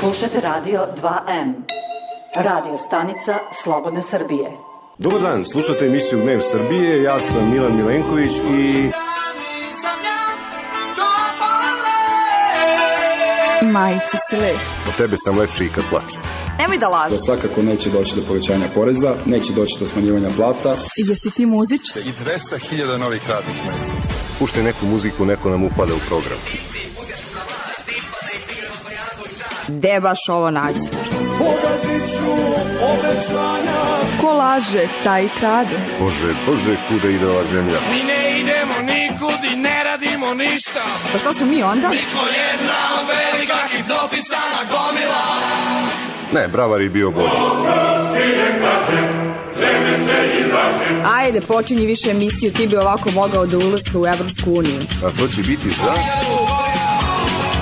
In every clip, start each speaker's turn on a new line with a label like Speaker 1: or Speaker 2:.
Speaker 1: Slušajte radio 2M. Radio stanica Slobodne Srbije.
Speaker 2: Dobar dan, slušate emisiju Dnev Srbije, ja sam Milan Milenković i...
Speaker 3: Majice si lep.
Speaker 2: Od tebe sam lepši i kad plačem.
Speaker 3: Nemoj da lažeš.
Speaker 4: da svakako neće doći do povećanja poreza, neće doći do smanjivanja plata.
Speaker 3: I da si ti muzičar.
Speaker 5: i 200.000 novih radnih mesta.
Speaker 2: Puštaj neku muziku, neko nam upada u program.
Speaker 3: Gde baš ovo nađe? Ko laže, taj krade.
Speaker 2: Bože, bože, kuda ide ova zemlja?
Speaker 6: Mi ne idemo nikud i ne radimo ništa
Speaker 3: Pa šta smo mi onda?
Speaker 6: Mi smo jedna velika hipnotisana gomila
Speaker 2: Ne, bravar je bio bolji.
Speaker 3: Ajde, počinji više emisiju, ti bi ovako mogao da ulaska u Evropsku uniju.
Speaker 2: A to će biti za...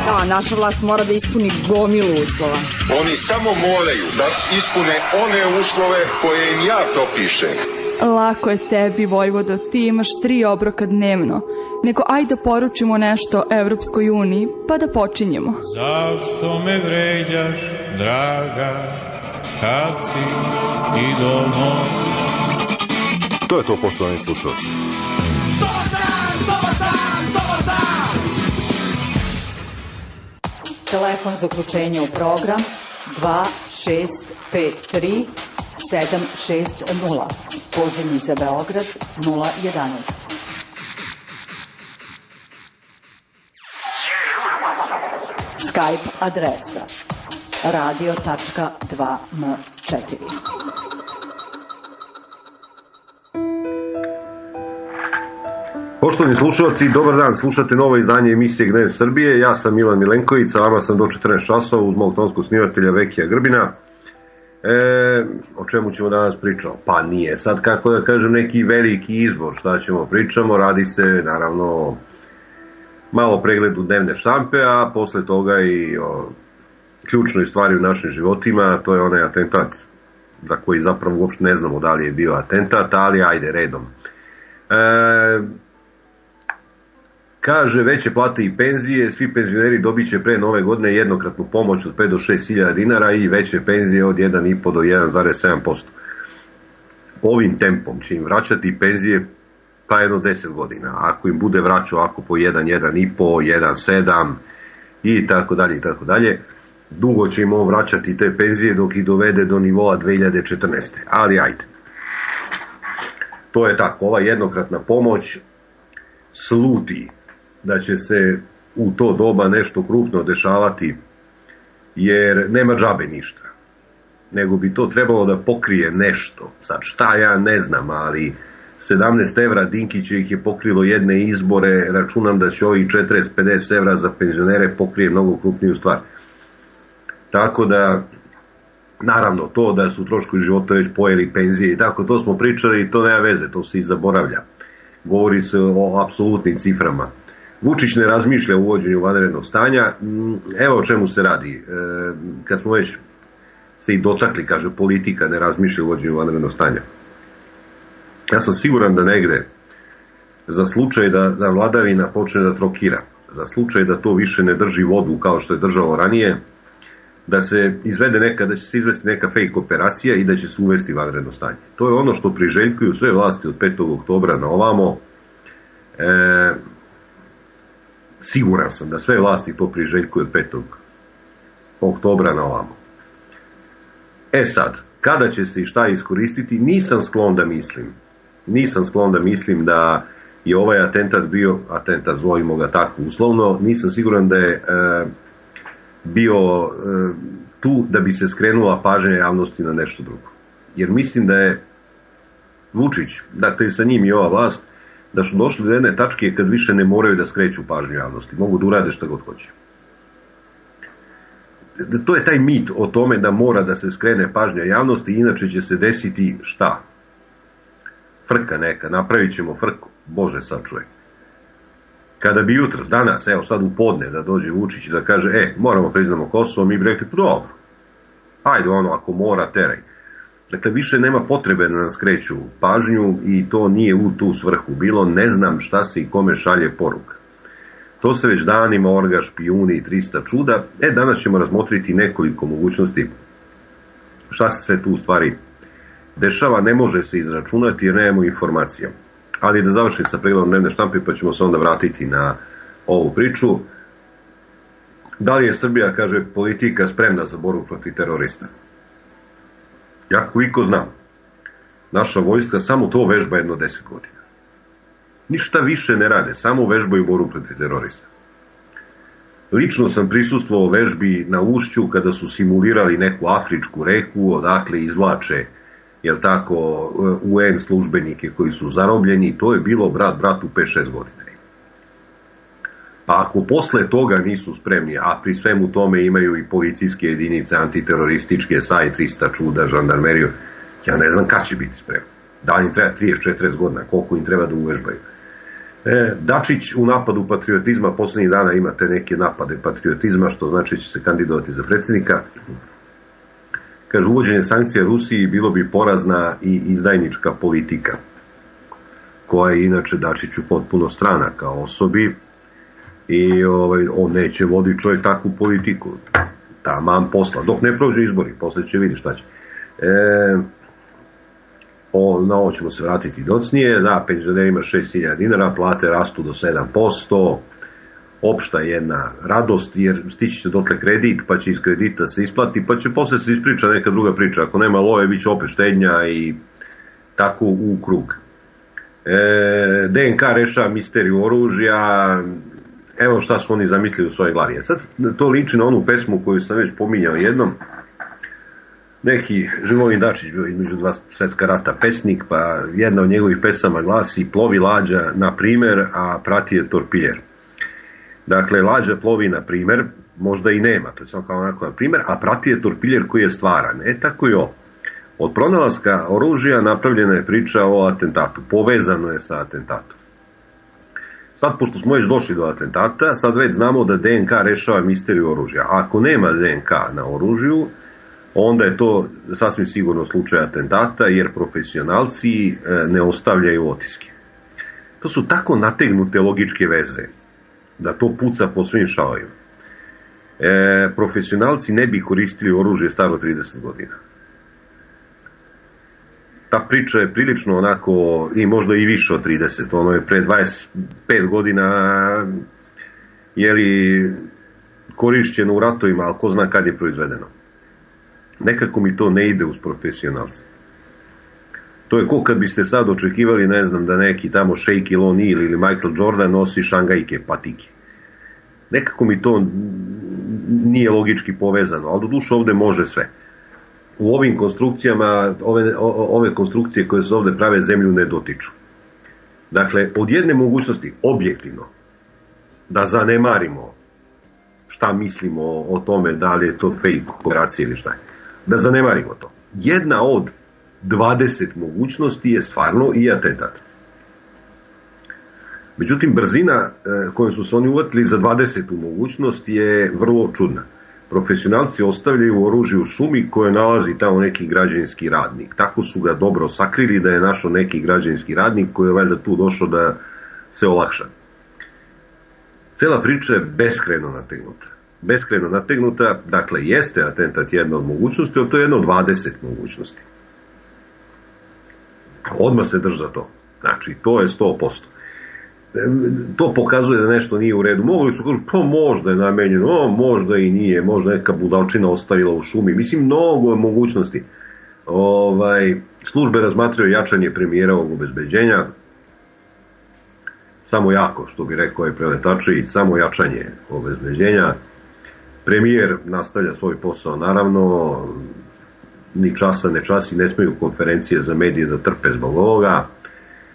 Speaker 3: Da, naša vlast mora da ispuni gomilu uslova.
Speaker 7: Oni samo moraju da ispune one uslove koje im ja propišem.
Speaker 8: Lako je tebi, Vojvodo, ti imaš tri obroka dnevno. Nego ajde da poručimo nešto Evropskoj uniji, pa da počinjemo.
Speaker 6: Zašto me vređaš, draga, kad si idolno
Speaker 2: To je to, poštovani slušalci.
Speaker 1: Telefon za uključenje u program 2653 760. Pozivni za Beograd 011. Skype adresa radio.2m4
Speaker 2: Poštovani slušalci, dobar dan, slušate novo izdanje emisije Gnev Srbije. Ja sam Milan Milenković, sa vama sam do 14 časova uz mog tonskog snimatelja Vekija Grbina. E, o čemu ćemo danas pričati? Pa nije sad, kako da kažem, neki veliki izbor šta ćemo pričamo. Radi se, naravno, malo pregledu dnevne štampe, a posle toga i o ključnoj stvari u našim životima, to je onaj atentat za koji zapravo uopšte ne znamo da li je bio atentat, ali ajde redom. E, Kaže, veće plate i penzije, svi penzioneri dobit će pre nove godine jednokratnu pomoć od 5 do 6 hiljada dinara i veće penzije od 1,5 do 1,7%. Ovim tempom će im vraćati penzije pa jedno 10 godina. Ako im bude vraćao ako po 1, 1,5, 1,7 i tako dalje i tako dalje, dugo će im on vraćati te penzije dok ih dovede do nivoa 2014. Ali ajde. To je tako, ova jednokratna pomoć sluti da će se u to doba nešto krupno dešavati, jer nema džabe ništa. Nego bi to trebalo da pokrije nešto. Sad šta ja ne znam, ali 17 evra Dinkić ih je pokrilo jedne izbore, računam da će ovih 40-50 evra za penzionere pokrije mnogo krupniju stvar. Tako da, naravno, to da su troškovi života već pojeli penzije i tako, to smo pričali i to nema veze, to se i zaboravlja. Govori se o apsolutnim ciframa. Vučić ne razmišlja o uvođenju vanrednog stanja. Mm, Evo o čemu se radi. E, kad smo već se i dotakli, kaže, politika ne razmišlja o uvođenju vanrednog stanja. Ja sam siguran da negde za slučaj da, da vladavina počne da trokira, za slučaj da to više ne drži vodu kao što je držalo ranije, da se izvede neka, da će se izvesti neka fake operacija i da će se uvesti vanredno stanje. To je ono što priželjkuju sve vlasti od 5. oktobra na ovamo. E, siguran sam da sve vlasti to priželjkuju od 5. oktobra na ovamo. E sad, kada će se i šta iskoristiti, nisam sklon da mislim. Nisam sklon da mislim da je ovaj atentat bio, atentat zovimo ga tako uslovno, nisam siguran da je e, bio e, tu da bi se skrenula pažnja javnosti na nešto drugo. Jer mislim da je Vučić, dakle sa njim i ova vlast, da su došli do jedne tačke kad više ne moraju da skreću pažnju javnosti, mogu da urade šta god hoće. To je taj mit o tome da mora da se skrene pažnja javnosti, inače će se desiti šta? Frka neka, napravit ćemo frku, Bože sačuvaj. Kada bi jutro, danas, evo sad u podne da dođe Vučić i da kaže, e, moramo priznamo Kosovo, mi bi rekli, pa dobro, ajde ono, ako mora, teraj. Dakle, više nema potrebe da nas kreću pažnju i to nije u tu svrhu bilo, ne znam šta se i kome šalje poruka. To se već danima orga, špijuni i 300 čuda. E, danas ćemo razmotriti nekoliko mogućnosti šta se sve tu u stvari dešava, ne može se izračunati jer nemamo informacija. Ali da završim sa pregledom dnevne štampe pa ćemo se onda vratiti na ovu priču. Da li je Srbija, kaže, politika spremna za borbu protiv terorista? Ja koliko znam, naša vojska samo to vežba jedno 10 godina. Ništa više ne rade, samo vežbaju borbu protiv terorista. Lično sam prisustvovao vežbi na ušću kada su simulirali neku afričku reku, odakle izvlače jel tako, UN službenike koji su zarobljeni, to je bilo brat bratu 5-6 godina. Pa ako posle toga nisu spremni, a pri svemu tome imaju i policijske jedinice, antiterorističke, saj 300 čuda, žandarmeriju, ja ne znam kada će biti spremni. Da li im treba 30-40 godina, koliko im treba da uvežbaju. E, Dačić u napadu patriotizma, poslednjih dana imate neke napade patriotizma, što znači će se kandidovati za predsednika. Kaže, uvođenje sankcija Rusiji bilo bi porazna i izdajnička politika, koja je inače Dačiću potpuno strana kao osobi, i ovaj, on neće voditi čovjek takvu politiku. Taman posla, dok ne prođe izbori, posle će vidi šta će. E, o, na ovo ćemo se vratiti docnije, da, penzionerima 6000 dinara, plate rastu do 7%, opšta jedna radost, jer stići će dotle kredit, pa će iz kredita se isplati, pa će posle se ispriča neka druga priča, ako nema love, bit će opet štednja i tako u krug. E, DNK rešava misteriju oružja, evo šta su oni zamislili u svojoj glavi. E, sad to liči na onu pesmu koju sam već pominjao jednom, neki Živojin Dačić bio između dva svetska rata pesnik, pa jedna od njegovih pesama glasi Plovi lađa na primer, a prati je torpiljer. Dakle, lađa plovi na primer, možda i nema, to je samo kao onako na primer, a prati je torpiljer koji je stvaran. E, tako i ovo. Od pronalaska oružja napravljena je priča o atentatu, povezano je sa atentatom. Sad, pošto smo već došli do atentata, sad već znamo da DNK rešava misteriju oružja. Ako nema DNK na oružju, onda je to sasvim sigurno slučaj atentata, jer profesionalci e, ne ostavljaju otiske. To su tako nategnute logičke veze, da to puca po svim šavaju. E, profesionalci ne bi koristili oružje staro 30 godina ta priča je prilično onako i možda i više od 30, ono je pre 25 godina jeli korišćeno u ratovima, ali ko zna kad je proizvedeno. Nekako mi to ne ide uz profesionalce. To je ko kad biste sad očekivali, ne znam, da neki tamo Shaquille O'Neal ili Michael Jordan nosi šangajke, patike. Nekako mi to nije logički povezano, ali do duše ovde može sve u ovim konstrukcijama, ove, ove konstrukcije koje se ovde prave zemlju ne dotiču. Dakle, od jedne mogućnosti, objektivno, da zanemarimo šta mislimo o tome, da li je to fake operacija ili šta je. Da zanemarimo to. Jedna od 20 mogućnosti je stvarno i atentat. Međutim, brzina e, kojom su se oni uvatili za 20. mogućnost je vrlo čudna profesionalci ostavljaju oružje u šumi koje nalazi tamo neki građanski radnik. Tako su ga dobro sakrili da je našo neki građanski radnik koji je valjda tu došao da se olakša. Cela priča je beskreno nategnuta. Beskreno nategnuta, dakle, jeste atentat jedna od mogućnosti, ali to je jedna od 20 mogućnosti. Odmah se drža to. Znači, to je 100% to pokazuje da nešto nije u redu. Mogli su kažu, pa možda je namenjeno, o, možda i nije, možda neka budalčina ostavila u šumi. Mislim, mnogo mogućnosti. Ovaj, službe razmatraju jačanje premijera ovog obezbeđenja, samo jako, što bi rekao je preletači, samo jačanje obezbeđenja. Premijer nastavlja svoj posao, naravno, ni časa ne časi, ne smeju konferencije za medije da trpe zbog ovoga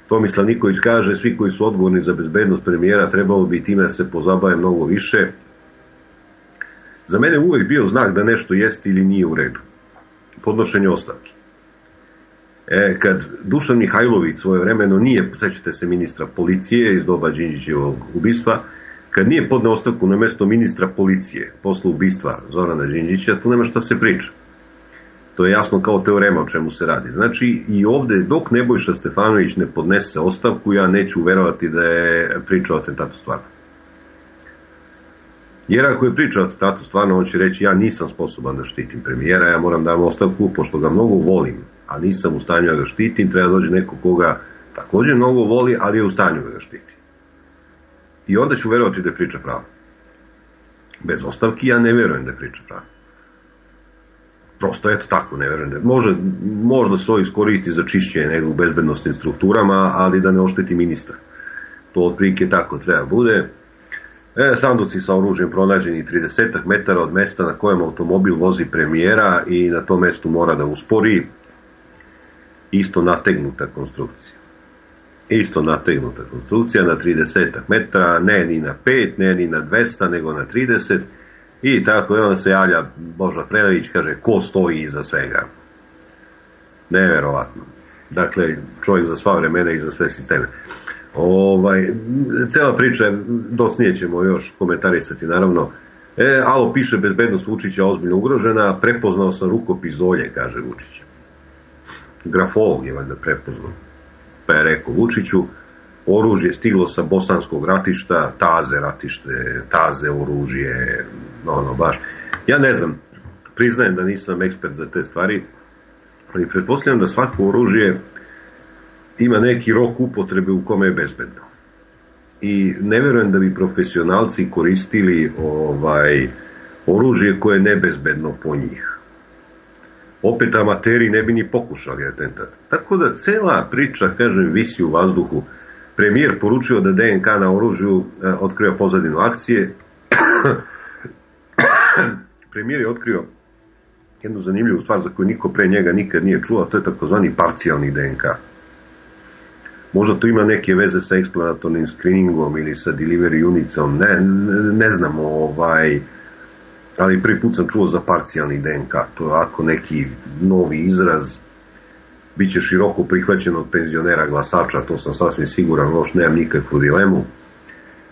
Speaker 2: Tomislav Nikolić kaže, svi koji su odgovorni za bezbednost premijera trebalo bi time da se pozabave mnogo više. Za mene uvek bio znak da nešto jeste ili nije u redu. Podnošenje ostavki. E, kad Dušan Mihajlović svoje vremeno nije, sećate se ministra policije iz doba Đinđićevog ubistva, kad nije podne ostavku na mesto ministra policije posle ubistva Zorana Đinđića, tu nema šta se priča. To je jasno kao teorema o čemu se radi. Znači i ovde dok Nebojša Stefanović ne podnese ostavku, ja neću verovati da je priča o atentatu stvarno. Jer ako je priča o statu, stvarno on će reći ja nisam sposoban da štitim premijera, ja moram da vam ostavku pošto ga mnogo volim, a nisam u stanju da ga štitim, treba da dođe neko koga takođe mnogo voli, ali je u stanju da ga štiti. I onda ću verovati da je priča prava. Bez ostavki ja ne verujem da je priča prava. Prosto eto tako, ne verujem da može, možda se ovo iskoristi za čišćenje negdje u bezbednostnim strukturama, ali da ne ošteti ministra. To otprilike tako treba bude. E, sanduci sa oružjem pronađeni 30 metara od mesta na kojem automobil vozi premijera i na tom mestu mora da uspori. Isto nategnuta konstrukcija. Isto nategnuta konstrukcija na 30 metara, ne ni na 5, ne ni na 200, nego na 30 i tako je onda se javlja Boža Prelević, kaže ko stoji iza svega. Neverovatno. Dakle, čovjek za sva vremena i za sve sisteme. Ovaj, cela priča, docnije ćemo još komentarisati naravno. E, alo piše bezbednost Vučića ozbiljno ugrožena, prepoznao sam rukopis Zolje, kaže Vučić. Grafolog je valjda prepoznao. Pa je rekao Vučiću, oružje stiglo sa bosanskog ratišta, taze ratište, taze oružje, ono baš. Ja ne znam, priznajem da nisam ekspert za te stvari, ali pretpostavljam da svako oružje ima neki rok upotrebe u kome je bezbedno. I ne verujem da bi profesionalci koristili ovaj oružje koje je nebezbedno po njih. Opet amateri ne bi ni pokušali atentat. Tako da cela priča, kažem, visi u vazduhu. Premijer poručio da DNK na oružju eh, otkrio pozadinu akcije. Premijer je otkrio jednu zanimljivu stvar za koju niko pre njega nikad nije čuo, a to je takozvani parcijalni DNK. Možda to ima neke veze sa eksplanatornim screeningom ili sa delivery unicom, ne, ne znam, ovaj, ali prvi put sam čuo za parcijalni DNK, to je ako neki novi izraz, bit će široko prihvaćen od penzionera glasača, to sam sasvim siguran, još nemam nikakvu dilemu.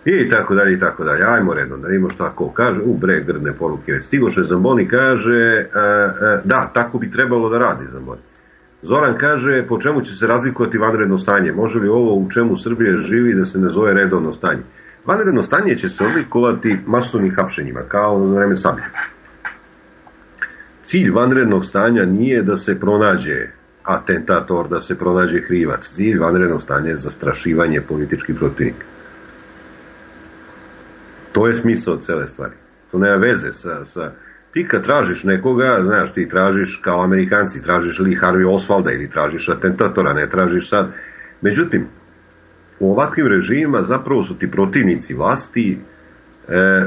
Speaker 2: I tako dalje, i tako dalje. Ajmo redno, da vidimo šta ko kaže. U, bre, grdne poruke. Već stigoše Zamboni kaže, a, a, da, tako bi trebalo da radi Zamboni. Zoran kaže, po čemu će se razlikovati vanredno stanje? Može li ovo u čemu Srbije živi da se ne zove redovno stanje? Vanredno stanje će se odlikovati masovnim hapšenjima, kao za vreme sablje. Cilj vanrednog stanja nije da se pronađe atentator, da se pronađe krivac. Cilj vanrednog stanja je zastrašivanje političkih protivnika. To je smisao cele stvari. To nema veze sa, sa ti kad tražiš nekoga, znaš, ti tražiš kao Amerikanci, tražiš li Harvey Osvalda ili tražiš atentatora, ne tražiš sad. Međutim, u ovakvim režimima zapravo su ti protivnici vlasti, e,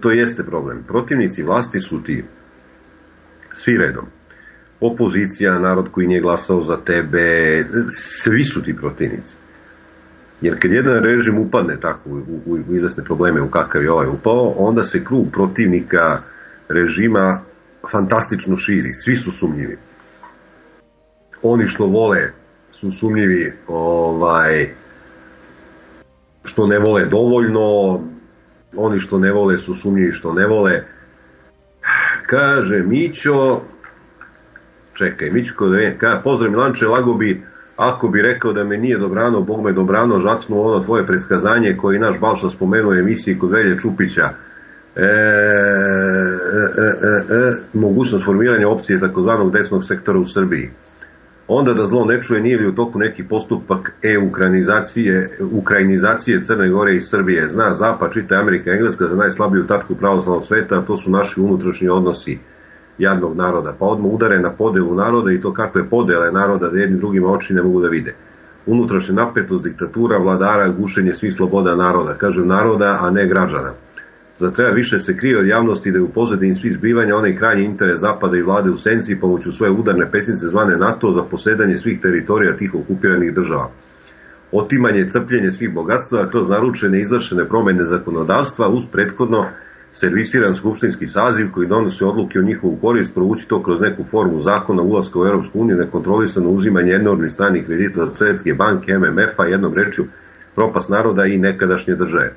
Speaker 2: to jeste problem. Protivnici vlasti su ti svi redom. Opozicija, narod koji nije glasao za tebe, svi su ti protivnici. Jer kad jedan režim upadne tako u, u, u izvesne probleme u kakav je ovaj upao, onda se krug protivnika režima fantastično širi, svi su sumnjivi. Oni što vole su sumnjivi, ovaj, što ne vole dovoljno, oni što ne vole su sumnjivi što ne vole. Kaže Mićo, čekaj, Mićko da je, kaže, pozdrav Milanče, lago bi, ako bi rekao da me nije dobrano, Bog me dobrano, žacnu ono tvoje predskazanje koje naš Balša spomenuo u emisiji kod Velje Čupića, e, e, e, e, mogućnost formiranja opcije takozvanog desnog sektora u Srbiji. Onda da zlo ne čuje nije li u toku neki postupak e-ukrajinizacije ukrajinizacije Crne Gore i Srbije. Zna Zapad, čita Amerika, Engleska za najslabiju tačku pravoslavnog sveta, a to su naši unutrašnji odnosi jadnog naroda. Pa odmah udare na podelu naroda i to kakve podele naroda da jedni drugima oči ne mogu da vide. Unutrašnja napetost, diktatura, vladara, gušenje svih sloboda naroda. Kažem naroda, a ne građana za treba više se krije od javnosti da je u pozadini svih zbivanja onaj krajnji interes Zapada i vlade u senci pomoću svoje udarne pesnice zvane NATO za posedanje svih teritorija tih okupiranih država. Otimanje, crpljenje svih bogatstva kroz naručene i izvršene promene zakonodavstva uz prethodno servisiran skupštinski saziv koji donosi odluke o njihovu korist, provući to kroz neku formu zakona ulaska u Europsku uniju, nekontrolisano uzimanje enormnih stranih kredita od Svetske banke, MMF-a, jednom rečju propast naroda i nekadašnje države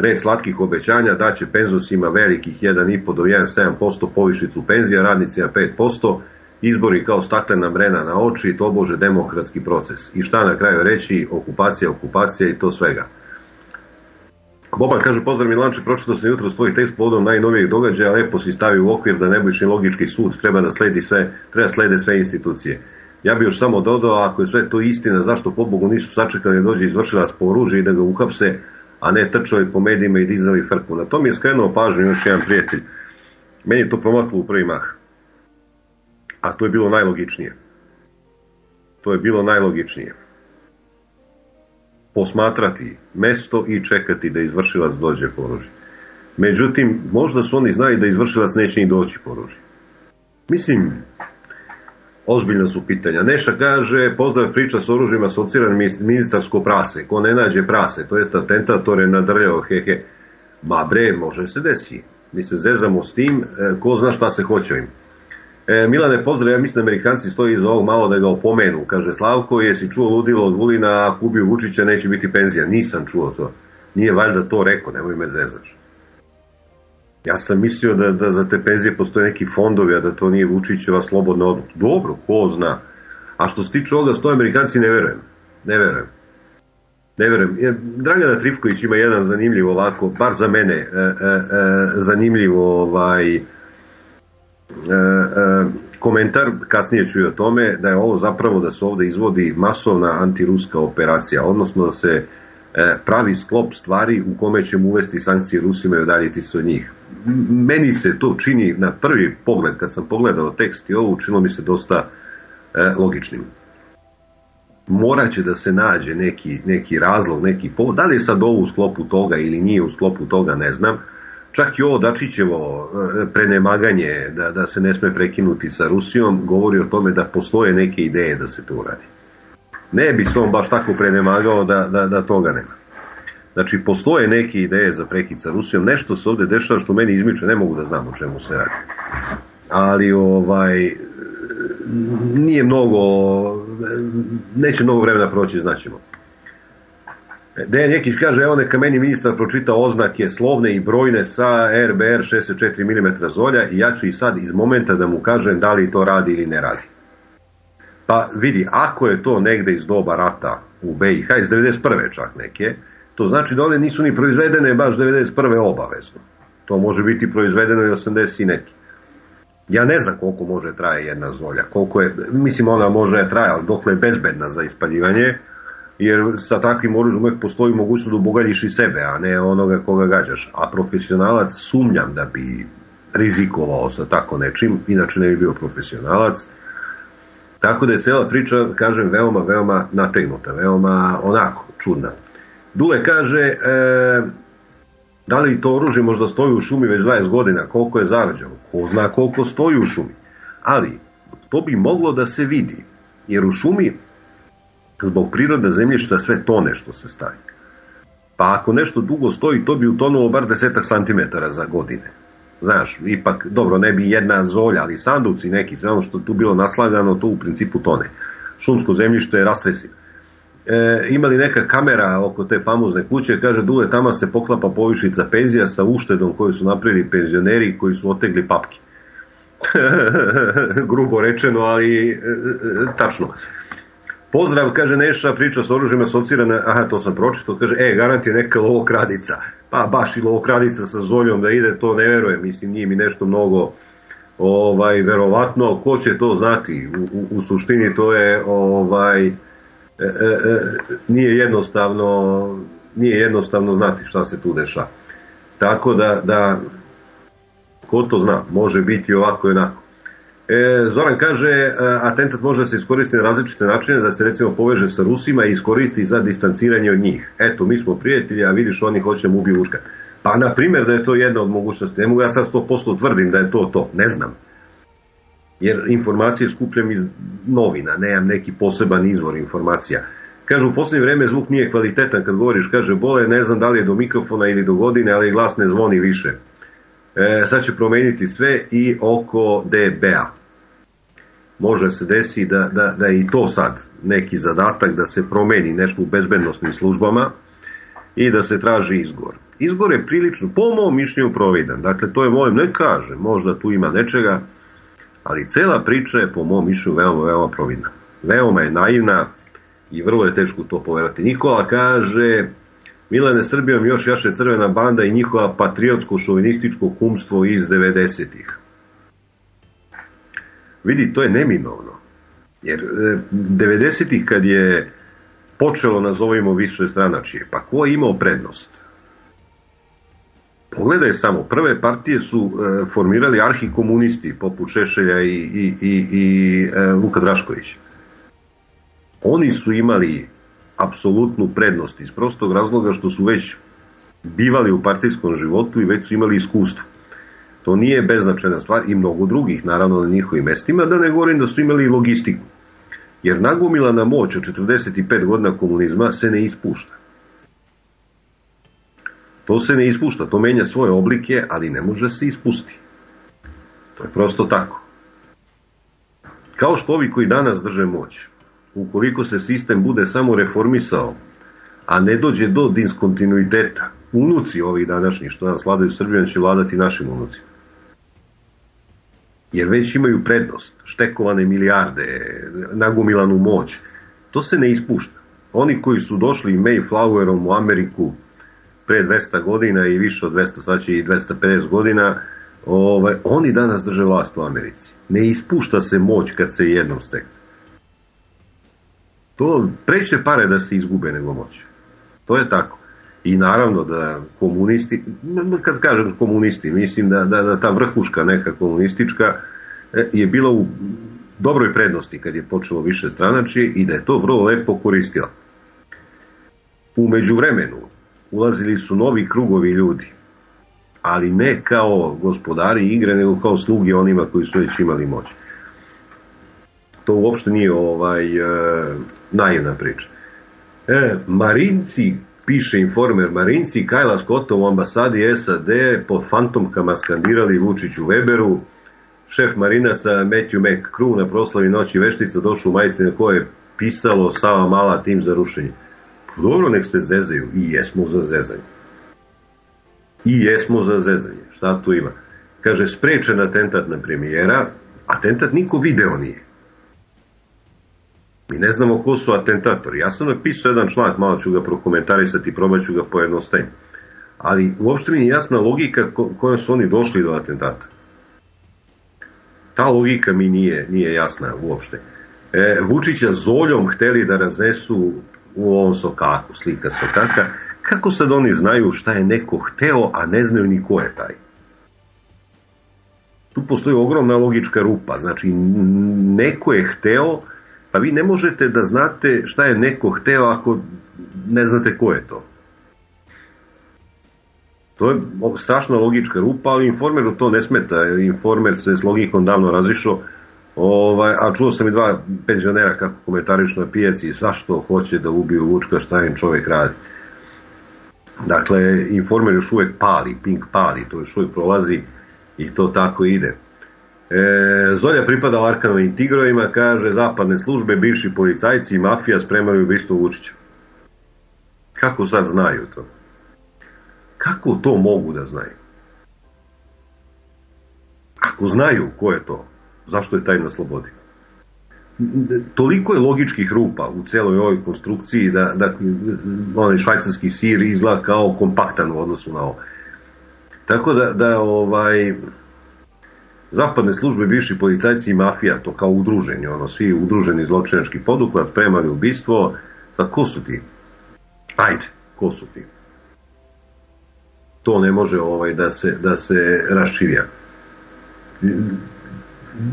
Speaker 2: red slatkih obećanja daće penzusima velikih 1,5 do 1,7% povišicu penzija, radnicima 5%, izbori kao staklena mrena na oči, to bože demokratski proces. I šta na kraju reći, okupacija, okupacija i to svega. Boban kaže, pozdrav Milanče, pročitao sam jutro svoj tekst povodom najnovijeg događaja, lepo si stavio u okvir da nebojšnji logički sud treba da sledi sve, treba da slede sve institucije. Ja bih još samo dodao, ako je sve to istina, zašto pobogu nisu sačekali da dođe izvršilac po i da ga uhapse, a ne trčali po medijima i dizali frku. Na to mi je skrenuo pažnju još jedan prijatelj. Meni je to promaklo u prvi mah. A to je bilo najlogičnije. To je bilo najlogičnije. Posmatrati mesto i čekati da izvršilac dođe po oružje. Međutim, možda su oni znali da izvršilac neće ni doći po oružje. Mislim, ozbiljno su pitanja. Neša kaže, pozdrav priča s oružjima asociran ministarsko prase. Ko ne nađe prase, to jest atentatore nadrljao, hehe. Ma bre, može se desi. Mi se zezamo s tim, e, ko zna šta se hoće im. E, Milane, pozdrav, ja mislim da Amerikanci stoji iza ovog malo da ga opomenu. Kaže, Slavko, jesi čuo ludilo od Vulina, ako ubiju Vučića neće biti penzija. Nisam čuo to. Nije valjda to rekao, nemoj me zezaš. Ja sam mislio da, da za te penzije postoje neki fondovi, a da to nije Vučićeva slobodna odluka. Dobro, ko zna. A što se tiče ovoga, sto Amerikanci ne verujem. Ne verujem. Ne verujem. Dragana Trifković ima jedan zanimljiv ovako, bar za mene, e, e, e, zanimljivo ovaj, e, e, komentar, kasnije ću i o tome, da je ovo zapravo da se ovde izvodi masovna antiruska operacija, odnosno da se E, pravi sklop stvari u kome ćemo uvesti sankcije Rusima i odaljiti se od njih. Meni se to čini na prvi pogled, kad sam pogledao tekst i ovo, učinilo mi se dosta e, logičnim. Moraće da se nađe neki, neki razlog, neki povod, da li je sad ovo u sklopu toga ili nije u sklopu toga, ne znam. Čak i ovo Dačićevo e, prenemaganje da, da se ne sme prekinuti sa Rusijom govori o tome da postoje neke ideje da se to uradi ne bi se on baš tako prenemagao da, da, da toga nema. Znači, postoje neke ideje za prekid sa Rusijom, nešto se ovde dešava što meni izmiče, ne mogu da znam o čemu se radi. Ali, ovaj, nije mnogo, neće mnogo vremena proći, znaćemo. Dejan Jekić kaže, evo neka meni ministar pročita oznake slovne i brojne sa RBR 64 mm zolja i ja ću i sad iz momenta da mu kažem da li to radi ili ne radi. Pa vidi, ako je to negde iz doba rata u BiH, iz 91. čak neke, to znači da one nisu ni proizvedene baš 91. obavezno. To može biti proizvedeno i 80 i neki. Ja ne znam koliko može traje jedna zolja, koliko je, mislim ona može traje, ali dokle je bezbedna za ispaljivanje, jer sa takvim oružjem uvek postoji mogućnost da obogaljiš i sebe, a ne onoga koga gađaš. A profesionalac sumnjam da bi rizikovao sa tako nečim, inače ne bi bio profesionalac, Tako da je cela priča, kažem, veoma, veoma nategnuta, veoma onako, čudna. Dule kaže, e, da li to oružje možda stoji u šumi već 20 godina, koliko je zarađeno, ko zna koliko stoji u šumi. Ali, to bi moglo da se vidi, jer u šumi, zbog priroda zemljišta, sve tone što se stavi. Pa ako nešto dugo stoji, to bi utonulo bar desetak santimetara za godine. Znaš, ipak, dobro, ne bi jedna zolja, ali sanduci neki, sve ono što tu bilo naslagano, to u principu tone. Šumsko zemljište je rastresivo. E, ima li neka kamera oko te famozne kuće, kaže Dule, tamo se poklapa povišica penzija sa uštedom koju su napravili penzioneri koji su otegli papke. Grubo rečeno, ali e, e, tačno. Pozdrav, kaže Neša, priča s oružjima asocirana, aha, to sam pročitao, kaže, e, garant je neka lovokradica. Pa baš i lovokradica sa zoljom da ide, to ne verujem, mislim, nije mi nešto mnogo ovaj, verovatno, ko će to znati, u, u, u suštini to je, ovaj, e, e, e, nije jednostavno, nije jednostavno znati šta se tu deša. Tako da, da, ko to zna, može biti ovako i onako. E, Zoran kaže, e, atentat može da se iskoristiti na različite načine, da se recimo poveže sa Rusima i iskoristi za distanciranje od njih. Eto, mi smo prijatelji, a vidiš, oni hoće mu ubiju Vuška. Pa, na primjer, da je to jedna od mogućnosti. Ne mogu ja sad 100% tvrdim da je to to, ne znam. Jer informacije skupljam iz novina, nemam neki poseban izvor informacija. Kažu, u poslednje vreme zvuk nije kvalitetan kad govoriš, kaže, bole, ne znam da li je do mikrofona ili do godine, ali glas ne zvoni više. E, sad će promeniti sve i oko DBA može se desi da, da, da je i to sad neki zadatak da se promeni nešto u bezbednostnim službama i da se traži izgor. Izgor je prilično, po mom mišljenju, providan. Dakle, to je moj, ne kaže, možda tu ima nečega, ali cela priča je po mom mišljenju veoma, veoma providna. Veoma je naivna i vrlo je teško to poverati. Nikola kaže, Milane Srbijom još jaše crvena banda i njihova patriotsko-šovinističko kumstvo iz 90-ih. Vidi, to je neminovno. Jer 90-ih kad je počelo, nazovimo, više stranačije, pa ko je imao prednost? Pogledaj samo, prve partije su e, formirali arhikomunisti poput Šešelja i, i, i, i e, Luka Draškovića. Oni su imali apsolutnu prednost iz prostog razloga što su već bivali u partijskom životu i već su imali iskustvo. To nije beznačajna stvar i mnogo drugih, naravno na njihovim mestima, da ne govorim da su imali logistiku. Jer nagomilana moć od 45 godina komunizma se ne ispušta. To se ne ispušta, to menja svoje oblike, ali ne može se ispusti. To je prosto tako. Kao što ovi koji danas drže moć, ukoliko se sistem bude samo reformisao, a ne dođe do diskontinuiteta, unuci ovih današnjih što nas vladaju Srbijom će vladati našim unucima. Jer već imaju prednost, štekovane milijarde, nagumilanu moć. To se ne ispušta. Oni koji su došli Mayflowerom u Ameriku pre 200 godina i više od 200, sad će i 250 godina, ovaj, oni danas drže vlast u Americi. Ne ispušta se moć kad se jednom stekne. To preće pare da se izgube nego moć. To je tako. I naravno da komunisti, kad kažem komunisti, mislim da, da, da ta vrhuška neka komunistička e, je bila u dobroj prednosti kad je počelo više stranačije i da je to vrlo lepo koristila. Umeđu vremenu ulazili su novi krugovi ljudi, ali ne kao gospodari igre, nego kao slugi onima koji su već imali moć. To uopšte nije ovaj e, naivna priča. E, Marinci, piše informer, Marinci Kajla Skota u ambasadi SAD po fantomkama skandirali Vučiću Weberu, šef marinaca Matthew McCrew na proslavi noći veštica došao u majice na koje je pisalo Sava Mala tim za rušenje. Pa dobro, nek se zezaju. I jesmo za zezanje. I jesmo za zezanje. Šta tu ima? Kaže, sprečen atentat na premijera, atentat niko video nije. Mi ne znamo ko su atentatori. Ja sam napisao jedan članak, malo ću ga prokomentarisati, probat ću ga pojednostaviti. Ali uopšte mi je jasna logika kojom su oni došli do atentata. Ta logika mi nije, nije jasna uopšte. E, Vučića zoljom hteli da raznesu u ovom sokaku, slika sokaka, kako sad oni znaju šta je neko hteo, a ne znaju ni ko je taj? Tu postoji ogromna logička rupa, znači neko je hteo, Pa vi ne možete da znate šta je neko hteo ako ne znate ko je to. To je strašna logička rupa, ali informeru to ne smeta. Informer se s logikom davno razišao, ovaj, a čuo sam i dva penzionera kako komentarišu na pijaci zašto hoće da ubiju Vučka, šta im čovek radi. Dakle, informer još uvek pali, pink pali, to još uvek prolazi i to tako ide. E, Zolja pripada Larkanovim tigrovima, kaže zapadne službe, bivši policajci i mafija spremaju ubistvo Vučića. Kako sad znaju to? Kako to mogu da znaju? Ako znaju ko je to, zašto je taj na slobodi? Toliko je logičkih rupa u celoj ovoj konstrukciji da, da onaj švajcarski sir izgleda kao kompaktan u odnosu na ovo. Tako da, da ovaj, zapadne službe, bivši policajci i mafija, to kao udruženje, ono, svi udruženi zločinački poduhvat, spremali ubistvo, da ko su ti? Ajde, ko su ti? To ne može ovaj da se, da se raširja.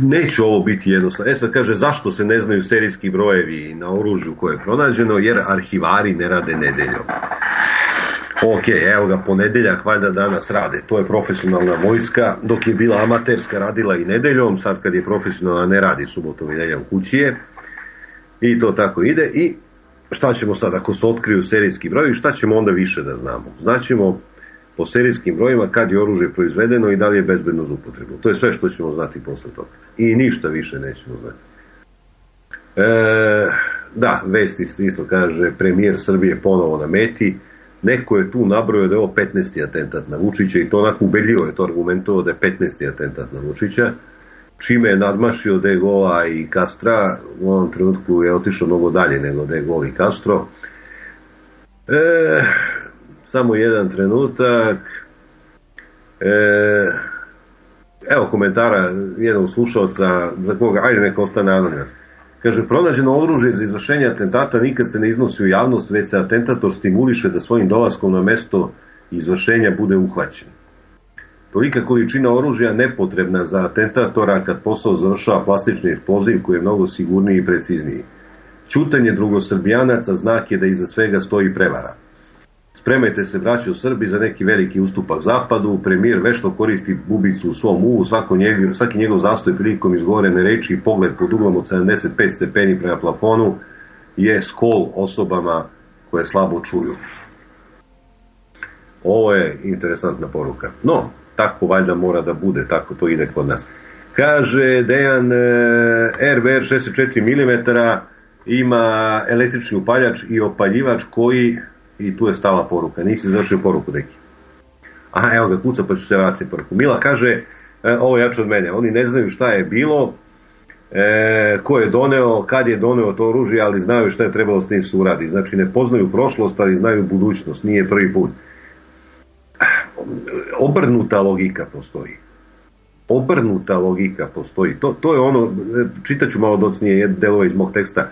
Speaker 2: Neće ovo biti jednostavno. E sad kaže, zašto se ne znaju serijski brojevi na oružju koje je pronađeno? Jer arhivari ne rade nedeljom. Ok, evo ga, ponedeljak, valjda danas rade. To je profesionalna vojska, dok je bila amaterska radila i nedeljom, sad kad je profesionalna ne radi subotom i nedeljom kućije. I to tako ide. I šta ćemo sad, ako se otkriju serijski brojevi, šta ćemo onda više da znamo? Znaćemo po serijskim brojima kad je oružje proizvedeno i da li je bezbedno za upotrebu. To je sve što ćemo znati posle toga. I ništa više nećemo znati. E, da, vesti isto kaže, premijer Srbije ponovo na meti, neko je tu nabrojao da je ovo 15. atentat na Vučića i to onako ubedljivo je to argumentovao da je 15. atentat na Vučića, čime je nadmašio De Gola i Castra, u ovom trenutku je otišao mnogo dalje nego De Gol i Castro. E, samo jedan trenutak. E, evo komentara jednog slušalca za koga, ajde neka ostane anoniman. Kaže, pronađeno oružje za izvršenje atentata nikad se ne iznosi u javnost, već se atentator stimuliše da svojim dolaskom na mesto izvršenja bude uhvaćen. Tolika količina oružja nepotrebna za atentatora kad posao završava plastični eksploziv koji je mnogo sigurniji i precizniji. Ćutanje drugosrbijanaca znak je da iza svega stoji prevara. Spremajte se, braći u Srbi, za neki veliki ustupak zapadu. Premijer vešto koristi bubicu u svom uvu, svaki njegov zastoj prilikom izgovorene reči i pogled pod uglom od 75 stepeni prema plafonu je skol osobama koje slabo čuju. Ovo je interesantna poruka. No, tako valjda mora da bude, tako to ide kod nas. Kaže Dejan RVR 64 mm ima električni upaljač i opaljivač koji i tu je stala poruka. Nisi završio poruku, deki. Aha, evo ga, kuca pa ću se vratiti poruku. Mila kaže, e, ovo je jače od mene, oni ne znaju šta je bilo, e, ko je doneo, kad je doneo to oružje, ali znaju šta je trebalo s njim se uradi. Znači, ne poznaju prošlost, ali znaju budućnost, nije prvi put. Obrnuta logika postoji. Obrnuta logika postoji. To, to je ono, čitaću malo docnije delove iz mog teksta,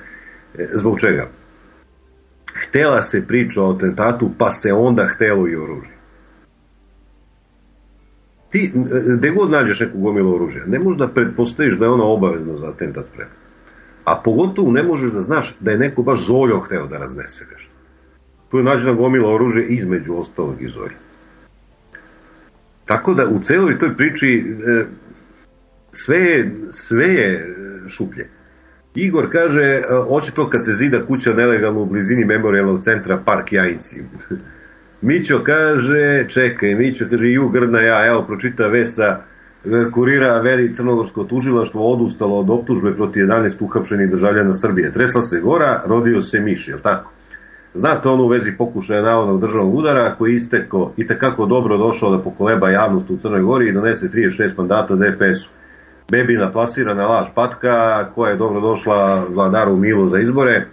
Speaker 2: e, zbog čega? Htela se priča o atentatu, pa se onda htelo i oružje. Ti, gde god nađeš neku gomilu oružja, ne možeš da pretpostaviš da je ona obavezna za atentat spremna. A pogotovo ne možeš da znaš da je neko baš zoljo hteo da raznese nešto. Tu je nađena gomila oružja između ostalog i zolja. Tako da u celoj toj priči e, sve sve je šuplje. Igor kaže, e, hoće to kad se zida kuća nelegalno u blizini memorialnog centra Park Jajinci. Mićo kaže, čekaj, Mićo kaže, ju grdna ja, evo pročita vest e, kurira veri crnogorsko tužilaštvo odustalo od optužbe proti 11 uhapšenih državljana Srbije. Tresla se gora, rodio se miš, je tako? Znate ono u vezi pokušaja navodnog državnog udara koji isteko i takako dobro došao da pokoleba javnost u Crnoj Gori i donese 36 mandata DPS-u. Bebina plasirana laž patka koja je dobro došla Vladaru Milu za izbore,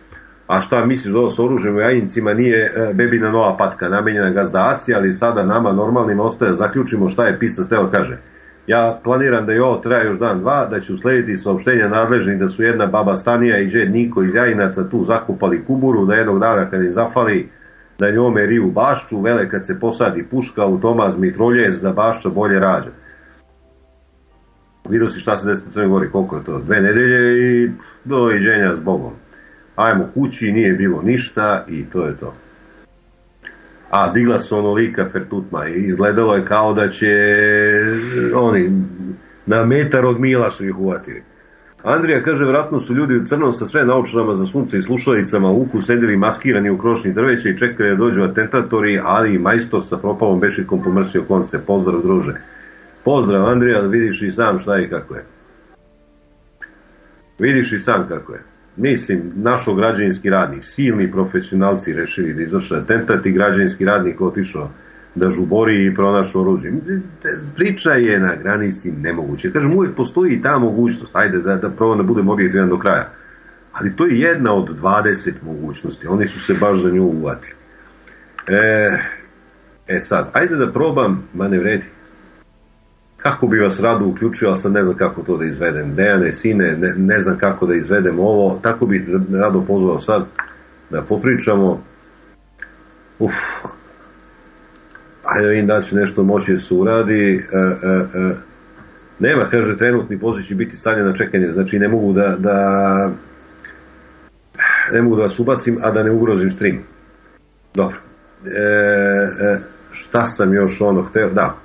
Speaker 2: a šta misliš ovo s oružjem u jajincima? Nije e, Bebina nova patka namenjena gazdaci, ali sada nama normalnim ostaje. Zaključimo šta je pisac teo kaže. Ja planiram da je ovo traje još dan dva, da će uslediti saopštenja nadležnih da su jedna baba Stanija i Đed Niko iz Jajinaca tu zakupali kuburu, da jednog dana kad im zafali da njome riju bašču, vele kad se posadi puška, automat, mitroljez, da bašča bolje rađa vidio si šta se desilo u Crnoj Gori, koliko je to, dve nedelje i doviđenja s Bogom. Ajmo kući, nije bilo ništa i to je to. A digla se onolika fertutma i izgledalo je kao da će oni na metar od mila su ih uvatili. Andrija kaže, vratno su ljudi u crnom sa sve naučnama za sunce i slušalicama u uku sedeli maskirani u krošnji drveća i čekaju da dođu atentatori, ali i majstor sa propalom bešikom pomrsio konce. Pozdrav druže. Pozdrav Andrija, vidiš i sam šta i kako je. Vidiš i sam kako je. Mislim, našo građanski radnik, silni profesionalci rešili da izvrše atentat i građanski radnik otišao da žubori i pronašao oružje. Priča je na granici nemoguće. Kažem, uvijek postoji i ta mogućnost. Ajde da, da probam da budem objektivan do kraja. Ali to je jedna od 20 mogućnosti. Oni su se baš za nju uvatili. E, e sad, ajde da probam, ma ne vredi kako bi vas rado uključio, ali sad ne znam kako to da izvedem. Dejane, sine, ne, ne znam kako da izvedem ovo, tako bih rado pozvao sad da popričamo. Uf, ajde vidim da će nešto moći da se uradi. E, e, e. Nema, kaže, trenutni poziv će biti stavljen na čekanje, znači ne mogu da, da ne mogu da vas ubacim, a da ne ugrozim stream. Dobro. E, e, šta sam još ono hteo? Da,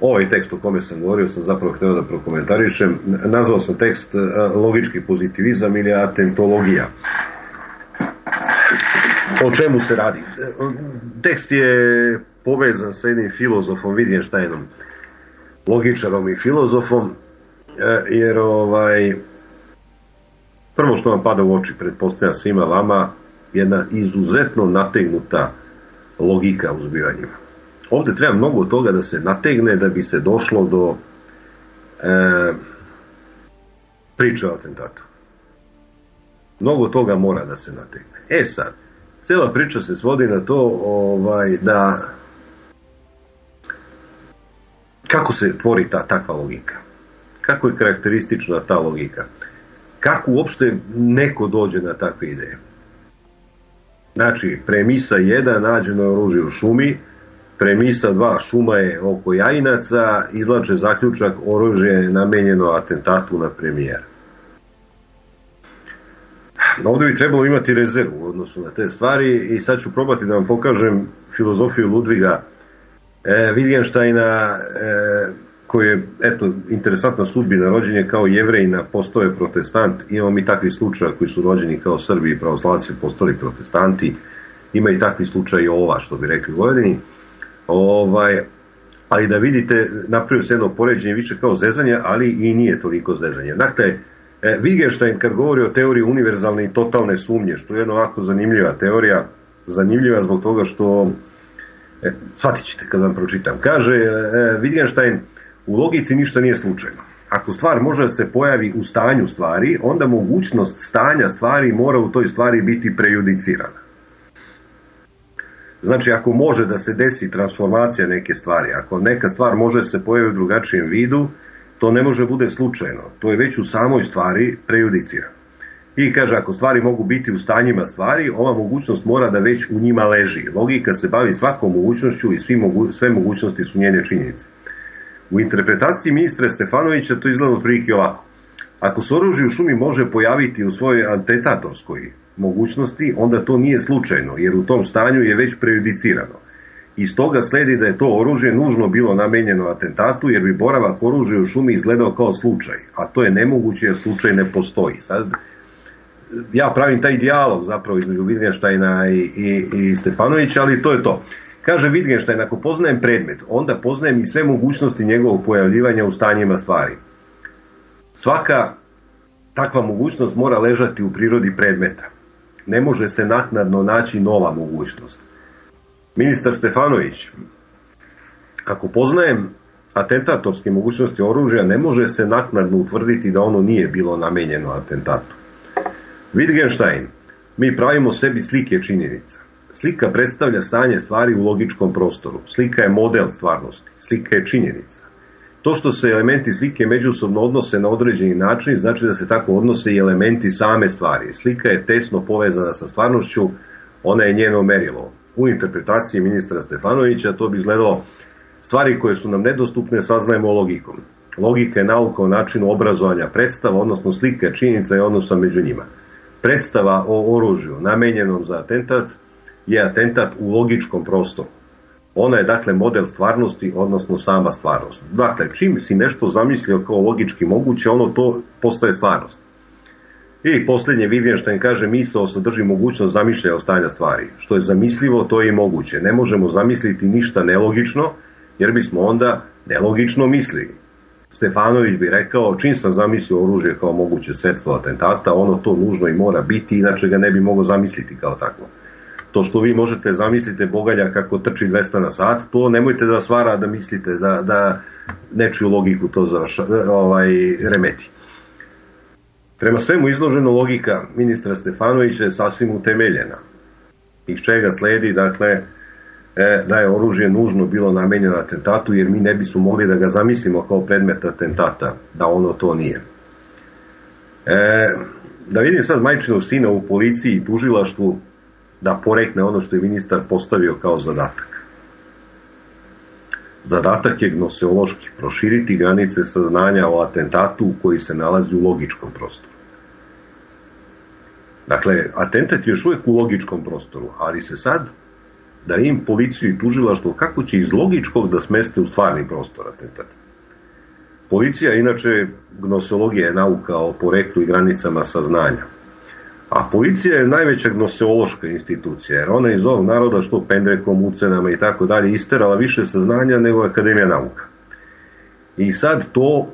Speaker 2: ovaj tekst o kome sam govorio sam zapravo hteo da prokomentarišem. Nazvao sam tekst e, logički pozitivizam ili atentologija. O čemu se radi? Tekst je povezan sa jednim filozofom Wittgensteinom, logičarom i filozofom, e, jer ovaj, prvo što vam pada u oči, pretpostavlja svima vama, jedna izuzetno nategnuta logika u zbivanjima ovde treba mnogo toga da se nategne da bi se došlo do e, priče o atentatu. Mnogo toga mora da se nategne. E sad, Cela priča se svodi na to ovaj, da kako se tvori ta takva logika. Kako je karakteristična ta logika. Kako uopšte neko dođe na takve ideje. Znači, premisa 1, nađeno je oružje u šumi, premisa 2, šuma je oko jajinaca, izlače zaključak, oružje je namenjeno atentatu na premijera. Ovde bi trebalo imati rezervu u odnosu na te stvari i sad ću probati da vam pokažem filozofiju Ludviga e, Wittgensteina e, koji je, eto, interesantna sudbina, rođen je kao jevrejina, postao je protestant, imamo mi takvi slučaja koji su rođeni kao Srbi i pravoslavci, postali protestanti, ima i takvi slučaj ova, što bi rekli u Vojvodini, ovaj, ali da vidite, napravio se jedno poređenje više kao zezanje, ali i nije toliko zezanje. Dakle, e, Wittgenstein kad govori o teoriji univerzalne i totalne sumnje, što je jedna ovako zanimljiva teorija, zanimljiva zbog toga što, e, shvatit ćete kad vam pročitam, kaže e, Wittgenstein, U logici ništa nije slučajno. Ako stvar može da se pojavi u stanju stvari, onda mogućnost stanja stvari mora u toj stvari biti prejudicirana. Znači, ako može da se desi transformacija neke stvari, ako neka stvar može da se pojavi u drugačijem vidu, to ne može bude slučajno. To je već u samoj stvari prejudicirano. I kaže, ako stvari mogu biti u stanjima stvari, ova mogućnost mora da već u njima leži. Logika se bavi svakom mogućnošću i svi mogu, sve mogućnosti su njene činjenice. U interpretaciji ministra Stefanovića to izgleda otprilike ovako. Ako se oružje u šumi može pojaviti u svojoj antetatorskoj mogućnosti, onda to nije slučajno, jer u tom stanju je već prejudicirano. Iz toga sledi da je to oružje nužno bilo namenjeno atentatu, jer bi boravak oružja u šumi izgledao kao slučaj, a to je nemoguće jer slučaj ne postoji. Sad, ja pravim taj dijalog zapravo između Wittgensteina i, i, i Stepanovića, ali to je to. Kaže Wittgenstein, ako poznajem predmet, onda poznajem i sve mogućnosti njegovog pojavljivanja u stanjima stvari. Svaka takva mogućnost mora ležati u prirodi predmeta. Ne može se naknadno naći nova mogućnost. Ministar Stefanović, ako poznajem atentatorske mogućnosti oružja, ne može se naknadno utvrditi da ono nije bilo namenjeno atentatu. Wittgenstein, mi pravimo sebi slike činjenica. Slika predstavlja stanje stvari u logičkom prostoru. Slika je model stvarnosti. Slika je činjenica. To što se elementi slike međusobno odnose na određeni način, znači da se tako odnose i elementi same stvari. Slika je tesno povezana sa stvarnošću, ona je njeno merilo. U interpretaciji ministra Stefanovića to bi izgledalo stvari koje su nam nedostupne saznajemo logikom. Logika je nauka o načinu obrazovanja predstava, odnosno slika činjenica i odnosa među njima. Predstava o oružju namenjenom za atentat je atentat u logičkom prostoru. Ona je dakle model stvarnosti, odnosno sama stvarnost. Dakle, čim si nešto zamislio kao logički moguće, ono to postaje stvarnost. I posljednje Wittgenstein kaže misao sadrži mogućnost zamišljaja stanja stvari. Što je zamislivo, to je i moguće. Ne možemo zamisliti ništa nelogično, jer bismo onda nelogično mislili. Stefanović bi rekao, čim sam zamislio oružje kao moguće sredstvo atentata, ono to nužno i mora biti, inače ga ne bi mogao zamisliti kao takvo to što vi možete zamislite Bogalja kako trči 200 na sat, to nemojte da vas vara da mislite da, da nečiju logiku to završa, ovaj, remeti. Prema svemu izložena logika ministra Stefanovića je sasvim utemeljena. Iz čega sledi, dakle, e, da je oružje nužno bilo namenjeno atentatu, jer mi ne bismo mogli da ga zamislimo kao predmet atentata, da ono to nije. E, da vidim sad majčinog sina u policiji i tužilaštvu, da porekne ono što je ministar postavio kao zadatak. Zadatak je gnoseološki proširiti granice saznanja o atentatu koji se nalazi u logičkom prostoru. Dakle, atentat je još uvijek u logičkom prostoru, ali se sad da im policiju i tužilaštvo kako će iz logičkog da smeste u stvarni prostor atentata. Policija, inače, gnoseologija je nauka o poreklu i granicama saznanja. A policija je najveća gnoseološka institucija, jer ona iz ovog naroda što pendrekom, ucenama i tako dalje isterala više saznanja nego Akademija nauka. I sad to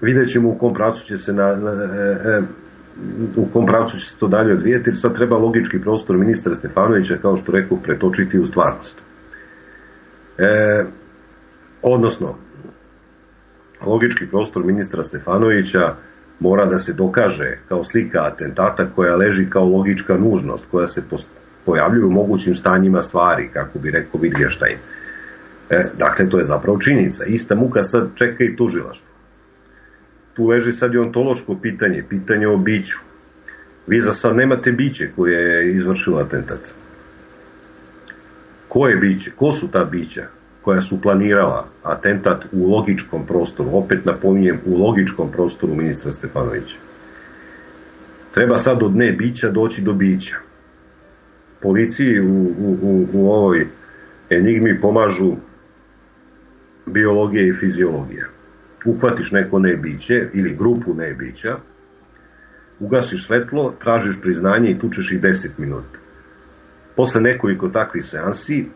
Speaker 2: vidjet ćemo u kom pravcu će se na, na e, e, u kom pravcu će se to dalje odvijeti, jer sad treba logički prostor ministra Stefanovića, kao što rekao, pretočiti u stvarnost. E, odnosno, logički prostor ministra Stefanovića mora da se dokaže kao slika atentata koja leži kao logička nužnost, koja se pojavljuju u mogućim stanjima stvari, kako bi rekao Wittgenstein. E, dakle, to je zapravo činjenica. Ista muka sad čeka i tužilaštvo. Tu leži sad i ontološko pitanje, pitanje o biću. Vi za sad nemate biće koje je izvršilo atentat. Ko je biće? Ko su ta bića koja su planirala atentat u logičkom prostoru? Opet napominjem, u logičkom prostoru ministra Stefanovića. Treba sad od ne bića doći do bića. Policiji u, u, u, u ovoj enigmi pomažu biologija i fiziologija. Uhvatiš neko nebiće ili grupu nebića, ugasiš svetlo, tražiš priznanje i tučeš ih 10 minuta. Posle nekoliko takvih seansi,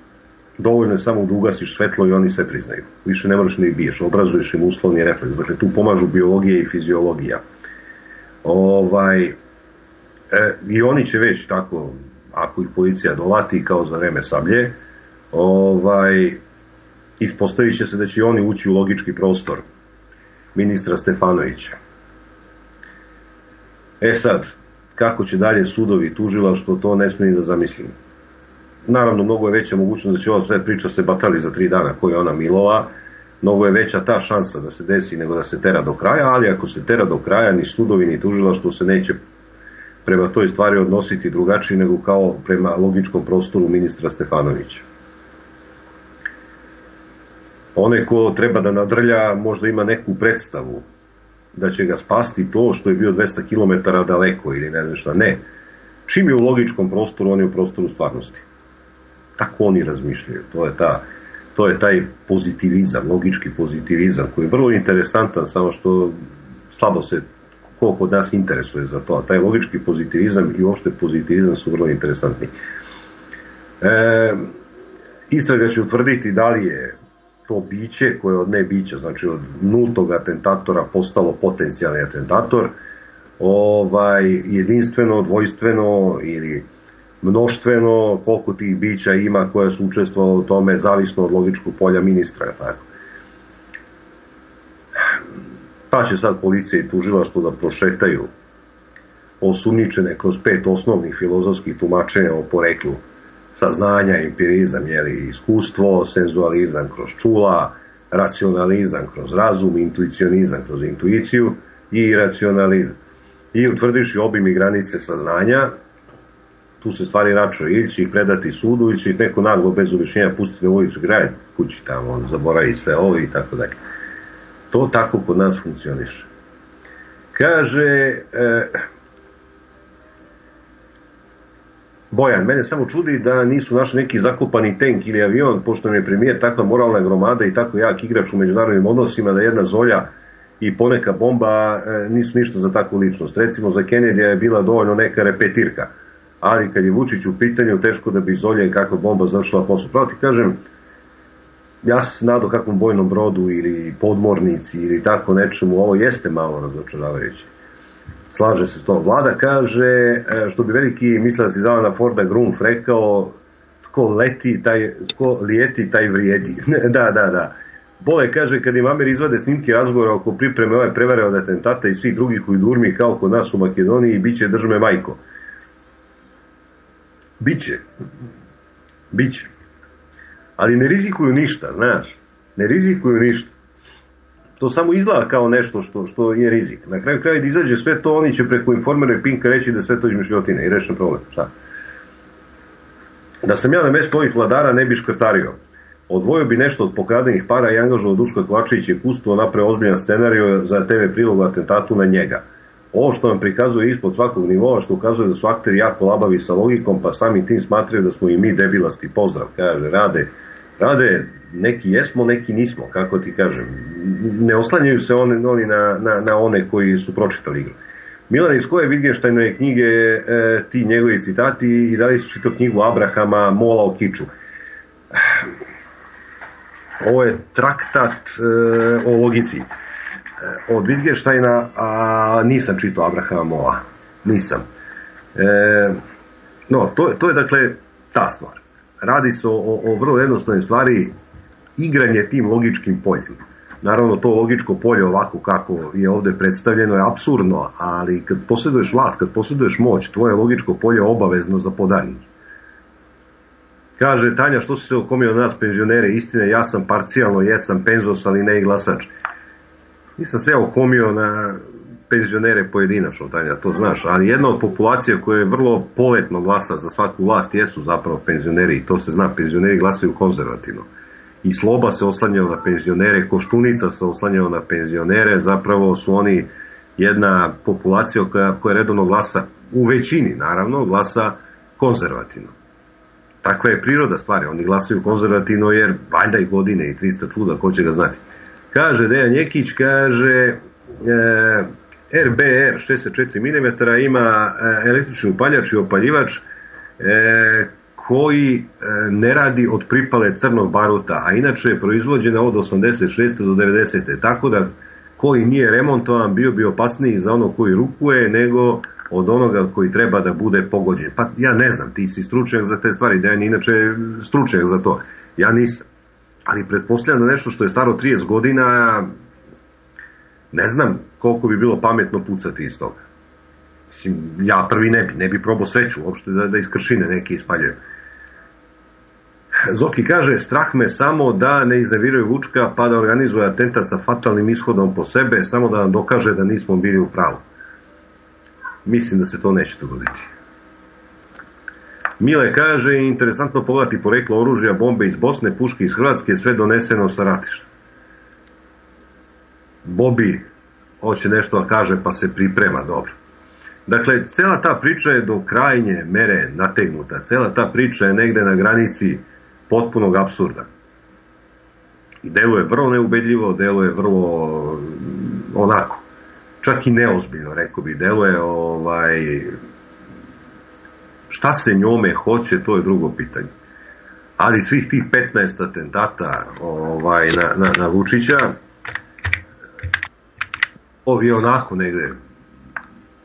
Speaker 2: dovoljno je samo da ugasiš svetlo i oni sve priznaju. Više ne moraš ni biješ, obrazuješ im uslovni refleks. Dakle, tu pomažu biologija i fiziologija. Ovaj, e, I oni će već tako, ako ih policija dolati kao za vreme sablje, ovaj, ispostavit će se da će oni ući u logički prostor ministra Stefanovića. E sad, kako će dalje sudovi tužila što to ne smijem da zamislim. Naravno, mnogo je veća mogućnost da će ova sve priča se batali za tri dana koje je ona milova, mnogo je veća ta šansa da se desi nego da se tera do kraja, ali ako se tera do kraja, ni sudovi ni tužila što se neće prema toj stvari odnositi drugačije nego kao prema logičkom prostoru ministra Stefanovića. Onaj ko treba da nadrlja možda ima neku predstavu da će ga spasti to što je bio 200 km daleko ili ne znam šta. Ne. Čim je u logičkom prostoru, on je u prostoru stvarnosti. Tako oni razmišljaju. To je, ta, to je taj pozitivizam, logički pozitivizam, koji je vrlo interesantan, samo što slabo se ko kod nas interesuje za to. A taj logički pozitivizam i uopšte pozitivizam su vrlo interesantni. E, istraga će utvrditi da li je to biće koje od ne bića, znači od nultog atentatora postalo potencijalni atentator, ovaj, jedinstveno, dvojstveno ili mnoštveno, koliko tih bića ima koja su učestvovali u tome, zavisno od logičkog polja ministra. Tako. Pa će sad policija i tužilaštvo da prošetaju osumničene kroz pet osnovnih filozofskih tumačenja o poreklu saznanja, empirizam, jeli, iskustvo, senzualizam kroz čula, racionalizam kroz razum, intuicionizam kroz intuiciju i racionalizam. I utvrdiš i obim i granice saznanja, tu se stvari raču, ili će ih predati sudu, ili će ih neko naglo bez objašnjenja pustiti na ulicu grad, kući tamo, on zaboravi sve ovo i tako dalje. To tako kod nas funkcioniše. Kaže, e, Bojan, mene samo čudi da nisu našli neki zakopani tank ili avion, pošto mi je premijer takva moralna gromada i tako jak igrač u međunarodnim odnosima da jedna zolja i poneka bomba e, nisu ništa za takvu ličnost. Recimo za Kennedy je bila dovoljno neka repetirka, ali kad je Vučić u pitanju teško da bi zolja i kakva bomba završila posao. Pravo ti kažem, ja sam se nadao kakvom bojnom brodu ili podmornici ili tako nečemu, ovo jeste malo razočaravajuće slaže se s tom. Vlada kaže, e, što bi veliki mislac iz Alana Forda Grunf rekao, tko leti, taj, tko lijeti, taj vrijedi. da, da, da. Bole kaže, kad im Amer izvade snimke razgovora oko pripreme ove prevare od atentata i svih drugih koji durmi kao kod nas u Makedoniji, bit će držme majko. Biće. Biće. Ali ne rizikuju ništa, znaš. Ne rizikuju ništa to samo izgleda kao nešto što, što je rizik. Na kraju kraja da izađe sve to, oni će preko informera i Pinka reći da sve to izmišljotine i rešen problem. Šta? Da sam ja na mesto ovih vladara ne bi škrtario. Odvojio bi nešto od pokradenih para i angažovao Duška Kovačevića i Kustvo napravo ozbiljan scenariju za TV prilog atentatu na njega. Ovo što vam prikazuje ispod svakog nivoa, što ukazuje da su akteri jako labavi sa logikom, pa sami tim smatraju da smo i mi debilasti. Pozdrav, kaže, rade, rade neki jesmo, neki nismo, kako ti kažem. Ne oslanjaju se oni, oni na, na, na one koji su pročitali igru. Milan, iz koje Wittgensteinove knjige e, ti njegovi citati i da li si čitao knjigu Abrahama Mola o kiču? Ovo je traktat e, o logici. E, od Wittgensteina, a nisam čitao Abrahama Mola. Nisam. E, no, to, to je dakle ta stvar. Radi se o, o, o vrlo jednostavnoj stvari igranje tim logičkim poljem. Naravno, to logičko polje ovako kako je ovde predstavljeno je absurdno, ali kad posjeduješ vlast, kad posjeduješ moć, tvoje logičko polje je obavezno za podanike. Kaže, Tanja, što si se okomio na nas penzionere? Istine, ja sam parcijalno, jesam penzos, ali ne i glasač. Nisam se ja okomio na penzionere pojedinačno, Tanja, to znaš, ali jedna od populacija koja je vrlo poletno glasa za svaku vlast jesu zapravo penzioneri i to se zna, penzioneri glasaju konzervativno. I Sloba se oslanjao na penzionere, Koštunica se oslanjao na penzionere, zapravo su oni jedna populacija koja, koja redovno glasa, u većini naravno, glasa konzervativno. Takva je priroda stvari, oni glasaju konzervativno jer valjda i godine i 300 čuda, ko će ga znati. Kaže Dejan Njekić, kaže e, RBR 64 mm ima e, električni upaljač i opaljivač e, koji e, ne radi od pripale crnog baruta, a inače je proizvođena od 86. do 90. Tako da koji nije remontovan bio bi opasniji za ono koji rukuje nego od onoga koji treba da bude pogođen. Pa ja ne znam, ti si stručnjak za te stvari, da je inače stručnjak za to. Ja nisam. Ali pretpostavljam da nešto što je staro 30 godina, ne znam koliko bi bilo pametno pucati iz toga. Mislim, ja prvi ne bi, ne bi probao sreću uopšte da, da iz kršine neki ispaljaju. Zoki kaže, strah me samo da ne iznerviraju Vučka pa da organizuje atentat sa fatalnim ishodom po sebe, samo da nam dokaže da nismo bili u pravu. Mislim da se to neće dogoditi. Mile kaže, interesantno pogledati poreklo oružja, bombe iz Bosne, puške iz Hrvatske, sve doneseno sa ratišta. Bobi hoće nešto da kaže pa se priprema dobro. Dakle, cela ta priča je do krajnje mere nategnuta. Cela ta priča je negde na granici potpunog absurda. I deluje vrlo neubedljivo, deluje vrlo onako, čak i neozbiljno, rekao bi, deluje ovaj, šta se njome hoće, to je drugo pitanje. Ali svih tih 15 atentata ovaj, na, na, na Vučića, ovi onako negde,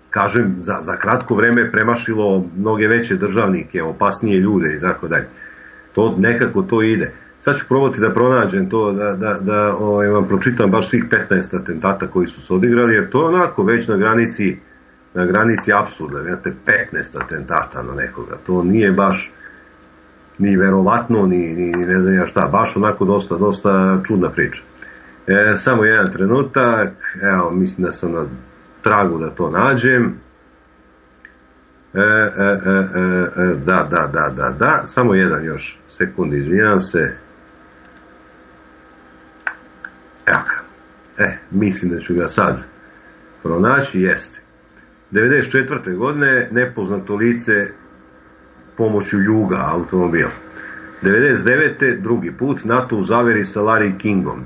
Speaker 2: kažem, za, za kratko vreme premašilo mnoge veće državnike, opasnije ljude i tako dalje. To nekako to ide. Sad ću probati da pronađem to, da, da, da ovaj, vam pročitam baš svih 15 atentata koji su se odigrali, jer to je onako već na granici na granici apsurda, imate 15 atentata na nekoga, to nije baš ni verovatno, ni, ni, ni ne znam ja šta, baš onako dosta, dosta čudna priča. E, samo jedan trenutak, evo, mislim da sam na tragu da to nađem. E, e, e, e, e, da, da, da, da, da, samo jedan još sekund, izvinjam se. Evo ga. E, mislim da ću ga sad pronaći, jeste. 94. godine nepoznato lice pomoću Juga automobila. 99. drugi put NATO u zaveri sa Larry Kingom.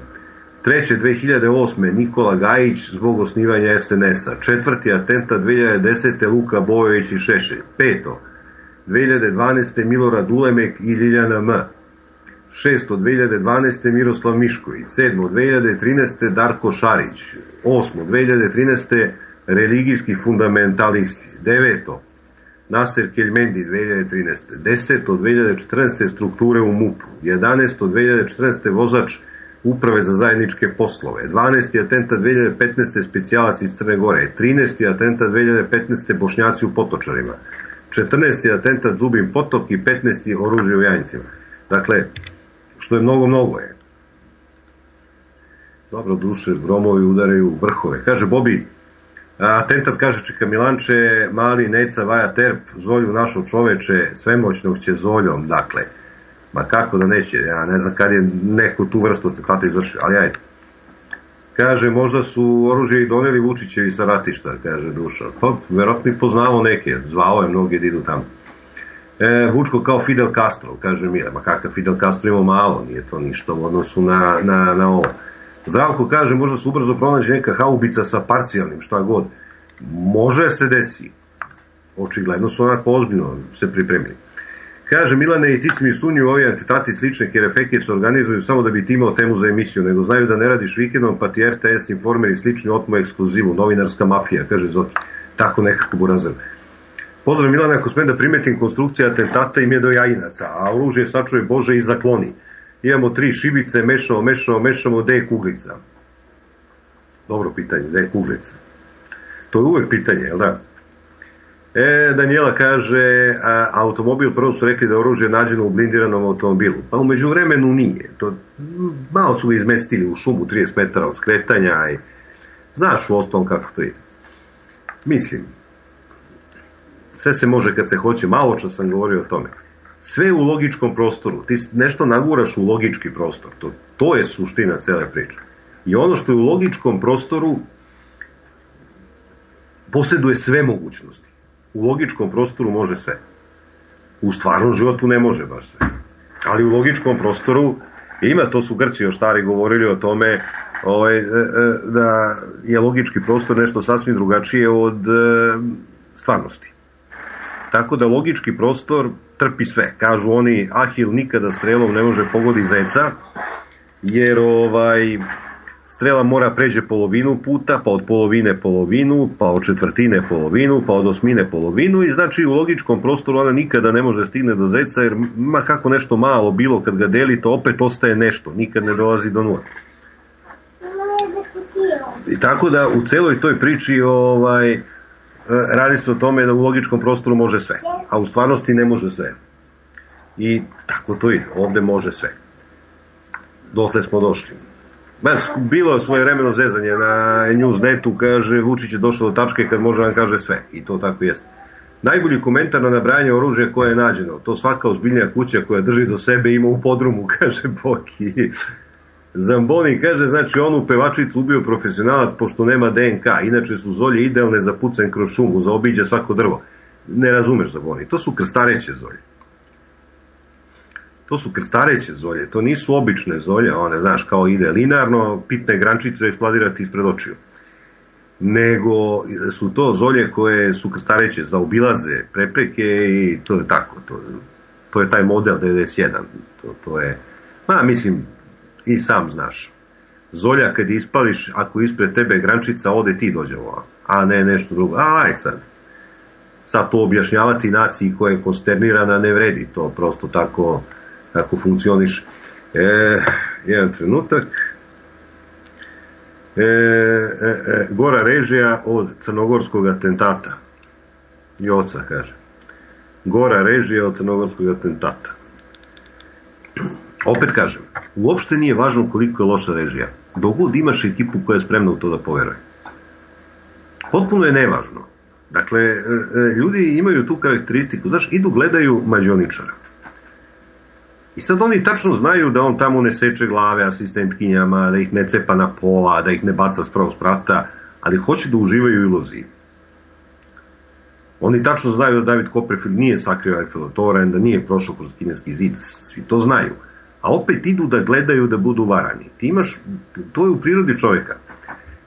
Speaker 2: Treće 2008. Nikola Gajić zbog osnivanja SNS-a. Četvrti atentat 2010. Luka Bojović i Šešelj. Peto 2012. Milorad Ulemek i Ljiljana M. Šesto 2012. Miroslav Mišković. Sedmo 2013. Darko Šarić. Osmo 2013. religijski fundamentalisti. Deveto Naser Keljmendi 2013. Deseto 2014. strukture u MUP-u. 11. 2014. vozač uprave za zajedničke poslove. 12. atentat 2015. specijalac iz Crne Gore. 13. atentat 2015. bošnjaci u Potočarima. 14. atentat Zubin Potok i 15. oružje u Jajincima. Dakle, što je mnogo, mnogo je. Dobro, duše, gromovi udaraju u vrhove. Kaže Bobi, atentat kaže Čeka Milanče, mali Neca Vaja Terp, Zolju našo čoveče, svemoćnog će Zoljom, dakle. Ma kako da neće, ja ne znam kad je neku tu vrstu atentata izvršio, ali ajde. Kaže, možda su oružje i doneli Vučićevi sa ratišta, kaže Duša. Pa, verovatno i poznao neke, zvao je mnogi da idu tamo. E, Vučko kao Fidel Castro, kaže Mira, ma kakav Fidel Castro ima malo, nije to ništa u odnosu na, na, na ovo. Zdravko kaže, možda su ubrzo pronađe neka haubica sa parcijalnim, šta god. Može se desi. Očigledno su onako ozbiljno se pripremili. Kaže Milane i ti si mi sunju ovi antitati slične kerefeke se organizuju samo da bi ti imao temu za emisiju, nego znaju da ne radiš vikendom, pa ti RTS, Informer i slični otmo ekskluzivu, novinarska mafija, kaže Zoki. Tako nekako burazam. Pozdrav Milane, ako smem da primetim, konstrukcija atentata im je do jajinaca, a oružje sačuje Bože i zakloni. Imamo tri šibice, mešamo, mešamo, mešamo, gde je kuglica? Dobro pitanje, gde je kuglica? To je uvek pitanje, jel da? E, Daniela kaže, a, automobil prvo su rekli da je oružje nađeno u blindiranom automobilu. Pa umeđu vremenu nije. To, malo su ga izmestili u šumu 30 metara od skretanja i znaš u ostalom kako to ide. Mislim, sve se može kad se hoće, malo čas sam govorio o tome. Sve u logičkom prostoru, ti nešto naguraš u logički prostor, to, to je suština cele priče. I ono što je u logičkom prostoru posjeduje sve mogućnosti. U logičkom prostoru može sve. U stvarnom životu ne može baš sve. Ali u logičkom prostoru ima, to su Grci još stari govorili o tome ovaj, e, e, da je logički prostor nešto sasvim drugačije od e, stvarnosti. Tako da logički prostor trpi sve. Kažu oni, Ahil nikada strelom ne može pogodi zeca, jer ovaj strela mora pređe polovinu puta, pa od polovine polovinu, pa od četvrtine polovinu, pa od osmine polovinu i znači u logičkom prostoru ona nikada ne može stigne do zeca jer ma kako nešto malo bilo kad ga deli to opet ostaje nešto, nikad ne dolazi do nula. I tako da u celoj toj priči ovaj, radi se o tome da u logičkom prostoru može sve, a u stvarnosti ne može sve. I tako to ide, ovde može sve. Dotle smo došli. Ben, bilo je svoje vremeno zezanje na Newsnetu, kaže Vučić je došao do tačke kad može vam kaže sve. I to tako jeste. Najbolji komentar na nabrajanje oružja koje je nađeno. To svaka ozbiljnija kuća koja drži do sebe ima u podrumu, kaže Boki. Zamboni kaže, znači onu pevačicu ubio profesionalac pošto nema DNK, inače su zolje idealne za pucen kroz šumu, za obiđe svako drvo. Ne razumeš Zamboni, to su krstareće zolje. To su krstareće zolje, to nisu obične zolje, one, znaš, kao ide linarno, pitne grančice eksplodirati ispred očiju. Nego su to zolje koje su krstareće, zaobilaze prepreke i to je tako, to, to je taj model 91, to, to je, ma mislim, i sam znaš. Zolja kad ispališ, ako ispred tebe grančica, ode ti dođe ovo, a ne nešto drugo. A, aj sad. Sad to objašnjavati naciji koja je konsternirana ne vredi, to prosto tako, tako funkcioniš. E, jedan trenutak. E, e, e, gora režija od crnogorskog atentata. Joca kaže. Gora režija od crnogorskog atentata. Opet kažem, uopšte nije važno koliko je loša režija. Dok god imaš ekipu koja je spremna u to da poveruje. Potpuno je nevažno. Dakle, e, e, ljudi imaju tu karakteristiku, znaš, idu gledaju mađoničara. I sad oni tačno znaju da on tamo ne seče glave asistentkinjama, da ih ne cepa na pola, da ih ne baca spravo sprata, ali hoće da uživaju iluziji. Oni tačno znaju da David Copperfield nije sakrio Eiffelov toren, da nije prošao kroz kineski zid, svi to znaju a opet idu da gledaju da budu varani. Ti imaš, to je u prirodi čoveka.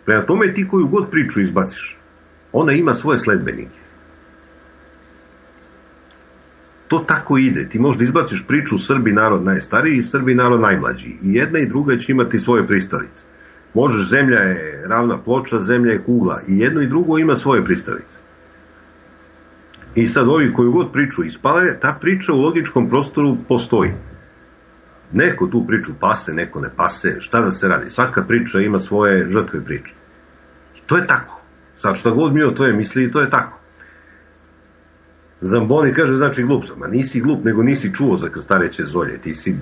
Speaker 2: Prema tome ti koju god priču izbaciš, ona ima svoje sledbenike. To tako ide. Ti možda izbaciš priču Srbi narod najstariji i Srbi narod najmlađi. I jedna i druga će imati svoje pristalice. Možeš, zemlja je ravna ploča, zemlja je kugla. I jedno i drugo ima svoje pristalice. I sad ovi koju god priču ispale, ta priča u logičkom prostoru postoji. Neko tu priču pase, neko ne pase, šta da se radi? Svaka priča ima svoje žrtve priče. I to je tako. Sad šta god mi o to je misli, to je tako. Zamboni kaže, znači glup sam. Ma nisi glup, nego nisi čuo za krstareće zolje. Ti si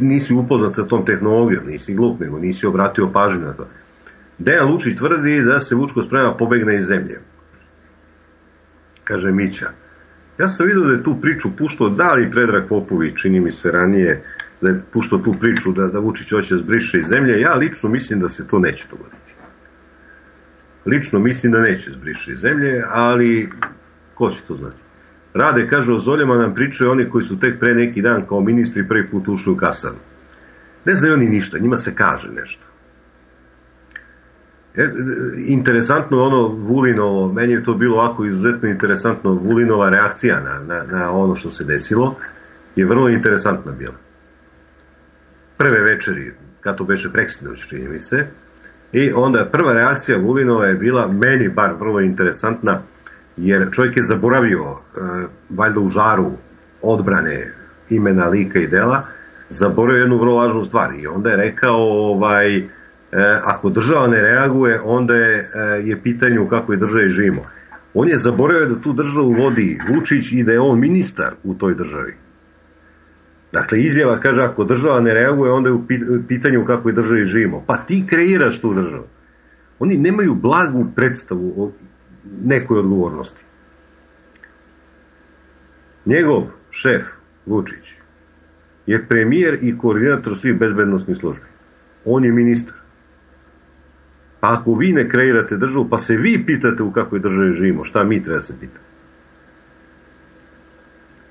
Speaker 2: nisi upoznat sa tom tehnologijom, nisi glup, nego nisi obratio pažnju na to. Dejan Lučić tvrdi da se Vučko sprema pobegne iz zemlje. Kaže Mića. Ja sam vidio da je tu priču puštao, da li Predrag Popović, čini mi se ranije, da je puštao tu priču da, da Vučić hoće da zbriše iz zemlje. Ja lično mislim da se to neće dogoditi. Lično mislim da neće zbriše iz zemlje, ali ko će to znati? Rade, kaže, o Zoljama nam pričaju oni koji su tek pre neki dan kao ministri prvi put ušli u kasarnu. Ne znaju oni ništa, njima se kaže nešto. E, interesantno je ono Vulinovo, meni je to bilo ovako izuzetno interesantno, Vulinova reakcija na, na, na ono što se desilo je vrlo interesantna bila. Prve večeri, kad to beše preksinoć, čini mi se, i onda prva reakcija Vulinova je bila meni bar vrlo interesantna, jer čovjek je zaboravio, e, valjda u žaru odbrane imena, lika i dela, zaboravio jednu vrlo važnu stvar i onda je rekao ovaj, e, ako država ne reaguje, onda je, e, je pitanje u kakvoj državi živimo. On je zaboravio da tu državu vodi Vučić i da je on ministar u toj državi. Dakle, izjava kaže, ako država ne reaguje, onda je u pitanju kako je državi živimo. Pa ti kreiraš tu državu. Oni nemaju blagu predstavu o nekoj odgovornosti. Njegov šef, Vučić, je premijer i koordinator svih bezbednostnih službi. On je ministar. Pa ako vi ne kreirate državu, pa se vi pitate u kakvoj državi živimo, šta mi treba se pitati?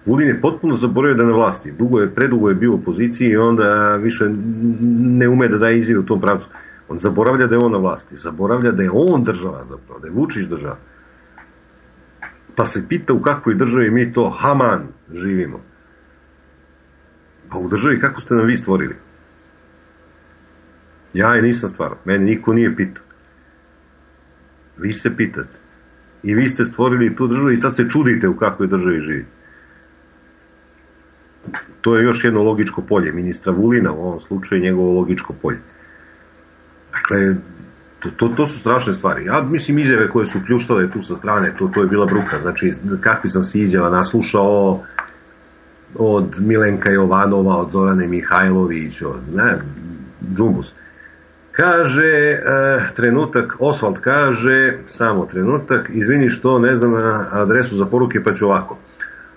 Speaker 2: Vulin je potpuno zaboravio da na vlasti. Dugo je, predugo je bio u poziciji i onda više ne ume da daje izjave u tom pravcu. On zaboravlja da je on na vlasti. Zaboravlja da je on država zapravo, da je Vučić država. Pa se pita u kakvoj državi mi to Haman živimo. Pa u državi kako ste nam vi stvorili? Ja je nisam stvarao, mene niko nije pitao. Vi se pitate. I vi ste stvorili tu državu i sad se čudite u kakvoj državi živite. To je još jedno logičko polje. Ministra Vulina u ovom slučaju njegovo logičko polje. Dakle, to, to, to su strašne stvari. Ja mislim izjave koje su pljuštale tu sa strane, to, to je bila bruka. Znači, kakvi sam se izjava naslušao od Milenka Jovanova, od Zorane Mihajlović, od ne, Džumbus. Kaže, e, trenutak, Osvald kaže, samo trenutak, izvini što ne znam adresu za poruke, pa ću ovako.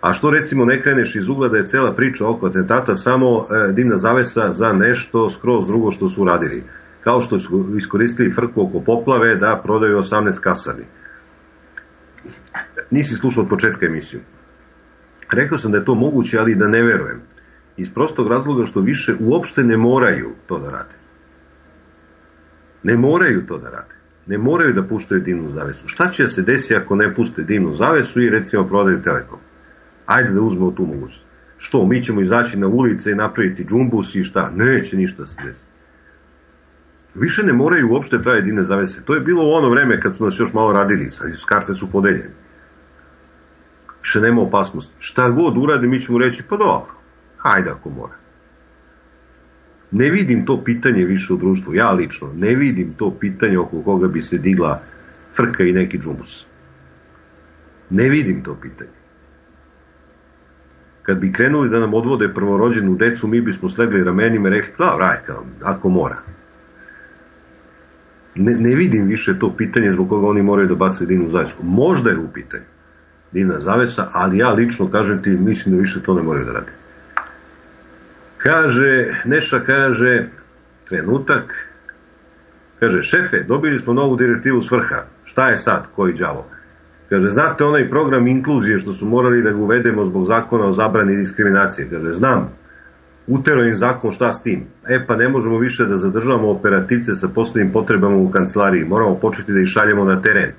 Speaker 2: A što recimo ne kreneš iz ugla da je cela priča oko atentata samo e, dimna zavesa za nešto skroz drugo što su radili. Kao što su iskoristili frku oko poplave da prodaju 18 kasarni. Nisi slušao od početka emisiju. Rekao sam da je to moguće, ali da ne verujem. Iz prostog razloga što više uopšte ne moraju to da rade. Ne moraju to da rade. Ne moraju da puštaju dimnu zavesu. Šta će se desiti ako ne puste dimnu zavesu i recimo prodaju Telekom? Ajde da uzmemo tu mogućnost. Što, mi ćemo izaći na ulice i napraviti džumbus i šta? Neće ništa se desiti. Više ne moraju uopšte praviti dimne zavese. To je bilo u ono vreme kad su nas još malo radili, sad karte su podeljene. Više nema opasnosti. Šta god uradi, mi ćemo reći, pa dobro, hajde ako mora. Ne vidim to pitanje više u društvu, ja lično, ne vidim to pitanje oko koga bi se digla frka i neki džumbus. Ne vidim to pitanje. Kad bi krenuli da nam odvode prvorođenu decu, mi bismo slegli ramenima i rekli, da, rajka, ako mora. Ne, ne vidim više to pitanje zbog koga oni moraju da bacaju dinu zavisku. Možda je u pitanju divna zavesa, ali ja lično kažem ti, mislim da više to ne moraju da rade. Kaže, Neša kaže, trenutak, kaže, šefe, dobili smo novu direktivu svrha, šta je sad, koji đavo? Kaže, znate onaj program inkluzije što su morali da ga uvedemo zbog zakona o zabrani diskriminacije? Kaže, znam, utero im zakon šta s tim? E pa ne možemo više da zadržavamo operativce sa poslovnim potrebama u kancelariji, moramo početi da ih šaljemo na teren.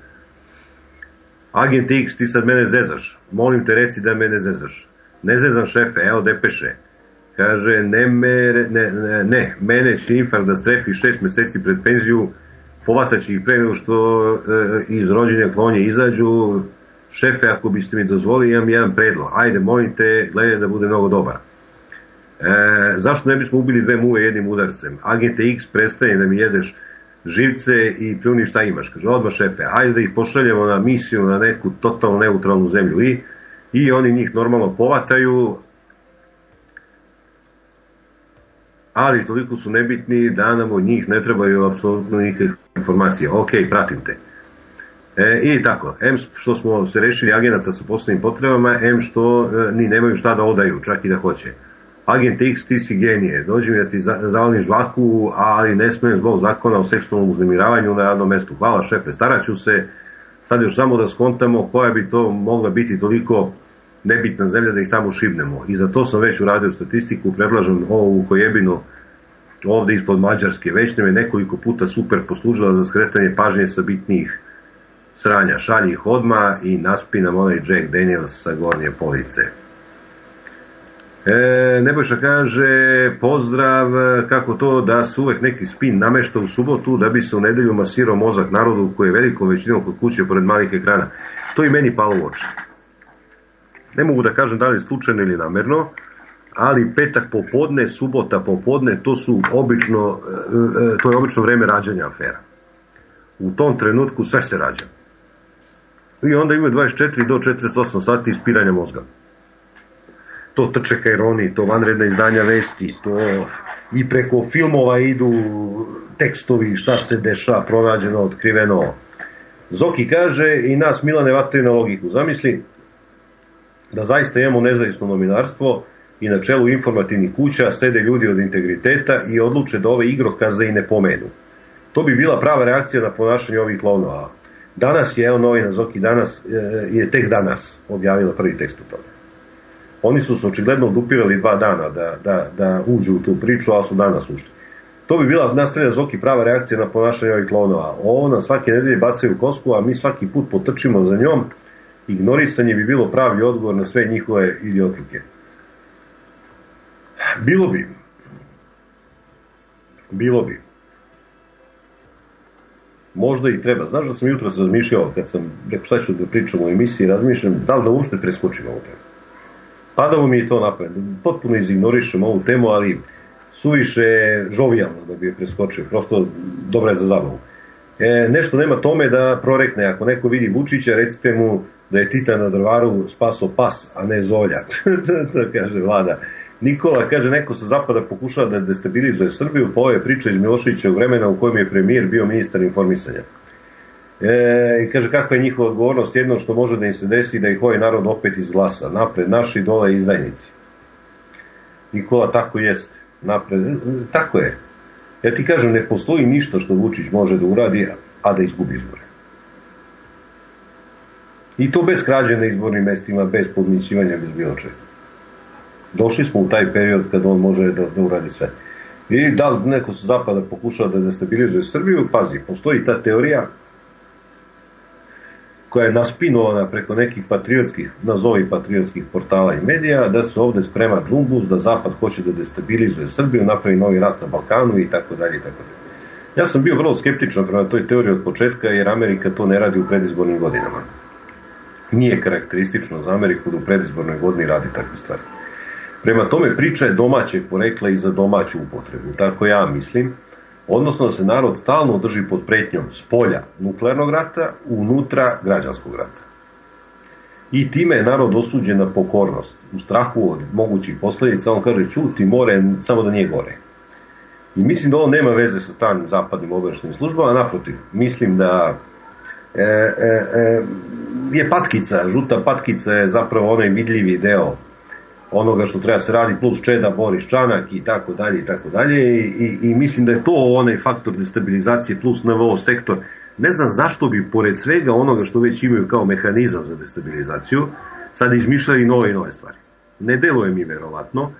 Speaker 2: Agent X, ti sad mene zezaš. Molim te reci da mene zezaš. Ne zezam šefe, evo depeše. Kaže, ne, mere, ne, ne, ne, mene će infarkt da strefi šest meseci pred penziju, povataći ih pre nego što e, iz rođenja klonje izađu. Šefe, ako biste mi dozvolili, imam jedan predlog. Ajde, molim te, gledaj da bude mnogo dobar. E, zašto ne bismo ubili dve muve jednim udarcem? Agente X, prestane da mi jedeš živce i pljuni šta imaš. Kaže, odmah šefe, ajde da ih pošaljemo na misiju na neku totalno neutralnu zemlju. I, i oni njih normalno povataju, ali toliko su nebitni da nam od njih ne trebaju apsolutno nikakve informacije. Ok, pratim te. E, I tako, M što smo se rešili agenata sa poslovnim potrebama, M što e, ni nemaju šta da odaju, čak i da hoće. Agent X, ti si genije, dođi mi da ti zavalim žvaku, ali ne smijem zbog zakona o seksualnom uznemiravanju na radnom mestu. Hvala šefe, staraću se, sad još samo da skontamo koja bi to mogla biti toliko nebitna zemlja da ih tamo šibnemo. I za to sam već uradio statistiku, predlažem ovu kojebinu ovde ispod Mađarske, već nam je nekoliko puta super poslužila za skretanje pažnje sa bitnijih sranja. Šalji ih odma i naspi nam onaj Jack Daniels sa gornje police. E, Nebojša kaže, pozdrav, kako to da se uvek neki spin namešta u subotu da bi se u nedelju masirao mozak narodu koji je velikom većinom kod kuće pored malih ekrana. To i meni palo u oči. Ne mogu da kažem da li je slučajno ili namerno, ali petak popodne, subota popodne, to su obično, e, e, to je obično vreme rađanja afera. U tom trenutku sve se rađa. i onda imaju 24 do 48 sati ispiranja mozga. To trče kajroni, to vanredne izdanja vesti, to i preko filmova idu tekstovi šta se deša, pronađeno, otkriveno. Zoki kaže i nas Milane vataju na logiku. Zamisli da zaista imamo nezavisno novinarstvo i na čelu informativnih kuća sede ljudi od integriteta i odluče da ove igrokaze i ne pomenu. To bi bila prava reakcija na ponašanje ovih klovnova. Danas je, evo novina Zoki danas, e, je tek danas objavila prvi tekst o tome. Oni su se očigledno odupirali dva dana da, da, da uđu u tu priču, a su danas ušli. To bi bila nastavlja Zoki prava reakcija na ponašanje ovih klonova. Ovo nam svake nedelje bacaju kosku, a mi svaki put potrčimo za njom. Ignorisanje bi bilo pravi odgovor na sve njihove idiotlike. Bilo bi. Bilo bi. Možda i treba. Znaš da sam jutro razmišljao, kad sam rekao šta ću da pričam u emisiji, razmišljam da li da uopšte preskočim ovu temu. Padalo mi je to napred. Potpuno izignorišem ovu temu, ali suviše žovijalno da bi je preskočio. Prosto dobra je za zabavu. E, nešto nema tome da prorekne. Ako neko vidi Vučića, recite mu da je Tita na drvaru spaso pas, a ne zolja. to kaže vlada. Nikola, kaže, neko sa zapada pokušava da destabilizuje Srbiju, po ove priče iz Miloševićeg vremena u kojem je premijer bio ministar informisanja. E, kaže, kakva je njihova odgovornost, jedno što može da im se desi da ih ovaj narod opet izglasa. Napred, naši dole izdajnici. Nikola, tako jeste. Napred, e, tako je. Ja ti kažem, ne postoji ništa što Vučić može da uradi, a da izgubi izbore. I to bez krađe na izbornim mestima, bez podmićivanja, bez bilo čega. Došli smo u taj period kad on može da, da uradi sve. I da li neko sa zapada pokušava da destabilizuje Srbiju, pazi, postoji ta teorija koja je naspinovana preko nekih patriotskih, nazovi patriotskih portala i medija, da se ovde sprema džumbus, da Zapad hoće da destabilizuje Srbiju, napravi novi rat na Balkanu i tako dalje i tako dalje. Ja sam bio vrlo skeptičan prema toj teoriji od početka, jer Amerika to ne radi u predizbornim godinama. Nije karakteristično za Ameriku da u predizbornoj godini radi takve stvari. Prema tome priča je domaćeg porekla i za domaću upotrebu, tako ja mislim, odnosno da se narod stalno drži pod pretnjom s polja nuklearnog rata unutra građanskog rata. I time je narod osuđen na pokornost, u strahu od mogućih posledica, on kaže čuti more, samo da nije gore. I mislim da ovo nema veze sa stranim zapadnim obaveštenim službama, naprotiv, mislim da je patkica, žuta patkica je zapravo onaj vidljivi deo onoga što treba se radi plus Čeda, Boris Čanak i tako dalje i tako dalje. I, i mislim da je to onaj faktor destabilizacije plus NVO sektor. Ne znam zašto bi pored svega onoga što već imaju kao mehanizam za destabilizaciju sad izmišljali nove i nove stvari. Ne deluje mi verovatno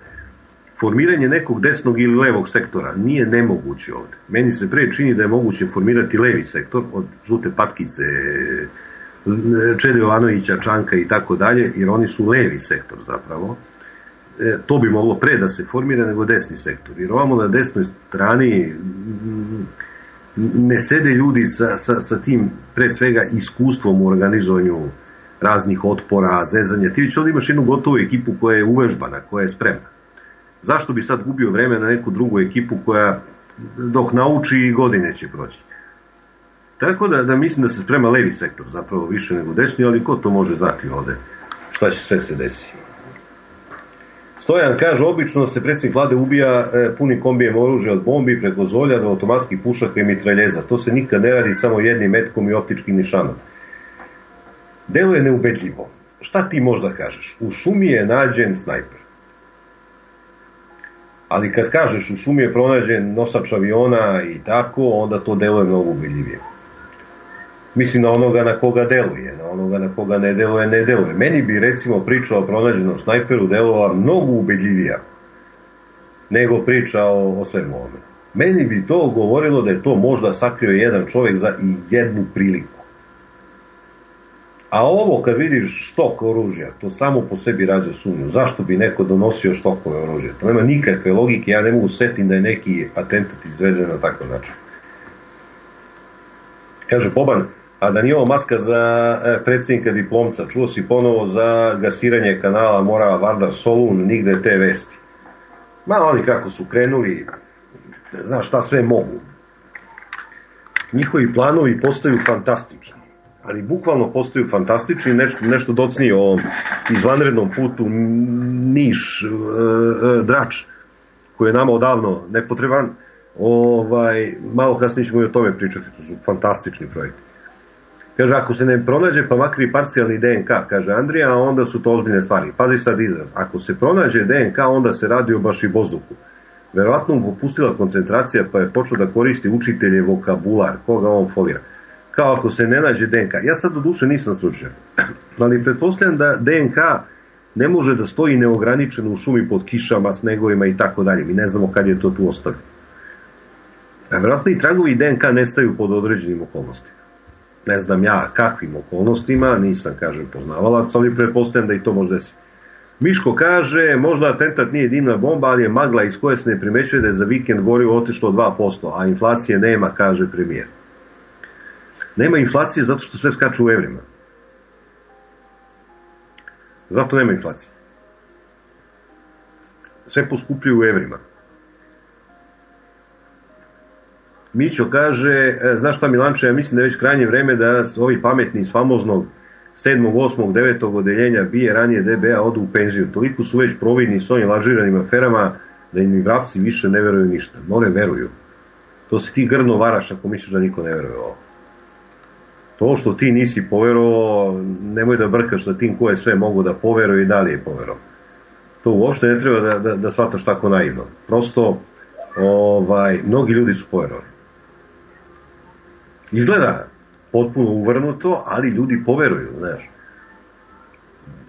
Speaker 2: formiranje nekog desnog ili levog sektora nije nemoguće ovde meni se pre čini da je moguće formirati levi sektor od žute patkice Čede Jovanovića, Čanka i tako dalje, jer oni su levi sektor zapravo e, to bi moglo pre da se formira nego desni sektor. Jer ovamo na desnoj strani mm, ne sede ljudi sa, sa, sa tim pre svega iskustvom u organizovanju raznih otpora, zezanja. Ti već ovdje imaš jednu gotovu ekipu koja je uvežbana, koja je spremna. Zašto bi sad gubio vreme na neku drugu ekipu koja dok nauči godine će proći. Tako da, da mislim da se sprema levi sektor zapravo više nego desni, ali ko to može znati ovde šta će sve se desiti. Stojan kaže, obično se predsjednik vlade ubija e, punim kombijem oružja od bombi preko zolja do automatskih pušaka i mitraljeza. To se nikad ne radi samo jednim metkom i optičkim nišanom. Delo je neubedljivo. Šta ti možda kažeš? U šumi je nađen snajper. Ali kad kažeš u šumi je pronađen nosač aviona i tako, onda to deluje mnogo ubedljivije mislim na onoga na koga deluje, na onoga na koga ne deluje, ne deluje. Meni bi recimo priča o pronađenom snajperu delovala mnogo ubedljivija nego priča o, o svemu ovome. Meni bi to govorilo da je to možda sakrio jedan čovek za jednu priliku. A ovo kad vidiš štok oružja, to samo po sebi rađa sumnju. Zašto bi neko donosio štokove oružja? To nema nikakve logike, ja ne mogu setim da je neki atentat izveden na takav način. Kaže Boban, a da nije ovo maska za e, predsjednika diplomca. Čuo si ponovo za gasiranje kanala Morava Vardar Solun, nigde te vesti. Ma oni kako su krenuli, znaš šta sve mogu. Njihovi planovi postaju fantastični. Ali bukvalno postaju fantastični, nešto, nešto docnije o ovom izvanrednom putu Niš, e, e, Drač, koji je nama odavno nepotreban, ovaj, malo kasnije ćemo i o tome pričati, to su fantastični projekti. Kaže, ako se ne pronađe pa makar i parcijalni DNK, kaže Andrija, a onda su to ozbiljne stvari. Pazi sad izraz. Ako se pronađe DNK, onda se radi o baš i bozduku. Verovatno mu popustila koncentracija pa je počeo da koristi učitelje vokabular, koga on folira. Kao ako se ne nađe DNK. Ja sad do duše nisam stručnjak, ali pretpostavljam da DNK ne može da stoji neograničeno u šumi pod kišama, snegovima i tako dalje. Mi ne znamo kad je to tu ostavio. A verovatno i tragovi DNK nestaju pod određenim okolnostima ne znam ja kakvim okolnostima, nisam, kažem, poznavalac, ali pretpostavljam da i to može desiti. Miško kaže, možda atentat nije dimna bomba, ali je magla iz koje se ne primećuje da je za vikend gorivo otišlo 2%, a inflacije nema, kaže premijer. Nema inflacije zato što sve skače u evrima. Zato nema inflacije. Sve poskupljuju u evrima. Mićo kaže, e, znaš šta Milanče, ja mislim da je već krajnje vreme da ovi pametni iz famoznog 7., 8., 9. odeljenja bije ranije DBA odu u penziju. Toliko su već providni s ovim lažiranim aferama da im vrapci više ne veruju ništa. More veruju. To se ti grdno varaš ako misliš da niko ne veruje ovo. To što ti nisi poverovao, nemoj da brkaš sa tim ko je sve mogu da poveruje i da li je poverovao. To uopšte ne treba da, da, da shvataš tako naivno. Prosto, ovaj, mnogi ljudi su poverovali. Izgleda potpuno uvrnuto, ali ljudi poveruju, znaš.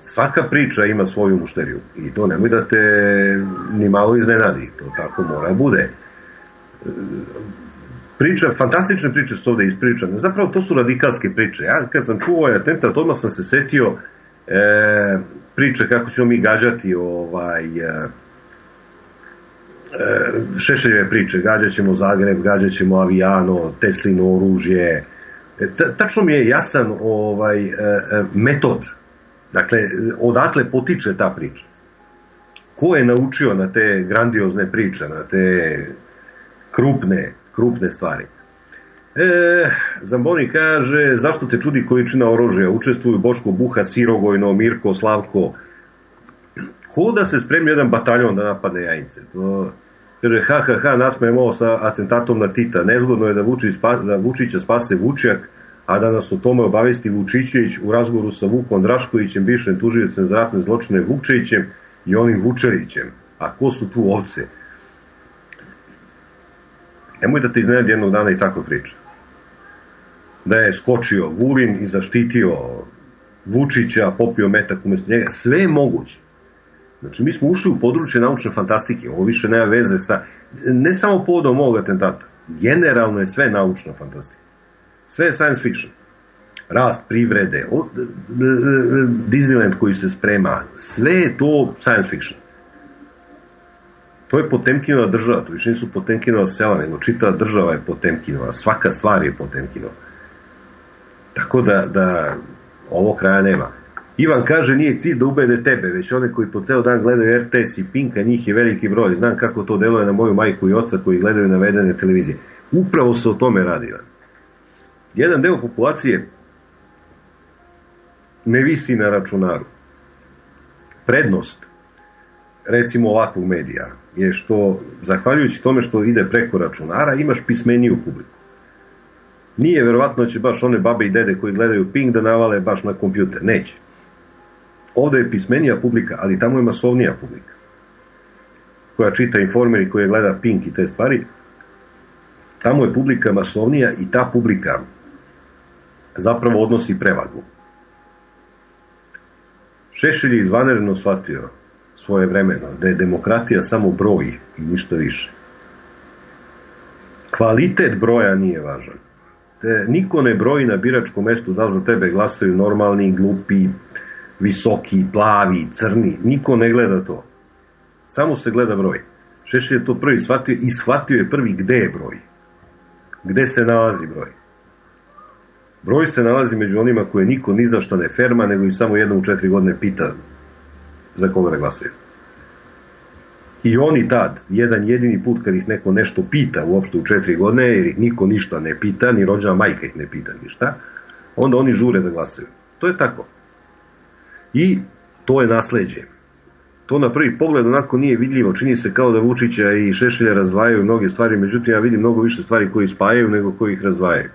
Speaker 2: Svaka priča ima svoju mušteriju i to nemoj da te ni malo iznenadi, to tako mora bude. Priča, fantastične priče su ovde ispričane, zapravo to su radikalske priče. Ja kad sam čuo ovaj atentat, odmah sam se setio e, priče kako ćemo mi gađati ovaj, e, E, Šešeljeve priče, gađat ćemo Zagreb, gađat ćemo Avijano, Teslino oružje. E, tačno mi je jasan ovaj e, metod. Dakle, odakle potiče ta priča. Ko je naučio na te grandiozne priče, na te krupne, krupne stvari? E, Zamboni kaže, zašto te čudi količina oružja? Učestvuju Boško Buha, Sirogojno, Mirko, Slavko. Ko da se spremi jedan bataljon da napadne Jajince? To, Kaže, ha, ha, ha, nasmejemo ovo sa atentatom na Tita. Nezgodno je da, Vučić, da Vučića spase Vučjak, a da nas o tome obavesti Vučićević u razgovoru sa Vukom Draškovićem, bivšim tuživicem za ratne zločine Vukčevićem i onim Vučerićem. A ko su tu ovce? Nemoj da te iznenadi jednog dana i tako priča. Da je skočio Vulin i zaštitio Vučića, popio metak umesto njega. Sve je moguće. Znači, mi smo ušli u područje naučne fantastike, ovo više nema veze sa, ne samo povodom ovog atentata, generalno je sve naučna fantastika. Sve je science fiction. Rast privrede, Disneyland koji se sprema, sve je to science fiction. To je Potemkinova država, to više nisu Potemkinova sela, nego čita država je Potemkinova, svaka stvar je Potemkinova. Tako da, da ovo kraja nema. Ivan kaže nije cilj da ubede tebe, već one koji po ceo dan gledaju RTS i Pinka, njih je veliki broj. Znam kako to deluje na moju majku i oca koji gledaju navedene televizije. Upravo se o tome radi. Jedan deo populacije ne visi na računaru. Prednost, recimo ovakvog medija, je što, zahvaljujući tome što ide preko računara, imaš pismeniju publiku. Nije verovatno da će baš one babe i dede koji gledaju Pink da navale baš na kompjuter. Neće. Ovde je pismenija publika, ali tamo je masovnija publika koja čita informer i koja gleda Pink i te stvari. Tamo je publika masovnija i ta publika zapravo odnosi prevagu. Šešelj je izvanredno shvatio svoje vremeno da je demokratija samo broj i ništa više. Kvalitet broja nije važan. Te, niko ne broji na biračkom mestu da za tebe glasaju normalni, glupi, visoki, plavi, crni, niko ne gleda to. Samo se gleda broj. Šešelj je to prvi shvatio i shvatio je prvi gde je broj. Gde se nalazi broj. Broj se nalazi među onima koje niko ni za što ne ferma, nego i samo jednom u četiri godine pita za koga da glasaju. I oni tad, jedan jedini put kad ih neko nešto pita uopšte u četiri godine, jer ih niko ništa ne pita, ni rođena majka ih ne pita ništa, onda oni žure da glasaju. To je tako. I to je nasleđe. To na prvi pogled onako nije vidljivo, čini se kao da Vučića i Šešelja razdvajaju mnoge stvari, međutim ja vidim mnogo više stvari koji spajaju nego koji ih razdvajaju.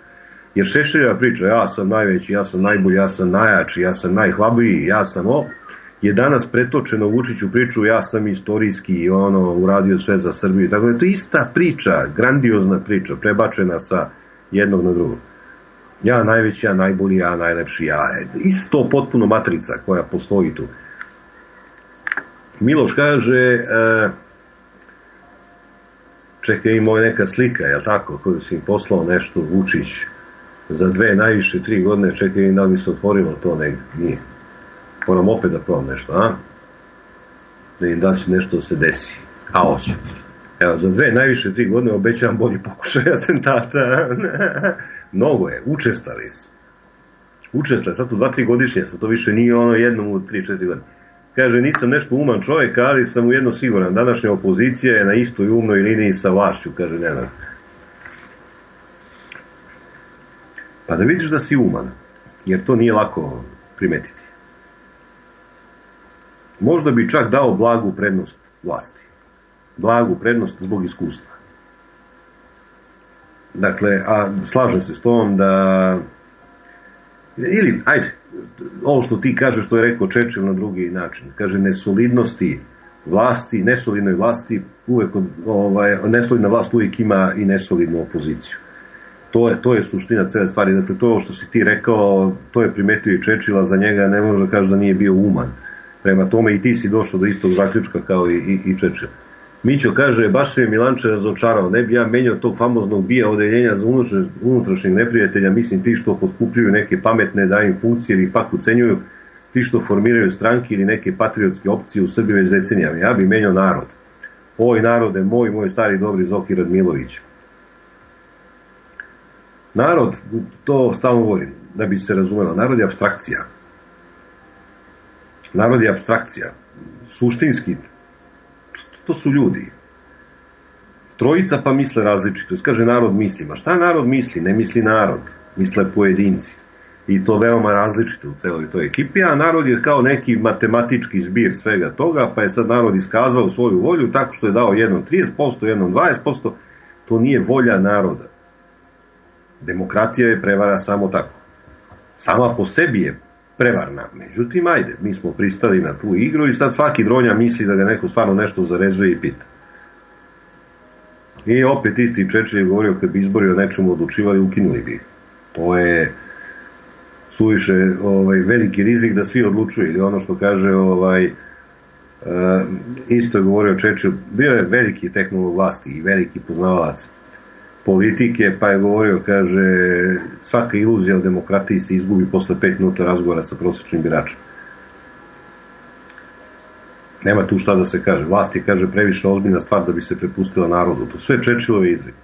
Speaker 2: Jer Šešelja priča, ja sam najveći, ja sam najbolji, ja sam najjači, ja sam najhlabiji, ja sam o, je danas pretočeno Vučiću priču, ja sam istorijski i ono, uradio sve za Srbiju. Tako da je to ista priča, grandiozna priča, prebačena sa jednog na drugog. Ja najveći, ja najbolji, ja najlepši, ja. Isto potpuno matrica koja postoji tu. Miloš kaže, e, čekaj, ima neka slika, je tako, koju si im poslao nešto, Vučić, za dve, najviše tri godine, čekaj, da bi se otvorilo to negde, nije. Moram opet da probam nešto, a? Da im da će nešto da se desi. A, hoće. Evo, za dve, najviše tri godine obećavam bolji pokušaj atentata. Mnogo je, učestali su. Učestali, sad tu dva, tri godišnje, sad to više nije ono jednom u tri, četiri godine. Kaže, nisam nešto uman čovjek, ali sam u jedno siguran. Današnja opozicija je na istoj umnoj liniji sa vlašću, kaže Nenad. Pa da vidiš da si uman, jer to nije lako primetiti. Možda bi čak dao blagu prednost vlasti. Blagu prednost zbog iskustva. Dakle, a slažem se s tom da ili, ajde, ovo što ti kažeš, što je rekao Čečil na drugi način, kaže nesolidnosti vlasti, nesolidnoj vlasti uvek, ovaj, nesolidna vlast uvijek ima i nesolidnu opoziciju. To je, to je suština cele stvari, dakle to što si ti rekao, to je primetio i Čečila, za njega ne može da kaže da nije bio uman. Prema tome i ti si došao do istog zaključka kao i, i, i Čečil. Mićo kaže, baš je Milanče razočarao, ne bi ja menjao tog famoznog bija odeljenja za unutrašnjeg neprijatelja, mislim ti što potkupljuju neke pametne, daju im funkcije ili pak ucenjuju, ti što formiraju stranke ili neke patriotske opcije u Srbiji već decenijama. Ja bi menjao narod. Oj narode, moj, moj stari dobri Zoki Radmilović. Narod, to stalno volim, da bi se razumelo, narod je abstrakcija. Narod je abstrakcija. Suštinski, to su ljudi. Trojica pa misle različito. Kaže narod misli. Ma šta narod misli? Ne misli narod. Misle pojedinci. I to veoma različito u celoj toj ekipi, a narod je kao neki matematički zbir svega toga, pa je sad narod iskazao svoju volju tako što je dao jednom 30%, jednom 20%, to nije volja naroda. Demokratija je prevara samo tako. Sama po sebi je prevarna. Međutim, ajde, mi smo pristali na tu igru i sad svaki dronja misli da ga neko stvarno nešto zarezuje i pita. I opet isti Čečer je govorio kad bi izbori o nečemu odlučivali, ukinuli bi. To je suviše ovaj, veliki rizik da svi odlučuju. Ili ono što kaže ovaj, uh, isto je govorio Čečer, bio je veliki tehnolog vlasti i veliki poznavalac politike, pa je govorio, kaže, svaka iluzija o demokratiji se izgubi posle 5 minuta razgovora sa prosječnim biračem. Nema tu šta da se kaže. Vlast je, kaže, previše ozbiljna stvar da bi se prepustila narodu. To sve Čečilove izreke.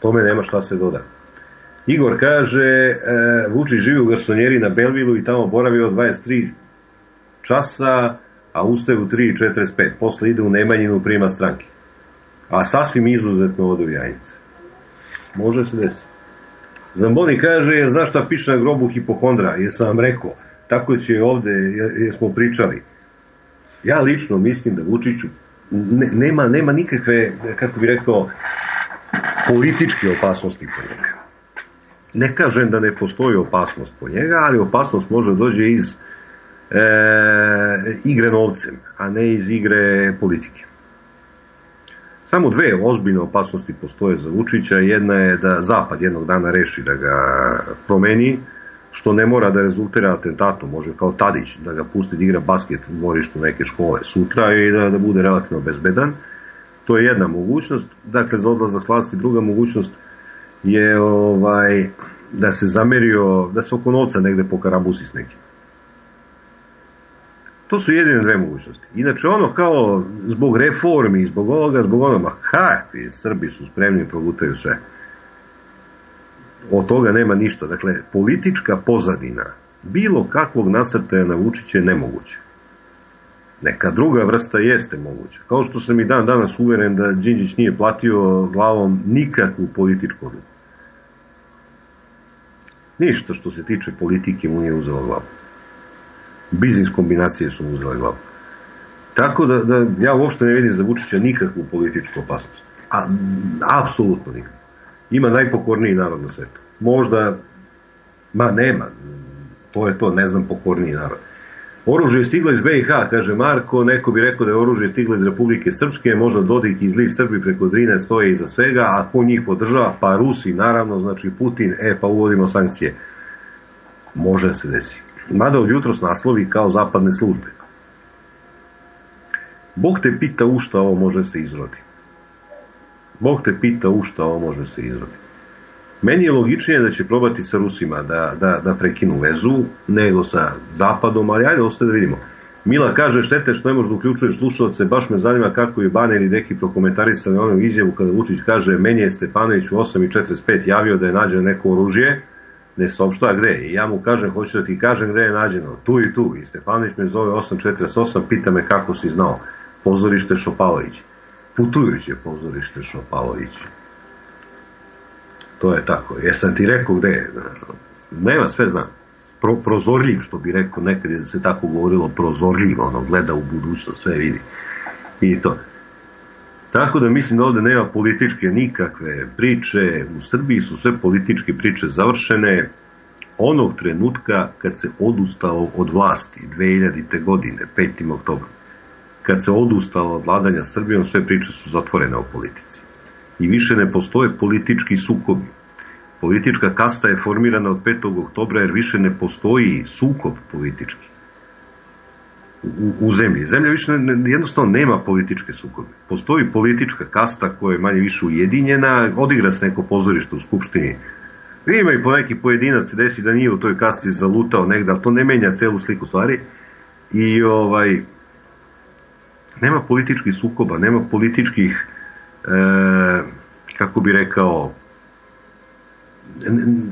Speaker 2: Tome nema šta se doda. Igor kaže, e, Vučić živi u garsonjeri na Belvilu i tamo boravio 23 časa, a ustaje u 3.45. Posle ide u Nemanjinu prima stranke a sasvim izuzetno ode u jajnice. Može se desiti. Zamboni kaže, znaš šta piše na grobu hipohondra? Jesam vam rekao, tako će ovde, jer smo pričali. Ja lično mislim da Vučiću ne, nema, nema nikakve, kako bi rekao, političke opasnosti po njega. Ne kažem da ne postoji opasnost po njega, ali opasnost može da dođe iz e, igre novcem, a ne iz igre politike. Samo dve ozbiljne opasnosti postoje za Vučića. Jedna je da Zapad jednog dana reši da ga promeni, što ne mora da rezultira atentatom, može kao Tadić da ga pusti da igra basket u dvorištu neke škole sutra i da, da bude relativno bezbedan. To je jedna mogućnost. Dakle, za odlazak vlasti druga mogućnost je ovaj, da se zamerio, da se oko novca negde pokarabusi s nekim. To su jedine dve mogućnosti. Inače, ono kao zbog reformi, zbog ovoga, zbog onoga, ha, i Srbi su spremni i progutaju sve. Od toga nema ništa. Dakle, politička pozadina bilo kakvog nasrtaja na Vučića je nemoguće. Neka druga vrsta jeste moguća. Kao što sam i dan danas uveren da Đinđić nije platio glavom nikakvu političku odluku. Ništa što se tiče politike mu nije uzelo glavu. Biznis kombinacije su mu uzele glavu. Tako da, da ja uopšte ne vidim za Vučića nikakvu političku opasnost. A, apsolutno nikakvu. Ima najpokorniji narod na svetu. Možda, ma nema, to je to, ne znam, pokorniji narod. Oružje je stiglo iz BiH, kaže Marko, neko bi rekao da je oružje stiglo iz Republike Srpske, možda Dodik i zli Srbi preko Drine stoje iza svega, a ko njih podržava? Pa Rusi, naravno, znači Putin, e pa uvodimo sankcije. Može se desi. Mada od jutros naslovi kao zapadne službe. Bog te pita u šta ovo može se izrodi. Bog te pita u šta ovo može se izrodi. Meni je logičnije da će probati sa Rusima da, da, da prekinu vezu nego sa Zapadom, ali ajde ostaje da vidimo. Mila kaže štete što ne možeš da uključuješ slušalce, baš me zanima kako je Bane ili neki prokomentarisali onu izjavu kada Vučić kaže meni je Stepanović u 8.45 javio da je nađeno neko oružje, ne saopšta gde. I ja mu kažem, hoću da ti kažem gde je nađeno, tu i tu. I Stepanović me zove 848, pita me kako si znao. Pozorište Šopalović. Putujuće pozorište Šopalović. To je tako. Jesam ti rekao gde je? Nema, sve znam. Pro, prozorljiv, što bi rekao nekad je da se tako govorilo, prozorljiv, ono, gleda u budućnost, sve vidi. I to. Tako da mislim da ovde nema političke nikakve priče, u Srbiji su sve političke priče završene onog trenutka kad se odustalo od vlasti 2000. godine, 5. oktobra. Kad se odustalo od vladanja Srbijom, sve priče su zatvorene o politici i više ne postoje politički sukobi. Politička kasta je formirana od 5. oktobra jer više ne postoji sukob politički u, zemlji. Zemlja više ne, jednostavno nema političke sukobe. Postoji politička kasta koja je manje više ujedinjena, odigra se neko pozorište u Skupštini. Ima i po neki pojedinac se desi da nije u toj kasti zalutao negde, ali to ne menja celu sliku stvari. I ovaj, nema političkih sukoba, nema političkih e, kako bi rekao,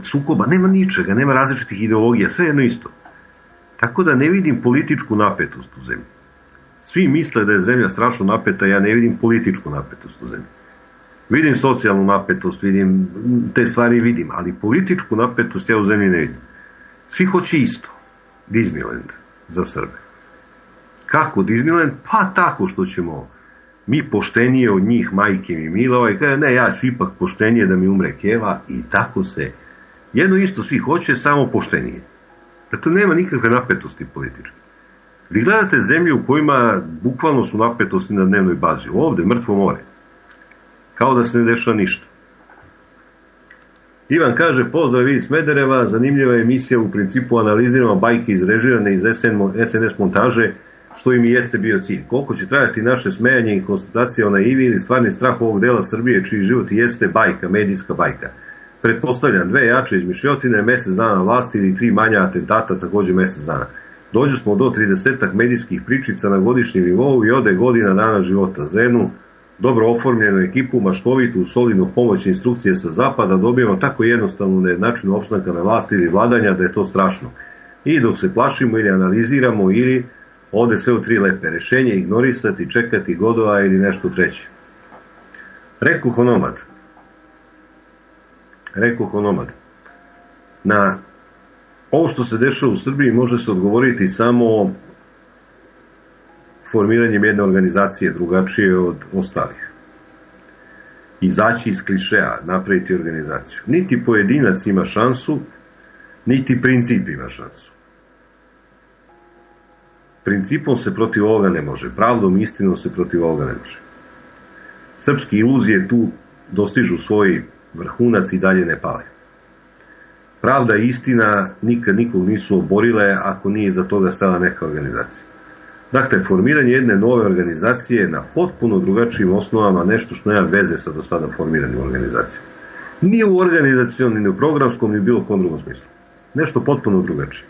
Speaker 2: sukoba, nema ničega, nema različitih ideologija, sve jedno isto. Tako da ne vidim političku napetost u zemlji. Svi misle da je zemlja strašno napeta, ja ne vidim političku napetost u zemlji. Vidim socijalnu napetost, vidim, te stvari vidim, ali političku napetost ja u zemlji ne vidim. Svi hoće isto. Disneyland za Srbe. Kako Disneyland? Pa tako što ćemo mi poštenije od njih, majke mi mila, ovaj kaže, ne, ja ću ipak poštenije da mi umre keva i tako se. Jedno isto svi hoće, samo poštenije. Dakle, nema nikakve napetosti političke. Vi gledate zemlje u kojima bukvalno su napetosti na dnevnoj bazi. Ovde, mrtvo more. Kao da se ne dešava ništa. Ivan kaže, pozdrav iz Smedereva, zanimljiva emisija, u principu analiziramo bajke izrežirane iz SNS montaže, što im i jeste bio cilj. Koliko će trajati naše smejanje i konstatacija o naivi ili stvarni strah ovog dela Srbije, čiji život jeste bajka, medijska bajka. Pretpostavljam dve jače izmišljotine, mesec dana vlasti ili tri manja atentata, takođe mesec dana. Dođu smo do 30 medijskih pričica na godišnjem nivou i ode godina dana života. Za jednu dobro oformljenu ekipu, maštovitu, solidnu pomoć i instrukcije sa zapada dobijemo tako jednostavnu nejednačinu opstanka na vlasti ili vladanja da je to strašno. I dok se plašimo ili analiziramo ili Ovde sve u tri lepe. Rešenje ignorisati, čekati godova ili nešto treće. Reku honomad. Reku honomad. Na ovo što se dešava u Srbiji može se odgovoriti samo formiranjem jedne organizacije drugačije od ostalih. Izaći iz klišeja, napraviti organizaciju. Niti pojedinac ima šansu, niti princip ima šansu. Principom se protiv ovoga ne može, pravdom i istinom se protiv ovoga ne može. Srpske iluzije tu dostižu svoj vrhunac i dalje ne pale. Pravda i istina nikad nikog nisu oborile ako nije za toga stala neka organizacija. Dakle, formiranje jedne nove organizacije na potpuno drugačijim osnovama, nešto što nema veze sa do sada formiranim organizacijama. Nije u organizacijalnom, ni u programskom, ni u bilo kom drugom smislu. Nešto potpuno drugačije.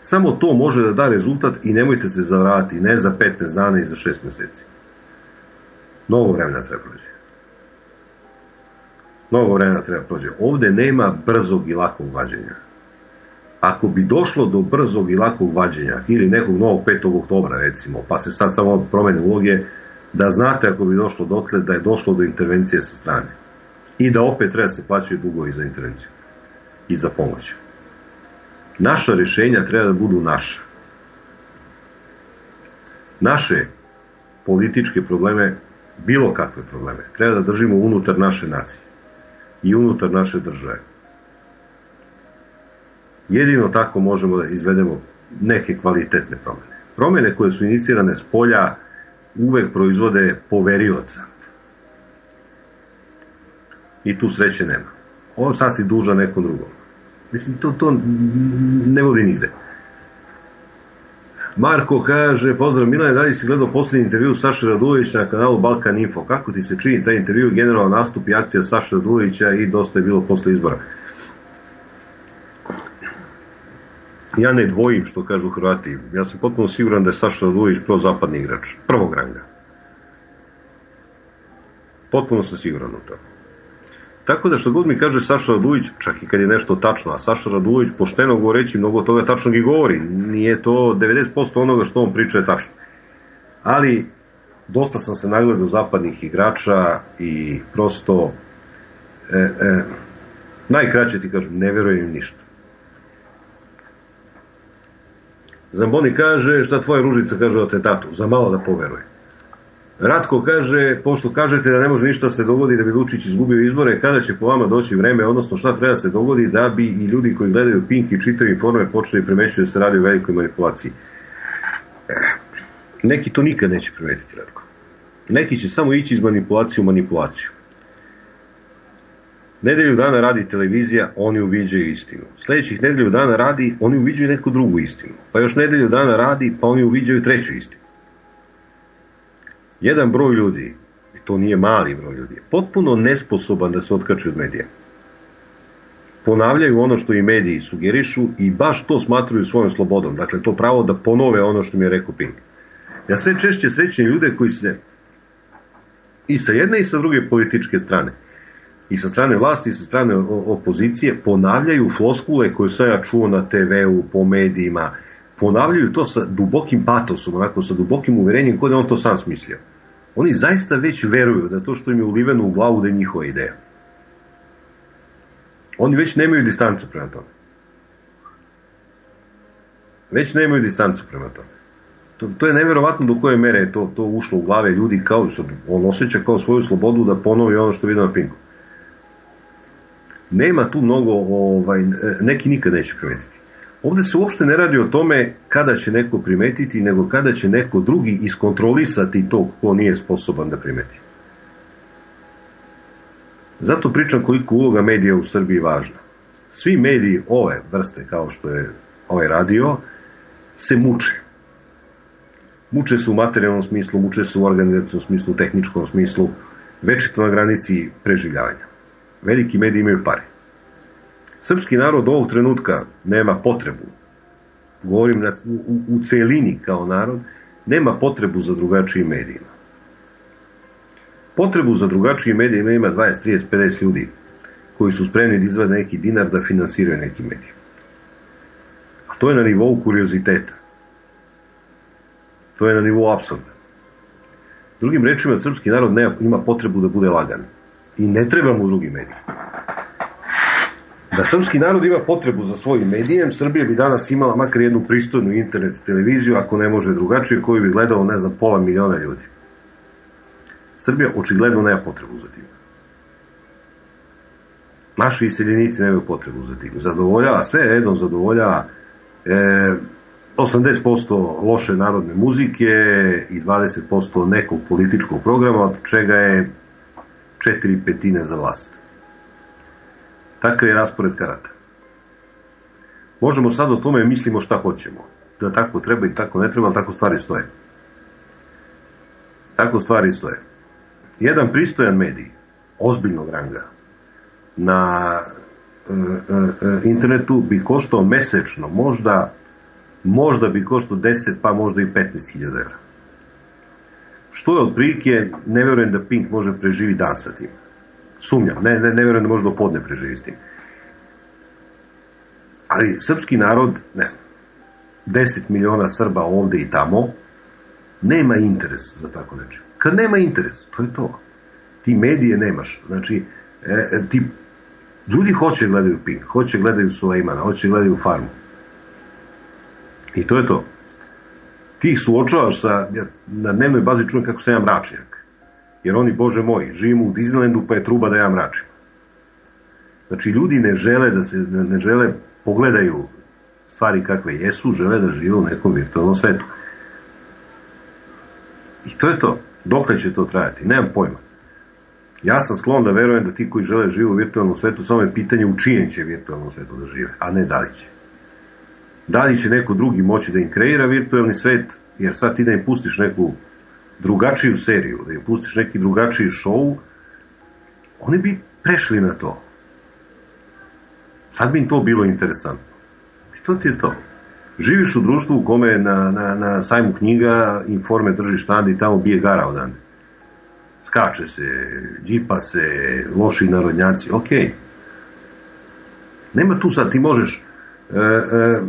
Speaker 2: Samo to može da da rezultat i nemojte se zavrati, ne za 15 dana i za 6 meseci. Mnogo vremena treba prođe. Mnogo vremena treba prođe. Ovde nema brzog i lakog vađenja. Ako bi došlo do brzog i lakog vađenja ili nekog novog 5. oktobra recimo, pa se sad samo promene uloge, da znate ako bi došlo dotle da je došlo do intervencije sa strane. I da opet treba da se plaćaju dugovi za intervenciju. i za pomoć. Naša rešenja treba da budu naša. Naše političke probleme, bilo kakve probleme, treba da držimo unutar naše nacije i unutar naše države. Jedino tako možemo da izvedemo neke kvalitetne promene. Promene koje su inicirane s polja uvek proizvode poverioca. I tu sreće nema. Ovo sad si duža nekom drugom. Mislim, to, to ne vodi nigde. Marko kaže, pozdrav Milane, da li si gledao posljednji intervju Saša Radulovića na kanalu Balkan Info? Kako ti se čini taj intervju, generalno nastup i akcija Saša Radulovića i dosta je bilo posle izbora? Ja ne dvojim što kažu Hrvati. Ja sam potpuno siguran da je Saša Radulović zapadni igrač. Prvog ranga. Potpuno sam siguran u to. Tako da što god mi kaže Saša Radulović, čak i kad je nešto tačno, a Saša Radulović pošteno govoreći mnogo toga tačnog i govori, nije to 90% onoga što on priča je tačno. Ali dosta sam se nagledao zapadnih igrača i prosto e, e, najkraće ti kažem, ne verujem ništa. Zamboni kaže, šta tvoja ružica kaže o atentatu, za malo da poveruje. Ratko kaže, pošto kažete da ne može ništa se dogodi da bi Vučić izgubio izbore, kada će po vama doći vreme, odnosno šta treba se dogodi da bi i ljudi koji gledaju Pink i čitaju informe počeli primećuju da se radi o velikoj manipulaciji. Eh, neki to nikad neće primetiti, Ratko. Neki će samo ići iz manipulacije u manipulaciju. Nedelju dana radi televizija, oni uviđaju istinu. Sledećih nedelju dana radi, oni uviđaju neku drugu istinu. Pa još nedelju dana radi, pa oni uviđaju treću istinu jedan broj ljudi, i to nije mali broj ljudi, je potpuno nesposoban da se otkače od medija. Ponavljaju ono što i mediji sugerišu i baš to smatruju svojom slobodom. Dakle, to pravo da ponove ono što mi je rekao Pink. Ja sve češće srećem ljude koji se i sa jedne i sa druge političke strane i sa strane vlasti i sa strane opozicije ponavljaju floskule koje sam ja čuo na TV-u, po medijima, ponavljaju to sa dubokim patosom, onako sa dubokim uverenjem kod da on to sam smislio. Oni zaista već veruju da to što im je uliveno u glavu da je njihova ideja. Oni već nemaju distancu prema tome. Već nemaju distancu prema tome. To, to je neverovatno do koje mere je to, to ušlo u glave ljudi kao on osjeća kao svoju slobodu da ponovi ono što vidio na Pinku. Nema tu mnogo, ovaj, neki nikad neće primetiti. Ovde se uopšte ne radi o tome kada će neko primetiti, nego kada će neko drugi iskontrolisati to ko nije sposoban da primeti. Zato pričam koliko uloga medija u Srbiji važna. Svi mediji ove vrste, kao što je ovaj radio, se muče. Muče se u materijalnom smislu, muče se u organizacijnom smislu, tehničkom smislu, večito na granici preživljavanja. Veliki mediji imaju pare. Srpski narod ovog trenutka nema potrebu, govorim na, u, u celini kao narod, nema potrebu za drugačijim medijima. Potrebu za drugačijim medijima ima 20, 30, 50 ljudi koji su spremni da izvade neki dinar da finansiraju neki medij. A to je na nivou kurioziteta. To je na nivou absurda. Drugim rečima, srpski narod nema, ima potrebu da bude lagan. I ne treba mu drugi mediji. Da srpski narod ima potrebu za svojim medijem, Srbija bi danas imala makar jednu pristojnu internet televiziju, ako ne može drugačije, koju bi gledalo, ne znam, pola miliona ljudi. Srbija očigledno nema potrebu za tim. Naši iseljenici nemaju potrebu za tim. Zadovoljava, sve redom zadovoljava e, 80% loše narodne muzike i 20% nekog političkog programa, od čega je četiri petine za vlast. Takav je raspored karata. Možemo sad o tome mislimo šta hoćemo. Da tako treba i tako ne treba, ali tako stvari stoje. Tako stvari stoje. Jedan pristojan medij, ozbiljnog ranga, na internetu bi koštao mesečno, možda možda bi koštao 10, pa možda i 15.000 evra. Što je od prilike, ne verujem da Pink može preživi dan sa tim. Sumnjam, ne, ne, ne verujem da može do podne preživi s tim. Ali srpski narod, ne znam, 10 miliona Srba ovde i tamo, nema interes za tako nešto. Kad nema interes, to je to. Ti medije nemaš. Znači, e, e ti Ljudi hoće gledaju Pink, hoće gledaju Sulejmana, hoće gledaju Farmu. I to je to. Ti ih suočavaš sa, ja na dnevnoj bazi čujem kako sam ja mračnjak. Jer oni, bože moj, živimo u Disneylandu pa je truba da ja mračim. Znači, ljudi ne žele da se, ne, žele pogledaju stvari kakve jesu, žele da žive u nekom virtualnom svetu. I to je to. Dokle će to trajati? Nemam pojma. Ja sam sklon da verujem da ti koji žele žive u virtualnom svetu, samo je pitanje u čijem će virtualnom svetu da žive, a ne da li će. Da li će neko drugi moći da im kreira virtualni svet, jer sad ti da im pustiš neku drugačiju seriju, da im pustiš neki drugačiji show, oni bi prešli na to. Sad bi im to bilo interesantno. I to ti je to. Živiš u društvu u kome na, na, na sajmu knjiga informe drži štand i tamo bije gara odande. Skače se, džipa se, loši narodnjaci, ok. Nema tu sad, ti možeš, e, e,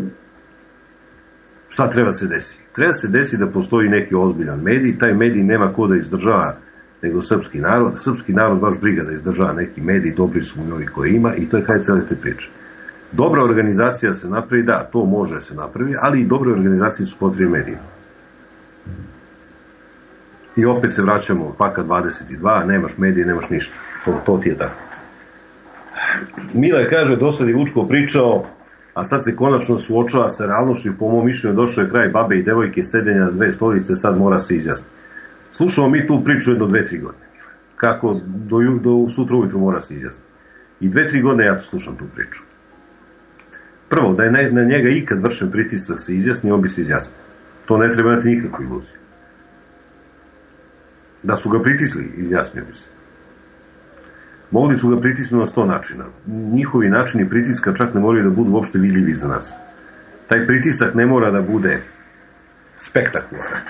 Speaker 2: šta treba se desi? Treba se desi da postoji neki ozbiljan medij, taj medij nema ko da izdržava nego srpski narod, srpski narod baš briga da izdržava neki medij, dobri su mu njoj koje ima i to je kaj cele te priče. Dobra organizacija se napravi, da, to može se napravi, ali i dobre organizacije su potrebne medijima. I opet se vraćamo u paka 22, nemaš medije, nemaš ništa. To, to ti je tako. Mile kaže, do sad je Vučko pričao, a sad se konačno suočava sa realnošću, po mom mišljenju došao je kraj babe i devojke sedenja na dve stolice, sad mora se izjasniti. Slušamo mi tu priču jedno dve, tri godine. Kako do, do sutra ujutru mora se izjasniti. I dve, tri godine ja to slušam tu priču. Prvo, da je na, na njega ikad vršen pritisak se izjasni, on bi se izjasnio. To ne treba imati nikakvu iluziju. Da su ga pritisli, izjasnio bi se. Mogli su ga pritisnuti na sto načina. Njihovi načini pritiska čak ne moraju da budu uopšte vidljivi za nas. Taj pritisak ne mora da bude spektakularan.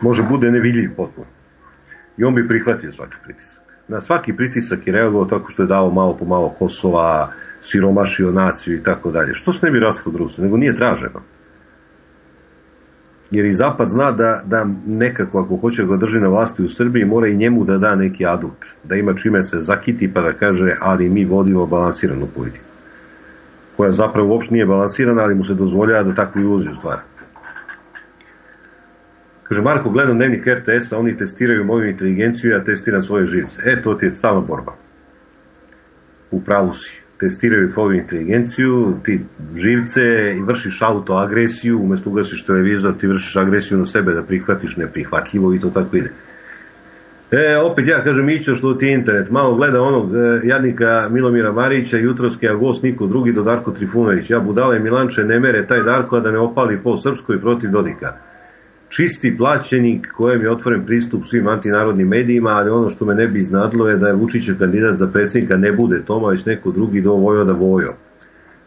Speaker 2: Može bude nevidljiv potpuno. I on bi prihvatio svaki pritisak. Na svaki pritisak je reagovao tako što je dao malo po malo Kosova, siromašio naciju i tako dalje. Što se ne bi raspod Rusa, nego nije traženo. Jer i Zapad zna da, da nekako, ako hoće da drži na vlasti u Srbiji, mora i njemu da da neki adut, da ima čime se zakiti pa da kaže, ali mi vodimo balansiranu politiku. Koja zapravo uopšte nije balansirana, ali mu se dozvoljava da takvu iluziju stvara. Kaže, Marko, gledam dnevnik RTS-a, oni testiraju moju inteligenciju, ja testiram svoje živce. E, to ti je stalna borba. U pravu si. Testiraju tvoju inteligenciju, ti živce i vršiš autoagresiju, umesto ugasiš televizor, ti vršiš agresiju na sebe da prihvatiš neprihvatljivo i to tako ide. E, opet ja kažem, Mićo, što ti internet. Malo gleda onog e, jadnika Milomira Marića, jutrovski, a gost niko drugi do Darko Trifunović. Ja budale Milanče ne mere taj Darko, a da ne opali po srpskoj protiv Dodika čisti plaćenik kojem je otvoren pristup svim antinarodnim medijima, ali ono što me ne bi iznadlo je da je Vučićev kandidat za predsjednika ne bude Toma, već neko drugi do Vojvoda Vojo.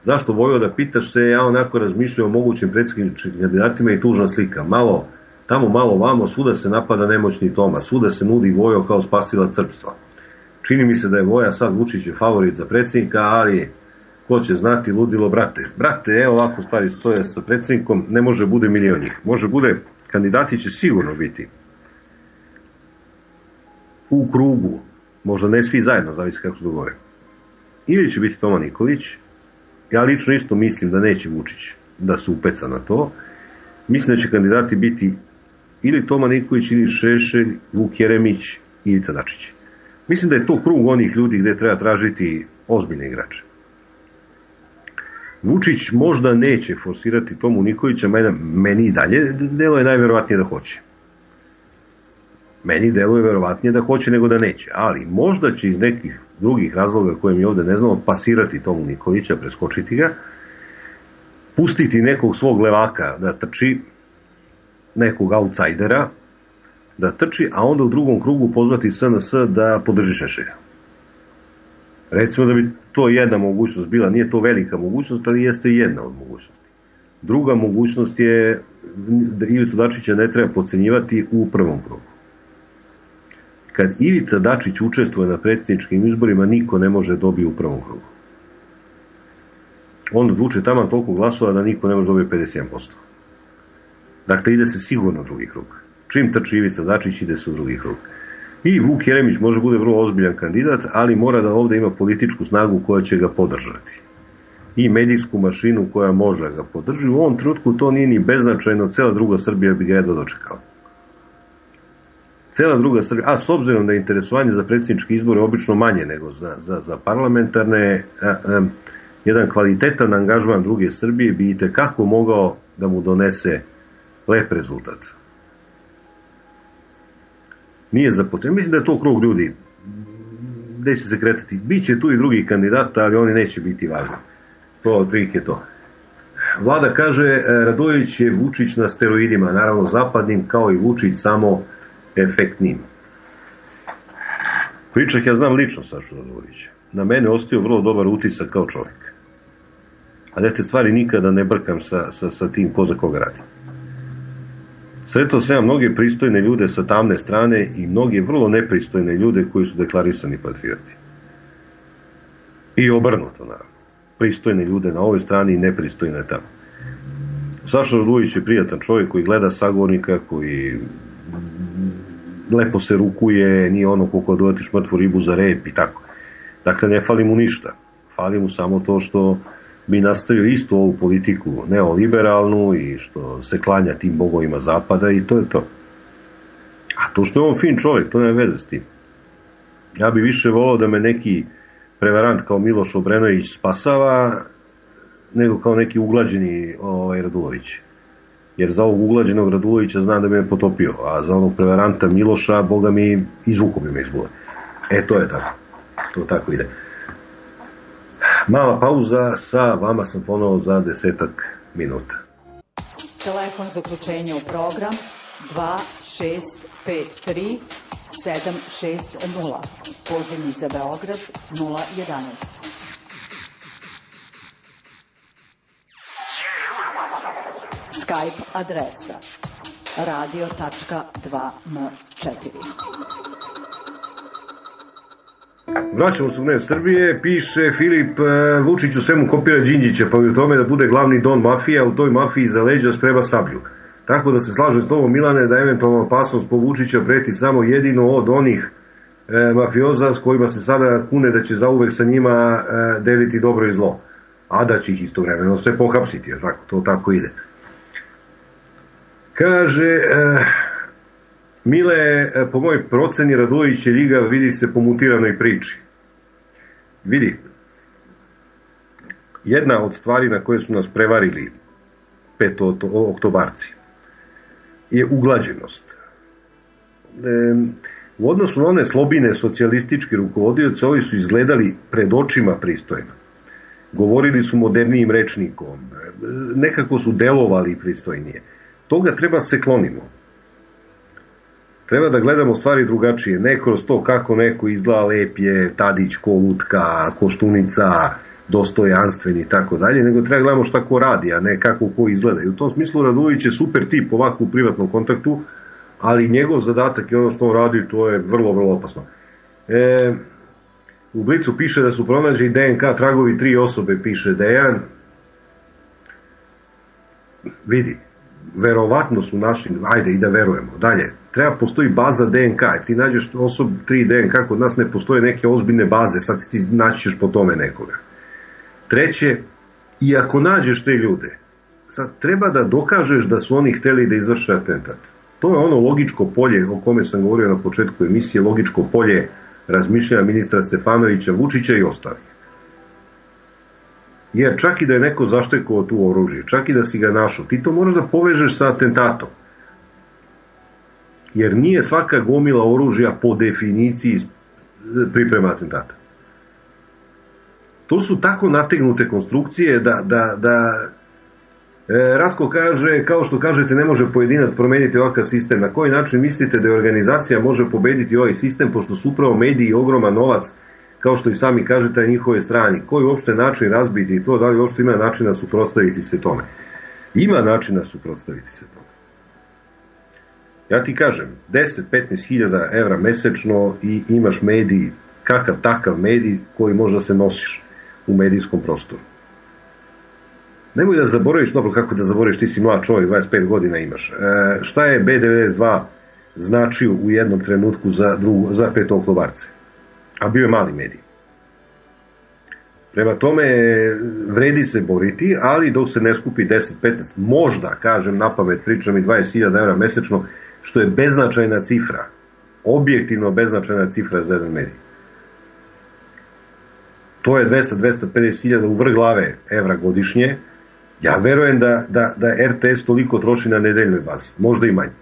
Speaker 2: Zašto Vojvoda, pitaš se, ja onako razmišljam o mogućim predsjedničkim kandidatima i tužna slika. Malo, tamo malo vamo, svuda se napada nemoćni Toma, svuda se nudi Vojo kao spasila crpstva. Čini mi se da je Voja sad Vučić je favorit za predsjednika, ali ko će znati ludilo brate. Brate, evo ovako stvari stoje sa predsjednikom, ne može bude milion njih. Može bude kandidati će sigurno biti u krugu, možda ne svi zajedno, zavisi kako se dogovore. Ili će biti Toma Nikolić, ja lično isto mislim da neće Vučić da se upeca na to, mislim da će kandidati biti ili Toma Nikolić, ili Šešelj, Vuk Jeremić, Ivica Dačić. Mislim da je to krug onih ljudi gde treba tražiti ozbiljne igrače. Vučić možda neće forsirati Tomu Nikolića, meni, meni i dalje delo je najverovatnije da hoće. Meni delo je verovatnije da hoće nego da neće, ali možda će iz nekih drugih razloga koje mi ovde ne znamo pasirati Tomu Nikolića, preskočiti ga, pustiti nekog svog levaka da trči, nekog outsidera da trči, a onda u drugom krugu pozvati SNS da podrži Šešelja. Recimo da bi to jedna mogućnost bila, nije to velika mogućnost, ali jeste jedna od mogućnosti. Druga mogućnost je da Ivicu Dačića ne treba pocenjivati u prvom krugu. Kad Ivica Dačić učestvuje na predsjedničkim izborima, niko ne može dobiti u prvom krugu. On odluče tamo toliko glasova da niko ne može dobiti 51%. Dakle, ide se sigurno u drugi krug. Čim trči Ivica Dačić, ide se u drugi krug. I Vuk Jeremić može bude vrlo ozbiljan kandidat, ali mora da ovde ima političku snagu koja će ga podržati. I medijsku mašinu koja može ga podrži. U ovom trenutku to nije ni beznačajno, cela druga Srbija bi ga jedno dočekala. Cela druga Srbija, a s obzirom da je interesovanje za predsjednički izbor je obično manje nego za, za, za parlamentarne, a, a, jedan kvalitetan angažman druge Srbije bi i tekako mogao da mu donese lep rezultat. Nije za potrebu. Mislim da je to krug ljudi gde će se kretati. Biće tu i drugi kandidata, ali oni neće biti važni. To otprilike to. Vlada kaže, e, Radojević je Vučić na steroidima, naravno zapadnim, kao i Vučić, samo efektnim. Pričak, ja znam lično Sašu Radojevića. Na mene ostio vrlo dobar utisak kao čovjek. A neke stvari nikada ne brkam sa, sa, sa tim ko za koga radim. Sretao sam ja mnoge pristojne ljude sa tamne strane i mnoge vrlo nepristojne ljude koji su deklarisani patrioti. I obrnuto, naravno. Pristojne ljude na ovoj strani i nepristojne tamo. Saša Radujić je prijatan čovjek koji gleda sagovornika, koji lepo se rukuje, nije ono koliko dodatiš mrtvu ribu za rep i tako. Dakle, ne fali mu ništa. Fali mu samo to što bi nastavio istu ovu politiku neoliberalnu i što se klanja tim bogovima zapada i to je to. A to što je on fin čovjek, to nema veze s tim. Ja bi više volao da me neki prevarant kao Miloš Obrenović spasava nego kao neki uglađeni ovaj, Radulović. Jer za ovog uglađenog Radulovića znam da bi me potopio, a za onog prevaranta Miloša, boga mi, izvuko bi me iz E, to je tako. To tako ide. Mala pauza, sa vama sam ponovo za desetak minuta.
Speaker 1: Telefon za uključenje u program 2653 760. Pozivni za Beograd 011. Skype adresa radio.2m4
Speaker 2: U Dnev Srbije, piše Filip e, Vučić u svemu kopira Đinđića, pa u tome da bude glavni don mafija, u toj mafiji za leđa sprema sablju. Tako da se slaže s tobom Milane da eventualno opasnost po Vučića preti samo jedino od onih e, mafioza s kojima se sada kune da će zauvek sa njima e, deliti dobro i zlo. A da će ih istovremeno sve pohapsiti, jer tako, to tako ide. Kaže, e, Mile, e, po mojoj proceni, Radović je Liga vidi se po mutiranoj priči. Vidi, jedna od stvari na koje su nas prevarili peto oktobarci je uglađenost. E, u odnosu na one slobine socijalističke rukovodioce, ovi su izgledali pred očima pristojno. Govorili su modernijim rečnikom, e, nekako su delovali pristojnije. Toga treba se klonimo treba da gledamo stvari drugačije, ne kroz to kako neko izgleda lep je, Tadić, ko lutka, koštunica, dostojanstven i tako dalje, nego treba da gledamo šta ko radi, a ne kako ko izgleda. I u tom smislu Radulović je super tip ovako u privatnom kontaktu, ali njegov zadatak je ono što on radi, to je vrlo, vrlo opasno. E, u Blicu piše da su pronađeni DNK tragovi tri osobe, piše Dejan. Vidi, verovatno su naši, ajde i da verujemo, dalje, treba postoji baza DNK, ti nađeš osob 3 DNK, kod nas ne postoje neke ozbiljne baze, sad ti naćeš po tome nekoga. Treće, i ako nađeš te ljude, sad treba da dokažeš da su oni hteli da izvrše atentat. To je ono logičko polje o kome sam govorio na početku emisije, logičko polje razmišljanja ministra Stefanovića, Vučića i ostalih. Jer čak i da je neko zaštekao tu oružje, čak i da si ga našao, ti to moraš da povežeš sa atentatom. Jer nije svaka gomila oružja po definiciji priprema atentata. To su tako nategnute konstrukcije da, da, da e, Ratko kaže, kao što kažete, ne može pojedinac promeniti ovakav sistem. Na koji način mislite da je organizacija može pobediti ovaj sistem, pošto su upravo mediji ogroman novac kao što i sami kažete, na njihove strani. Koji uopšte način razbiti to, da li uopšte ima načina suprotstaviti se tome? Ima načina suprotstaviti se tome. Ja ti kažem, 10-15 hiljada evra mesečno i imaš medij, kakav takav medij koji možda se nosiš u medijskom prostoru. Nemoj da zaboraviš, dobro kako da zaboraviš, ti si mlad čovjek, 25 godina imaš. E, šta je B92 značio u jednom trenutku za, drugo, za petoklovarce. A bio je mali medij. Prema tome, vredi se boriti, ali dok se ne skupi 10-15, možda, kažem na pamet, pričam i 20.000 evra mesečno, što je beznačajna cifra, objektivno beznačajna cifra za jedan medij. To je 200-250.000 u vrh glave evra godišnje. Ja verujem da, da, da RTS toliko troši na nedeljnoj bazi, možda i manje,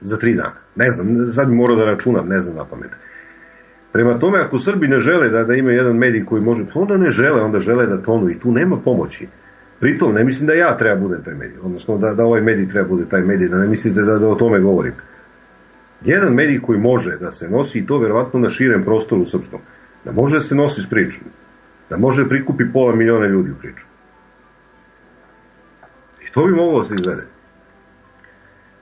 Speaker 2: za tri dana. Ne znam, sad bi morao da računam, ne znam na pamet. Prema tome, ako Srbi ne žele da, da imaju jedan medij koji može, onda ne žele, onda žele da tonu i tu nema pomoći. Pritom, ne mislim da ja treba budem taj medij, odnosno da, da ovaj medij treba bude taj medij, da ne mislite da, da o tome govorim. Jedan medij koji može da se nosi, i to verovatno na širem prostoru srpskom, da može da se nosi s pričom, da može prikupi pola miliona ljudi u priču. I to bi moglo da se izvede.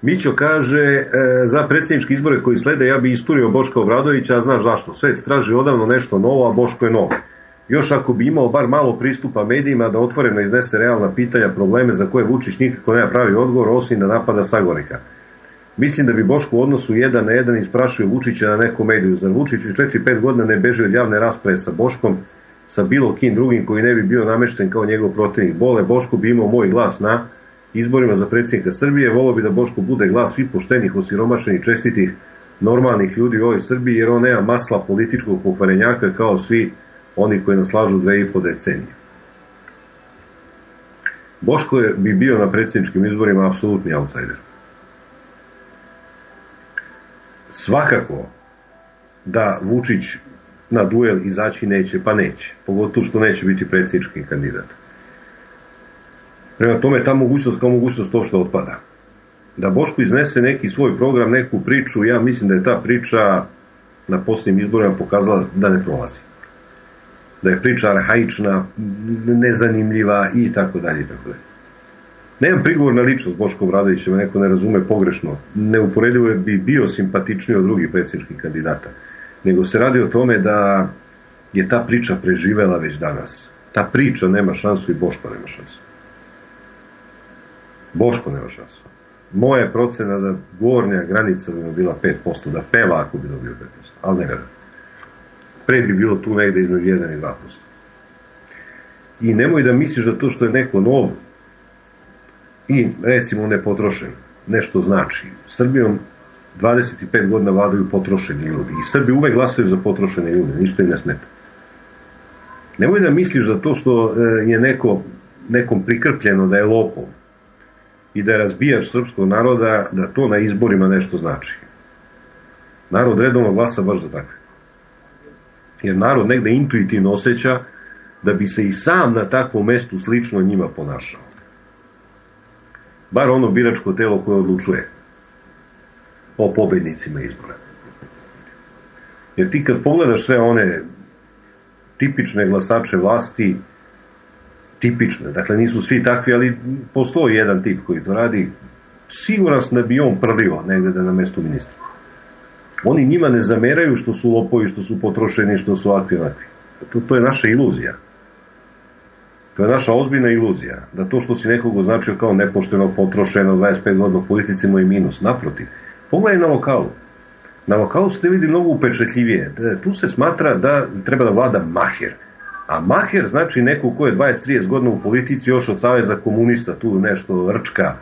Speaker 2: Mićo kaže, e, za predsjedničke izbore koji slede ja bi isturio Boška Obradovića, a znaš zašto? Svet traži odavno nešto novo, a Boško je novo. Još ako bi imao bar malo pristupa medijima da otvoreno iznese realna pitanja, probleme za koje Vučić nikako nema pravi odgovor, osim da napada Sagorika. Mislim da bi Boško u odnosu jedan na jedan isprašio Vučića na nekom mediju. Zar Vučić u 4-5 godina ne beže od javne rasprave sa Boškom, sa bilo kim drugim koji ne bi bio namešten kao njegov protivnik. Bole, Boško bi imao moj glas na izborima za predsjednika Srbije, volao bi da Boško bude glas svih poštenih, osiromašenih, čestitih, normalnih ljudi u ovoj Srbiji, jer on nema masla političkog pokvarenjaka kao svi oni koji nas lažu dve i po decenije. Boško je, bi bio na predsjedničkim izborima apsolutni outsider. Svakako da Vučić na duel izaći neće, pa neće. Pogotovo što neće biti predsjednički kandidat. Prema tome, ta mogućnost kao mogućnost to što otpada. Da Boško iznese neki svoj program, neku priču, ja mislim da je ta priča na posljednjim izborima pokazala da ne prolazi. Da je priča arhaična, nezanimljiva i tako dalje i tako dalje. Nemam prigovor na ličnost Boško Obradovića, neko ne razume pogrešno. Neuporedivo je bi bio simpatičniji od drugih predsjedničkih kandidata. Nego se radi o tome da je ta priča preživela već danas. Ta priča nema šansu i Boško nema šansu. Boško nema šansu. Moja je procena da gornja granica bi bila 5%, da peva ako bi dobio 5%, ali ne verujem. Pre bi bilo tu negde između 1 i 2%. I nemoj da misliš da to što je neko nov i recimo nepotrošen, nešto znači. Srbijom 25 godina vladaju potrošeni ljudi i Srbi uvek glasaju za potrošene ljude, ništa im ne smeta. Nemoj da misliš da to što e, je neko, nekom prikrpljeno da je lopov, i da je razbijač srpskog naroda, da to na izborima nešto znači. Narod redovno glasa baš za takve. Jer narod negde intuitivno osjeća da bi se i sam na takvom mestu slično njima ponašao. Bar ono biračko telo koje odlučuje o pobednicima izbora. Jer ti kad pogledaš sve one tipične glasače vlasti, tipične, dakle nisu svi takvi, ali postoji jedan tip koji to radi, siguran sam da bi on prdio negde da na mestu ministra. Oni njima ne zameraju što su lopovi, što su potrošeni, što su ovakvi. To, to je naša iluzija. To je naša ozbiljna iluzija. Da to što si nekog označio kao nepošteno, potrošeno, 25 godina politici mu je minus. Naprotiv. Pogledaj na lokalu. Na lokalu se vidi mnogo upečetljivije. Tu se smatra da treba da vlada maher A maher znači neko ko je 20-30 godina u politici još od Saveza komunista, tu nešto rčka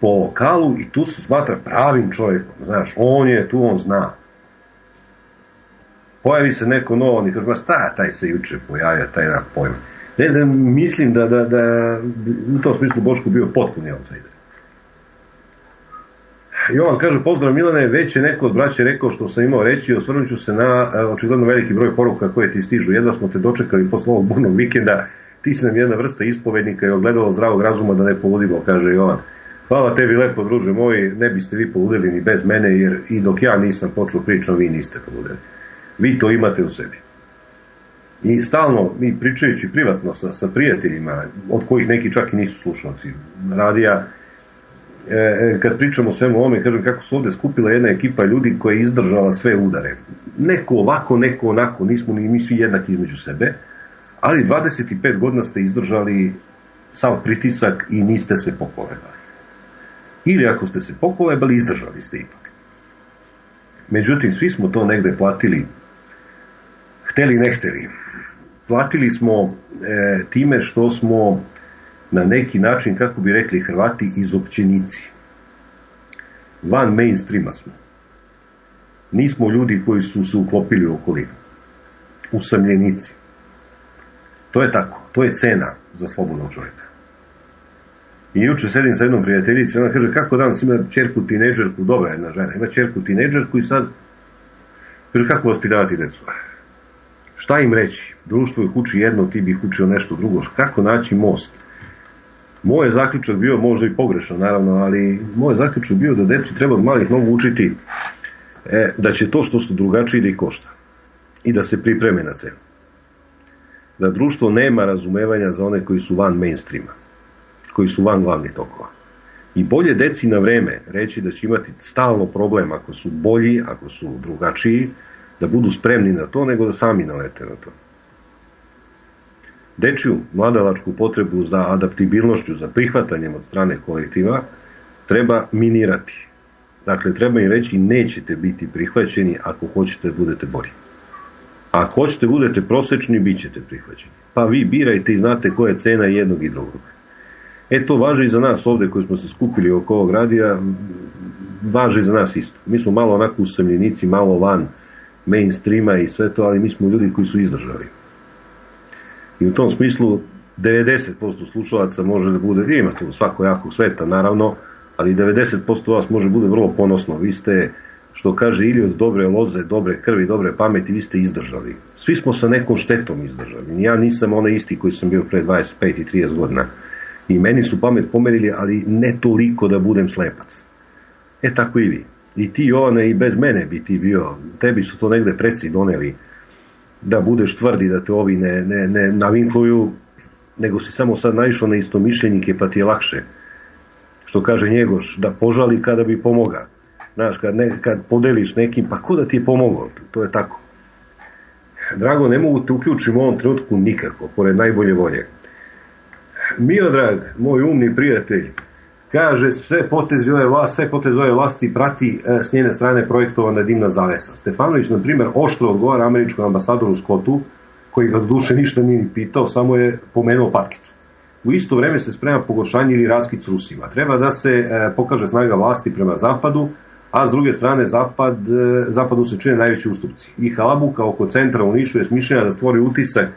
Speaker 2: po lokalu i tu se smatra pravim čovjekom. Znaš, on je tu, on zna. Pojavi se neko novo, on i kaže, sta, taj se juče pojavio, taj na pojma. Ne, da mislim da, da, da u tom smislu Boško bio potpuni outsider. Jovan kaže, pozdrav Milane, već je neko od braće rekao što sam imao reći, osvrnut ću se na e, očigledno veliki broj poruka koje ti stižu. Jedva smo te dočekali posle ovog burnog vikenda, ti si nam jedna vrsta ispovednika i ogledalo zdravog razuma da ne povodimo, kaže Jovan. Hvala tebi lepo, druže moj, ne biste vi poludeli ni bez mene, jer i dok ja nisam počeo pričam, vi niste poludeli. Vi to imate u sebi. I stalno, mi pričajući privatno sa, sa prijateljima, od kojih neki čak i nisu slušalci radija, E, e, kad pričamo o svemu ovome, kažem kako se ovde skupila jedna ekipa ljudi koja je izdržala sve udare. Neko ovako, neko onako, nismo ni mi svi jednaki između sebe, ali 25 godina ste izdržali sav pritisak i niste se pokolebali. Ili ako ste se pokolebali, izdržali ste ipak. Međutim, svi smo to negde platili, hteli ne hteli. Platili smo e, time što smo na neki način, kako bi rekli Hrvati, izopćenici. Van mainstreama smo. Nismo ljudi koji su se uklopili u okolinu. Usamljenici. To je tako. To je cena za slobodnog čovjeka. I juče sedim sa jednom prijateljicom, ona kaže, kako danas ima čerku tineđerku, dobra jedna žena, ima čerku tineđerku i sad, kaže, kako vaspitavati decu? Šta im reći? Društvo ih uči jedno, ti bi ih učio nešto drugo. Kako naći most? Moj zaključak bio možda i pogrešan, naravno, ali moj zaključak bio da decu treba od malih nogu učiti e, da će to što su drugačiji da ih košta i da se pripreme na cenu. Da društvo nema razumevanja za one koji su van mainstreama, koji su van glavnih tokova. I bolje deci na vreme reći da će imati stalno problem ako su bolji, ako su drugačiji, da budu spremni na to, nego da sami nalete na to. Dečiju mladalačku potrebu za adaptibilnošću, za prihvatanjem od strane kolektiva, treba minirati. Dakle, treba im reći nećete biti prihvaćeni ako hoćete da budete bolji. Ako hoćete da budete prosečni, bit ćete prihvaćeni. Pa vi birajte i znate koja je cena jednog i drugog. E to važi i za nas ovde koji smo se skupili oko ovog radija, važi i za nas isto. Mi smo malo onako usamljenici, malo van mainstreama i sve to, ali mi smo ljudi koji su izdržali. I u tom smislu 90% slušalaca može da bude, ima tu svako jakog sveta naravno, ali 90% vas može bude vrlo ponosno. Vi ste, što kaže ili od dobre loze, dobre krvi, dobre pameti, vi ste izdržali. Svi smo sa nekom štetom izdržali. Ja nisam onaj isti koji sam bio pre 25 i 30 godina. I meni su pamet pomerili, ali ne toliko da budem slepac. E tako i vi. I ti, Jovane, i bez mene bi ti bio. Tebi su to negde preci doneli da budeš tvrdi, da te ovi ne, ne, ne navinkluju, nego si samo sad naišao na istomišljenike, pa ti je lakše. Što kaže Njegoš, da požali kada bi pomoga. Znaš, kad, ne, kad podeliš nekim, pa ko da ti je pomogao? To je tako. Drago, ne mogu te uključiti u ovom trenutku nikako, pored najbolje volje. Miodrag, moj umni prijatelj, kaže sve poteze ove vlasti, sve poteze ove vlasti prati e, s njene strane projektovana dimna zavesa. Stefanović, na primjer, oštro odgovara američkom ambasadoru Skotu, koji ga do duše ništa nije ni pitao, samo je pomenuo patkicu. U isto vreme se sprema pogoršanje ili raskid s Rusima. Treba da se e, pokaže snaga vlasti prema zapadu, a s druge strane zapad, e, zapadu se čine najveći ustupci. I Halabuka oko centra u Nišu je smišljena da stvori utisak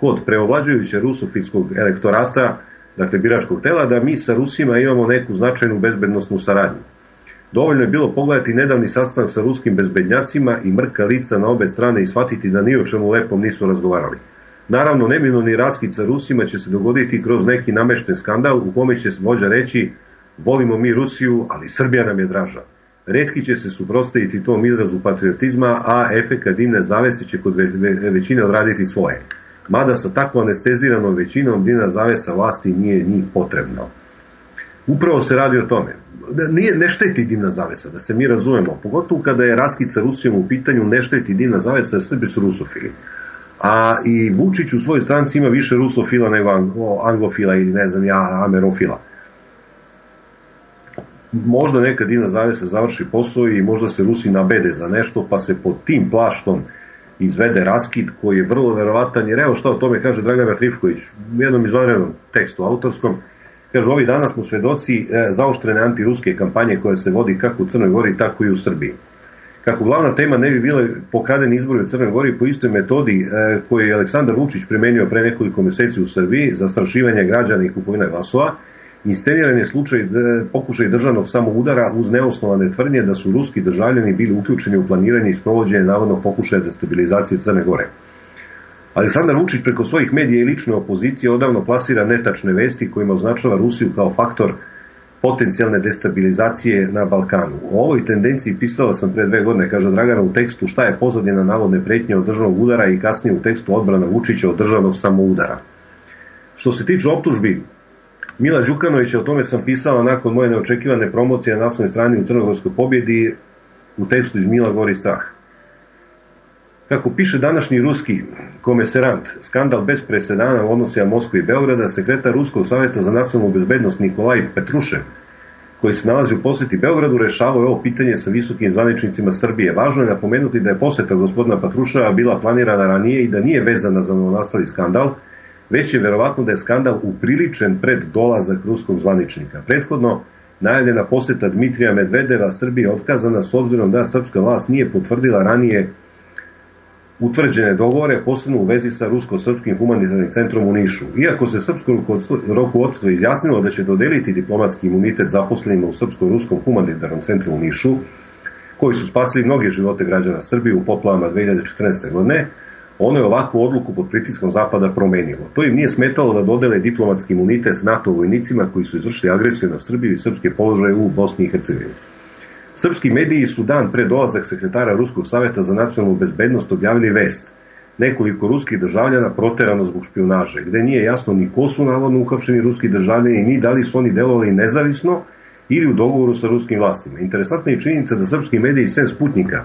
Speaker 2: kod preovlađujuće rusofilskog elektorata, dakle biračkog tela, da mi sa Rusima imamo neku značajnu bezbednostnu saradnju. Dovoljno je bilo pogledati nedavni sastanak sa ruskim bezbednjacima i mrka lica na obe strane i shvatiti da ni o čemu lepom nisu razgovarali. Naravno, neminovni raskid sa Rusima će se dogoditi kroz neki namešten skandal u kome će vođa reći volimo mi Rusiju, ali Srbija nam je draža. Redki će se suprostaviti tom izrazu patriotizma, a efekat dimne zavese će kod većine odraditi svoje mada sa tako anesteziranom većinom dina zavesa vlasti nije njih potrebno. Upravo se radi o tome. Nije, ne šteti dimna zavesa, da se mi razumemo. Pogotovo kada je raskid sa Rusijom u pitanju, ne šteti dimna zavesa, jer Srbi su rusofili. A i Vučić u svojoj stranci ima više rusofila nego anglofila ili ne znam ja, amerofila. Možda neka dimna zavesa završi posao i možda se Rusi nabede za nešto, pa se pod tim plaštom izvede raskid koji je vrlo verovatan, jer evo što o tome kaže Dragana Trifković u jednom izvanrednom tekstu autorskom, kaže ovih dana smo svedoci e, zaoštrene antiruske kampanje koja se vodi kako u Crnoj Gori, tako i u Srbiji. Kako glavna tema ne bi bile pokradeni izbori u Crnoj Gori po istoj metodi e, koju je Aleksandar Vučić primenio pre nekoliko meseci u Srbiji za strašivanje građana i kupovine glasova, Insceniran je slučaj pokušaj državnog samoudara uz neosnovane tvrdnje da su ruski državljani bili uključeni u planiranje i sprovođenje navodnog pokušaja destabilizacije Crne Gore. Aleksandar Vučić preko svojih medija i lične opozicije odavno plasira netačne vesti kojima označava Rusiju kao faktor potencijalne destabilizacije na Balkanu. O ovoj tendenciji pisala sam pre dve godine, kaže Dragana, u tekstu šta je pozadina navodne pretnje od državnog udara i kasnije u tekstu odbrana Vučića od državnog samoudara. Što se tiče optužbi Mila Đukanovića, o tome sam pisao nakon moje neočekivane promocije na naslovnoj strani u Crnogorskoj pobjedi u tekstu iz Mila gori strah. Kako piše današnji ruski komeserant, skandal bez presedana u odnosima Moskve i Beograda, sekretar Ruskog savjeta za nacionalnu bezbednost Nikolaj Petrušev, koji se nalazi u poseti Beogradu, rešavao je ovo pitanje sa visokim zvaničnicima Srbije. Važno je napomenuti da je poseta gospodina Patruševa bila planirana ranije i da nije vezana za nastali skandal, već je verovatno da je skandal upriličen pred dolazak ruskog zvaničnika. Prethodno, najavljena poseta Dmitrija Medvedeva Srbije otkazana s obzirom da srpska vlast nije potvrdila ranije utvrđene dogovore, posebno u vezi sa Rusko-Srpskim humanitarnim centrom u Nišu. Iako se srpsko rukovodstvo izjasnilo da će dodeliti diplomatski imunitet zaposlenima u Srpsko-Ruskom humanitarnom centru u Nišu, koji su spasili mnoge živote građana Srbije u poplavama 2014. godine, ono je ovakvu odluku pod pritiskom Zapada promenilo. To im nije smetalo da dodele diplomatski imunitet NATO vojnicima koji su izvršili agresiju na Srbiju i srpske položaje u Bosni i Hercegovini. Srpski mediji su dan pre dolazak sekretara Ruskog saveta za nacionalnu bezbednost objavili vest. Nekoliko ruskih državljana proterano zbog špionaže, gde nije jasno ni ko su navodno uhapšeni ruski državljani, ni da li su oni delovali nezavisno ili u dogovoru sa ruskim vlastima. Interesantna je činjenica da srpski mediji sem Sputnika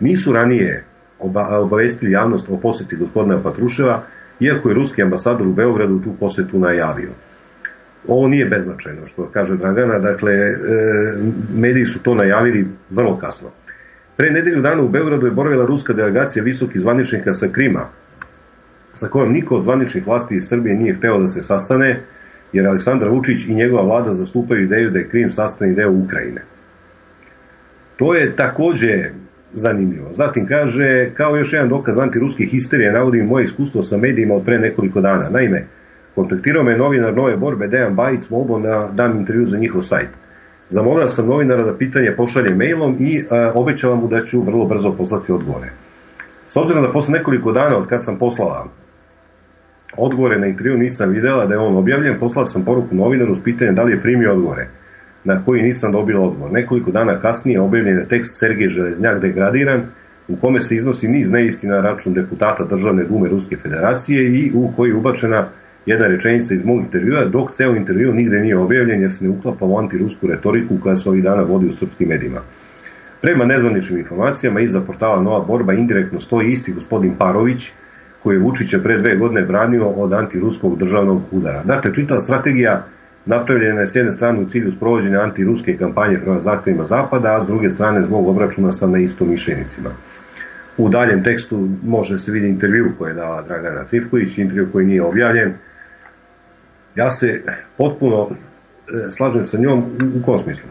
Speaker 2: nisu ranije obavestili javnost o poseti gospodina Patruševa, iako je ruski ambasador u Beogradu tu posetu najavio. Ovo nije beznačajno, što kaže Dragana, dakle, e, mediji su to najavili vrlo kasno. Pre nedelju dana u Beogradu je boravila ruska delegacija visokih zvaničnika sa Krima, sa kojom niko od zvaničnih vlasti iz Srbije nije hteo da se sastane, jer Aleksandar Vučić i njegova vlada zastupaju ideju da je Krim sastavni deo Ukrajine. To je takođe zanimljivo. Zatim kaže, kao još jedan dokaz antiruske histerije, navodim moje iskustvo sa medijima od pre nekoliko dana. Naime, kontaktirao me novinar Nove borbe Dejan Bajic molbom da dam intervju za njihov sajt. Zamolio sam novinara da pitanje pošalje mailom i a, obećala mu da ću vrlo brzo poslati odgovore. S obzirom da posle nekoliko dana od kad sam poslala odgovore na intervju nisam videla da je on objavljen, poslala sam poruku novinaru s pitanjem da li je primio odgovore na koji nisam dobila odgovor. Nekoliko dana kasnije objavljen je tekst Sergej Železnjak degradiran, u kome se iznosi niz neistina na račun deputata Državne dume Ruske federacije i u koji je ubačena jedna rečenica iz mog intervjua, dok ceo intervju nigde nije objavljen jer se ne uklapa u antirusku retoriku koja se ovih dana vodi u srpskim medijima. Prema nezvaničnim informacijama iza portala Nova borba indirektno stoji isti gospodin Parović, koji je Vučića pre dve godine branio od antiruskog državnog udara. Dakle, čitava strategija napravljena je s jedne strane u cilju sprovođenja antiruske kampanje prema zahtevima Zapada, a s druge strane zbog obračuna sa neistomišljenicima. U daljem tekstu može se vidi intervju koje je dala Dragana Cifković, intervju koji nije objavljen. Ja se potpuno e, slažem sa njom u kom smislu?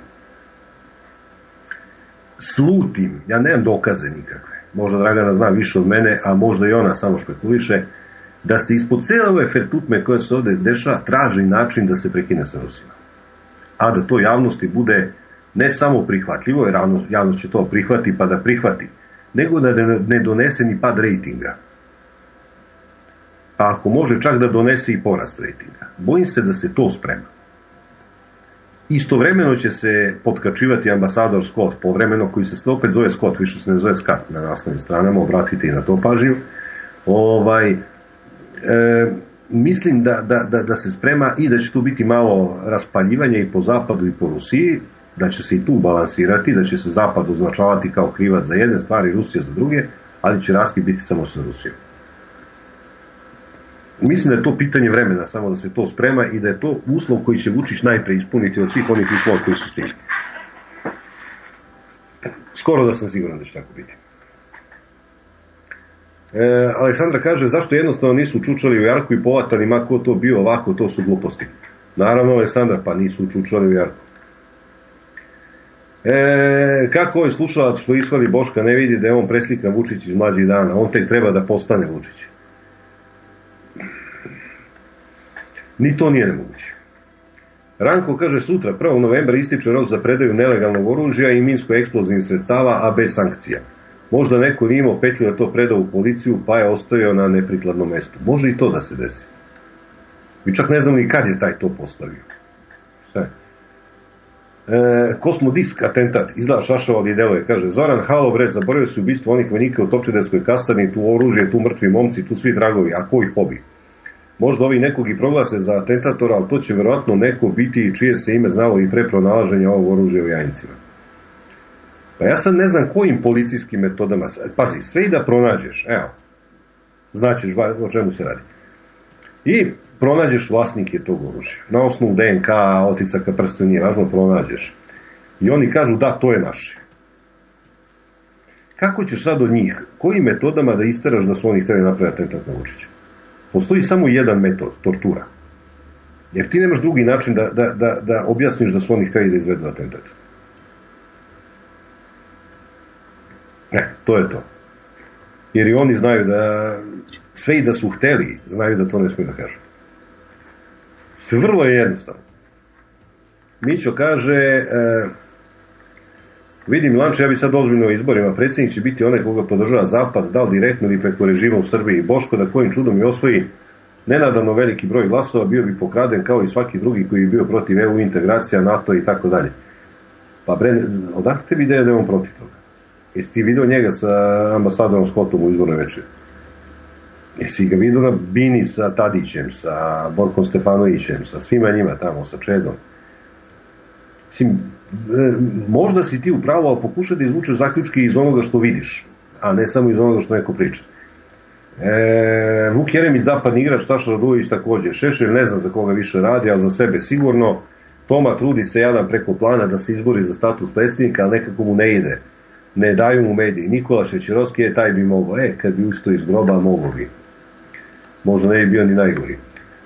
Speaker 2: Slutim, ja nemam dokaze nikakve. Možda Dragana zna više od mene, a možda i ona samo špekuliše, da se ispod cele ove fertutme koje se ovde deša traži način da se prekine sa Rusima. A da to javnosti bude ne samo prihvatljivo, jer javnost će to prihvati pa da prihvati, nego da ne donese ni pad rejtinga. Pa ako može čak da donese i porast rejtinga. Bojim se da se to sprema. Istovremeno će se potkačivati ambasador Scott, povremeno koji se opet zove Scott, više se ne zove Scott na naslovnim stranama, obratite i na to pažnju. Ovaj, e, mislim da, da, da, da se sprema i da će tu biti malo raspaljivanja i po zapadu i po Rusiji, da će se i tu balansirati, da će se zapad označavati kao krivac za jedne stvari, Rusija za druge, ali će raskid biti samo sa Rusijom. Mislim da je to pitanje vremena, samo da se to sprema i da je to uslov koji će Vučić najpre ispuniti od svih onih uslova koji su stigli. Skoro da sam siguran da će tako biti. E, Aleksandra kaže, zašto jednostavno nisu čučali u Jarku i povatani, ma ko to bio ovako, to su gluposti. Naravno, Aleksandra, pa nisu čučali u Jarku. E, kako ovaj slušalac što ishvali Boška ne vidi da je on preslika Vučić iz mlađih dana, on tek treba da postane Vučić. Ni to nije nemoguće. Ranko kaže sutra, 1. novembra ističe rok za predaju nelegalnog oružja i minsko-eksplozivnih sredstava, a bez sankcija. Možda neko nije imao petlju da to preda u policiju, pa je ostavio na neprikladnom mestu. Može i to da se desi. Mi čak ne znamo ni kad je taj to postavio. Sve. E, Kosmodisk atentat, izgleda šašava i deluje, kaže Zoran Halo, bre, zaboravio se ubistvo onih vojnika u Topčedarskoj kastarni, tu oružje, tu mrtvi momci, tu svi dragovi, a ko ih pobi? Možda ovi nekog i proglase za atentatora, ali to će verovatno neko biti čije se ime znalo i pre pronalaženja ovog oružja u Jajincima. Pa ja sad ne znam kojim policijskim metodama, pazi, sve i da pronađeš, evo, znaćeš o čemu se radi. I pronađeš vlasnike tog oružja. Na osnovu DNK, otisaka prsta nije važno, pronađeš. I oni kažu da, to je naše. Kako ćeš sad od njih, kojim metodama da isteraš da su oni hteli napraviti atentat na Vučića? Postoji samo jedan metod, tortura. Jer ti nemaš drugi način da, da, da, da objasniš da su oni hteli da izvedu atentat. Ne, to je to. Jer i oni znaju da sve i da su hteli, znaju da to ne smiju da kažu. Sve vrlo je jednostavno. Mićo kaže, e, vidim Lanče, ja bi sad ozbiljno izborima, predsjednik će biti onaj koga podržava Zapad, da li direktno ili preko režima u Srbiji. Boško da kojim čudom i osvoji nenadavno veliki broj glasova, bio bi pokraden kao i svaki drugi koji je bio protiv EU integracija, NATO i tako dalje. Pa bre, odakle tebi ideja da je on protiv toga? Jesi ti vidio njega sa ambasadorom Scottom u izbornoj večeri? Jesi ga vidio na Bini sa Tadićem, sa Borkom Stefanovićem, sa svima njima tamo, sa Čedom? Mislim, e, možda si ti upravo, ali pokušaj da izvučeš zaključke iz onoga što vidiš, a ne samo iz onoga što neko priča. E, Vuk Jeremić, zapadni igrač, Saša Radulović takođe. Šešelj ne znam za koga više radi, ali za sebe sigurno. Toma trudi se jadan preko plana da se izbori za status predsjednika, ali nekako mu ne ide. Ne daju mu mediji. Nikola Šećerovski je taj bi mogao. E, kad bi ustao iz groba, mogo bi. Možda ne bi bio ni najgori.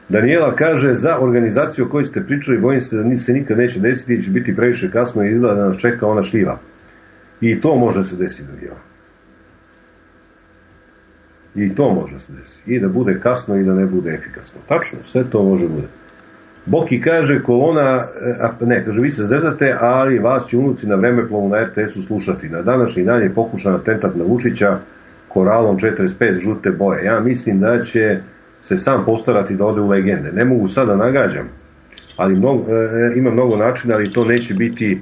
Speaker 2: Daniela kaže, za organizaciju o kojoj ste pričali, bojim se da se nikad neće desiti i će biti previše kasno i izgleda da nas čeka ona šljiva. I to može se desiti, Daniela. I to može se desiti. I da bude kasno i da ne bude efikasno. Tačno, sve to može bude. Boki kaže, kolona, a, ne, kaže, vi se zezate, ali vas će unuci na vreme plovu na RTS-u slušati. Na današnji dan je pokušan atentat na Vučića koralom 45 žute boje. Ja mislim da će se sam postarati da ode u legende. Ne mogu sada nagađam, ali mnogo, e, ima mnogo načina, ali to neće biti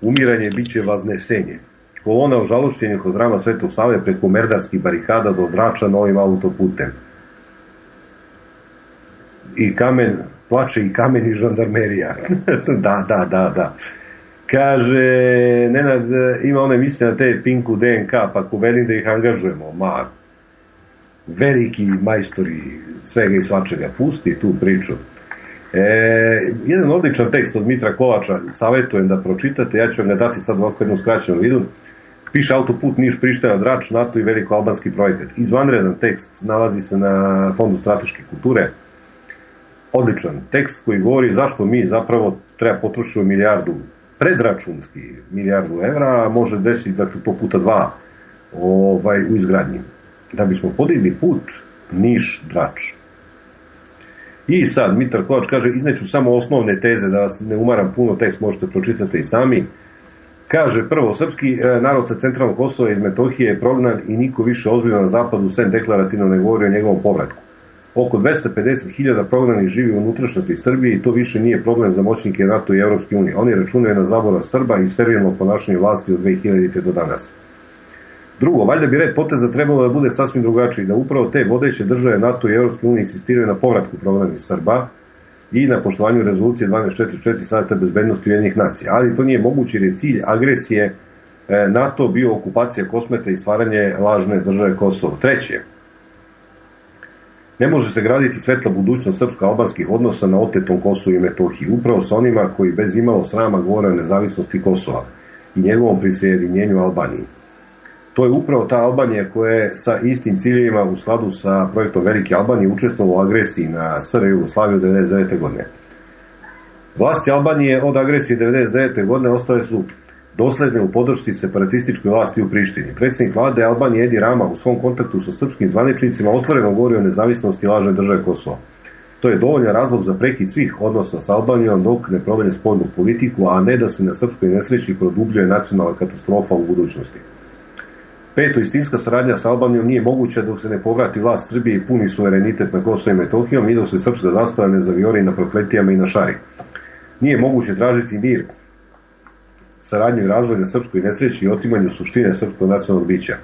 Speaker 2: umiranje, bit će vaznesenje kolona ožalošćenih od rama Svetog Save preko merdarskih barikada do Drača novim autoputem. I kamen, plače i kamen i žandarmerija. da, da, da, da. Kaže, Nenad, ima one misle na te Pinku DNK, pa ko velim da ih angažujemo, ma, veliki majstori svega i svačega, pusti tu priču. E, jedan odličan tekst od Mitra Kovača, savjetujem da pročitate, ja ću vam ga dati sad ovako jednu skraćenu vidu, piše autoput Niš Priština Drač, NATO i veliko albanski projekat. Izvanredan tekst nalazi se na Fondu strateške kulture. Odličan tekst koji govori zašto mi zapravo treba potrošiti milijardu predračunski milijardu evra, a može desiti dakle, to puta dva ovaj, u izgradnji. Da bismo podigli put Niš Drač. I sad, Mitar Kovač kaže, izneću samo osnovne teze, da vas ne umaram puno, tekst možete pročitati i sami. Kaže, prvo, srpski e, narod sa centralnog Kosova iz Metohije je prognan i niko više ozbiljno na zapadu sem deklarativno ne govori o njegovom povratku. Oko 250.000 prognanih živi u unutrašnjosti Srbije i to više nije problem za moćnike NATO i Evropske unije. Oni računaju na zabora Srba i servilno ponašanje vlasti od 2000. do danas. Drugo, valjda bi red poteza trebalo da bude sasvim drugačiji, da upravo te vodeće države NATO i Evropske unije insistiraju na povratku prognanih Srba, i na poštovanju rezolucije 1244 Saveta bezbednosti Ujedinjenih nacija. Ali to nije moguće jer je cilj agresije e, NATO bio okupacija kosmeta i stvaranje lažne države Kosovo. Treće, ne može se graditi svetla budućnost srpsko-albanskih odnosa na otetom Kosovu i Metohiji, upravo sa onima koji bez imalo srama govore o nezavisnosti Kosova i njegovom prisjedinjenju Albaniji. To je upravo ta Albanija koja je sa istim ciljevima u skladu sa projektom Velike Albanije učestvovala u agresiji na SR Jugoslaviju 99. godine. Vlasti Albanije od agresije 99. godine ostale su dosledne u podršci separatističkoj vlasti u Prištini. Predsednik vlade Albanije Edi Rama u svom kontaktu sa srpskim zvaničnicima otvoreno govori o nezavisnosti lažne države Kosova. To je dovoljan razlog za prekid svih odnosa sa Albanijom dok ne promene spoljnu politiku, a ne da se na srpskoj nesreći produbljuje nacionalna katastrofa u budućnosti. Peto, istinska saradnja sa Albanijom nije moguća dok se ne povrati vlast Srbije i puni suverenitet na Kosovo i Metohijom i dok se srpska zastava ne zaviori na prokletijama i na šari. Nije moguće tražiti mir, saradnju i razvoj na srpskoj nesreći i otimanju suštine srpskog nacionalnog bića.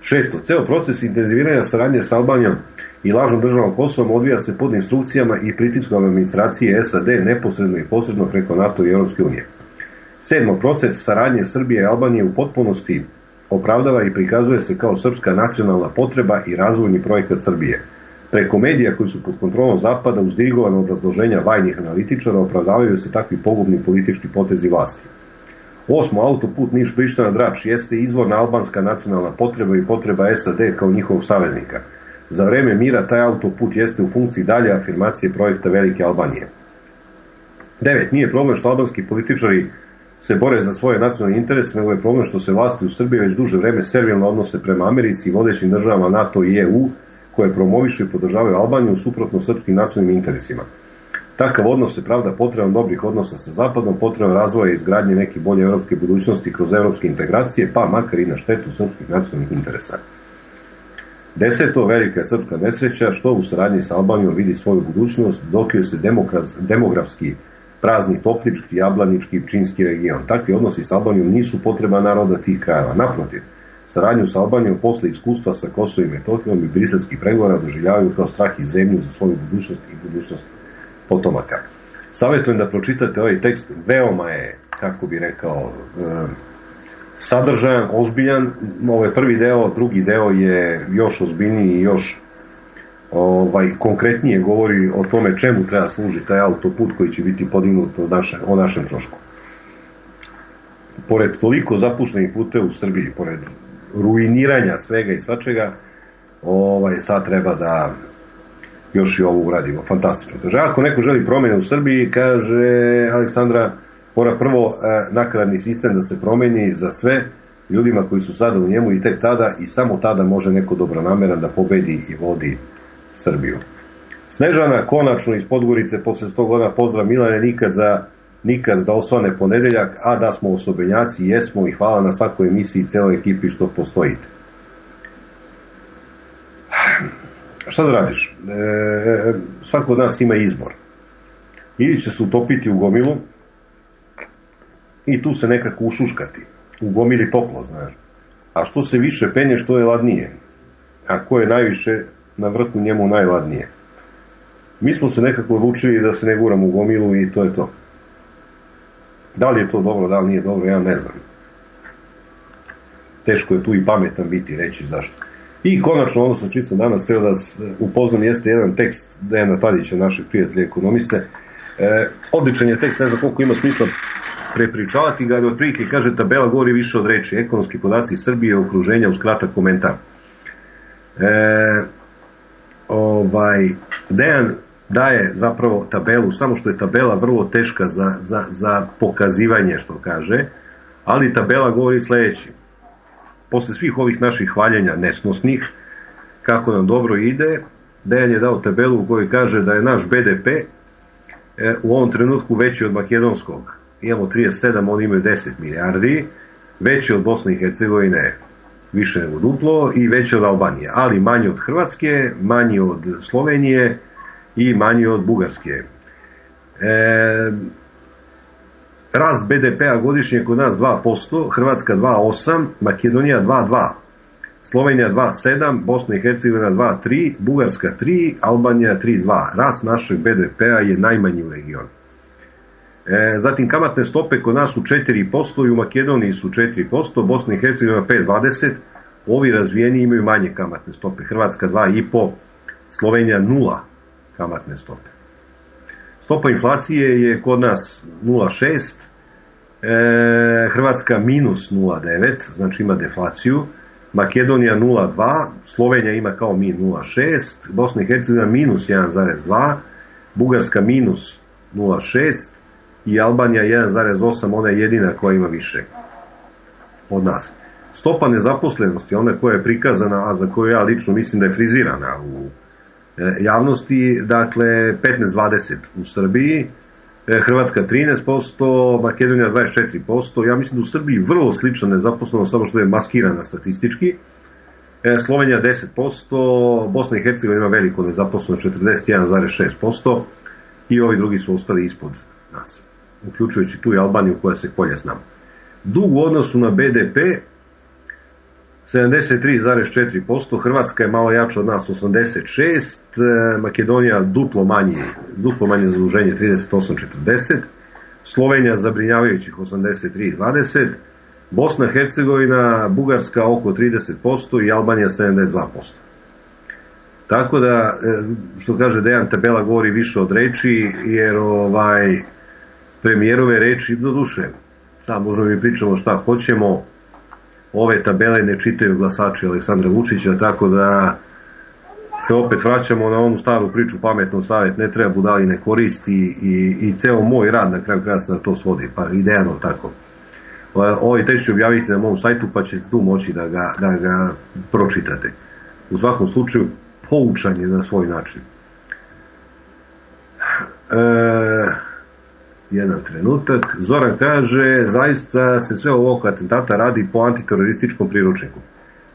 Speaker 2: Šesto, ceo proces intenziviranja saradnje sa Albanijom i lažnom državom Kosovom odvija se pod instrukcijama i pritiskom administracije SAD neposredno i posredno preko NATO i Europske unije. Sedmo, proces saradnje Srbije i Albanije u potpunosti opravdava i prikazuje se kao srpska nacionalna potreba i razvojni projekat Srbije. Preko medija koji su pod kontrolom Zapada uzdigovano obrazloženja vajnih analitičara opravdavaju se takvi pogubni politički potezi vlasti. Osmo, autoput Niš-Prištana Drač jeste izvorna albanska nacionalna potreba i potreba SAD kao njihovog saveznika. Za vreme mira taj autoput jeste u funkciji dalje afirmacije projekta Velike Albanije. 9. Nije problem što albanski političari se bore za svoje nacionalne interese, nego je problem što se vlasti u Srbiji već duže vreme servilno odnose prema Americi i vodećim državama NATO i EU, koje promovišu i podržavaju Albaniju suprotno srpskim nacionalnim interesima. Takav odnos se pravda potreban dobrih odnosa sa Zapadom, potreban razvoja i izgradnje neke bolje evropske budućnosti kroz evropske integracije, pa makar i na štetu srpskih nacionalnih interesa. Deseto, velika je srpska nesreća, što u saradnji sa Albanijom vidi svoju budućnost, dok joj se demografski prazni toplički, jablanički i pčinski region. Takvi odnosi sa Albanijom nisu potreba naroda tih krajeva. Naprotiv, saradnju sa Albanijom posle iskustva sa Kosovom i Metohijom i briselskih pregovora doživljavaju kao strah i zemlju za svoju budućnost i budućnost potomaka. Savetujem da pročitate ovaj tekst, veoma je, kako bi rekao, sadržajan, ozbiljan. Ovo je prvi deo, drugi deo je još ozbiljniji i još ovaj, konkretnije govori o tome čemu treba služi taj autoput koji će biti podignut o, naše, o našem trošku. Pored toliko zapuštenih puteva u Srbiji, pored ruiniranja svega i svačega, ovaj, sad treba da još i ovo uradimo. Fantastično. Kaže, ako neko želi promjene u Srbiji, kaže Aleksandra, mora prvo e, nakradni sistem da se promeni za sve ljudima koji su sada u njemu i tek tada i samo tada može neko dobronameran da pobedi i vodi Srbiju. Snežana konačno iz Podgorice posle 100 godina pozdrav Milane nikad za nikad da osvane ponedeljak, a da smo osobenjaci, jesmo i hvala na svakoj emisiji i celoj ekipi što postojite. Šta da radiš? E, svako od nas ima izbor. Ili će se utopiti u gomilu i tu se nekako ušuškati. U gomili toplo, znaš. A što se više penje, što je ladnije. A ko je najviše na vrhu njemu najladnije. Mi smo se nekako odlučili da se ne guramo u gomilu i to je to. Da li je to dobro, da li nije dobro, ja ne znam. Teško je tu i pametan biti, reći zašto. I konačno, ono sa čicom danas htio da upoznam, jeste jedan tekst Dejana Tadića, našeg prijatelja ekonomiste. E, odličan je tekst, ne znam koliko ima smisla prepričavati ga, ali otprilike kaže tabela govori više od reči. Ekonomski podaci Srbije, okruženja, uz kratak komentar. E, ovaj, Dejan daje zapravo tabelu, samo što je tabela vrlo teška za, za, za pokazivanje, što kaže, ali tabela govori sledeći. Posle svih ovih naših hvaljenja nesnosnih, kako nam dobro ide, Dejan je dao tabelu u kojoj kaže da je naš BDP e, u ovom trenutku veći od makedonskog. Imamo 37, oni imaju 10 milijardi, veći od Bosne i Hercegovine više nego duplo i veće od Albanije, ali manji od Hrvatske, manji od Slovenije i manji od Bugarske. E, rast BDP-a godišnje kod nas 2%, Hrvatska 2,8%, Makedonija 2,2%, Slovenija 2,7%, Bosna i Hercegovina 2,3%, Bugarska 3%, Albanija 3,2%. Rast našeg BDP-a je najmanji u regionu. E, zatim kamatne stope kod nas su 4% i u Makedoniji su 4%, Bosna i Hercegovina 5,20%, ovi razvijeni imaju manje kamatne stope, Hrvatska 2,5%, Slovenija 0 kamatne stope. Stopa inflacije je kod nas 0,6%, e, Hrvatska minus 0,9, znači ima deflaciju, Makedonija 0,2, Slovenija ima kao mi 0,6, Bosna i Hercegovina minus 1,2, Bugarska minus 0,6, i Albanija 1,8, ona je jedina koja ima više od nas. Stopa nezaposlenosti, ona koja je prikazana, a za koju ja lično mislim da je frizirana u javnosti, dakle 15-20 u Srbiji, e, Hrvatska 13%, Makedonija 24%, ja mislim da u Srbiji vrlo slična nezaposlenost, samo što je maskirana statistički, e, Slovenija 10%, Bosna i Hercegovina ima veliko nezaposlenost 41,6% i ovi drugi su ostali ispod nas uključujući tu i Albaniju koja se kolje s nama. Dug u odnosu na BDP 73,4%, Hrvatska je malo jača od nas 86%, Makedonija duplo manje, duplo manje zaduženje 38,40%, Slovenija zabrinjavajućih 83,20%, Bosna, Hercegovina, Bugarska oko 30% i Albanija 72%. Tako da, e, što kaže Dejan, tabela govori više od reči, jer ovaj premijerove reči, do duše, sad možemo mi pričamo šta hoćemo, ove tabele ne čitaju glasači Aleksandra Vučića, tako da se opet vraćamo na onu staru priču pametno savjet ne treba budali ne koristi i, i ceo moj rad na kraju kraja se na to svodi, pa idejano tako. Ovaj tekst ću objaviti na mom sajtu pa ćete tu moći da ga, da ga pročitate. U svakom slučaju poučan je na svoj način. E, jedan trenutak. Zoran kaže, zaista se sve ovog atentata radi po antiterorističkom priručniku.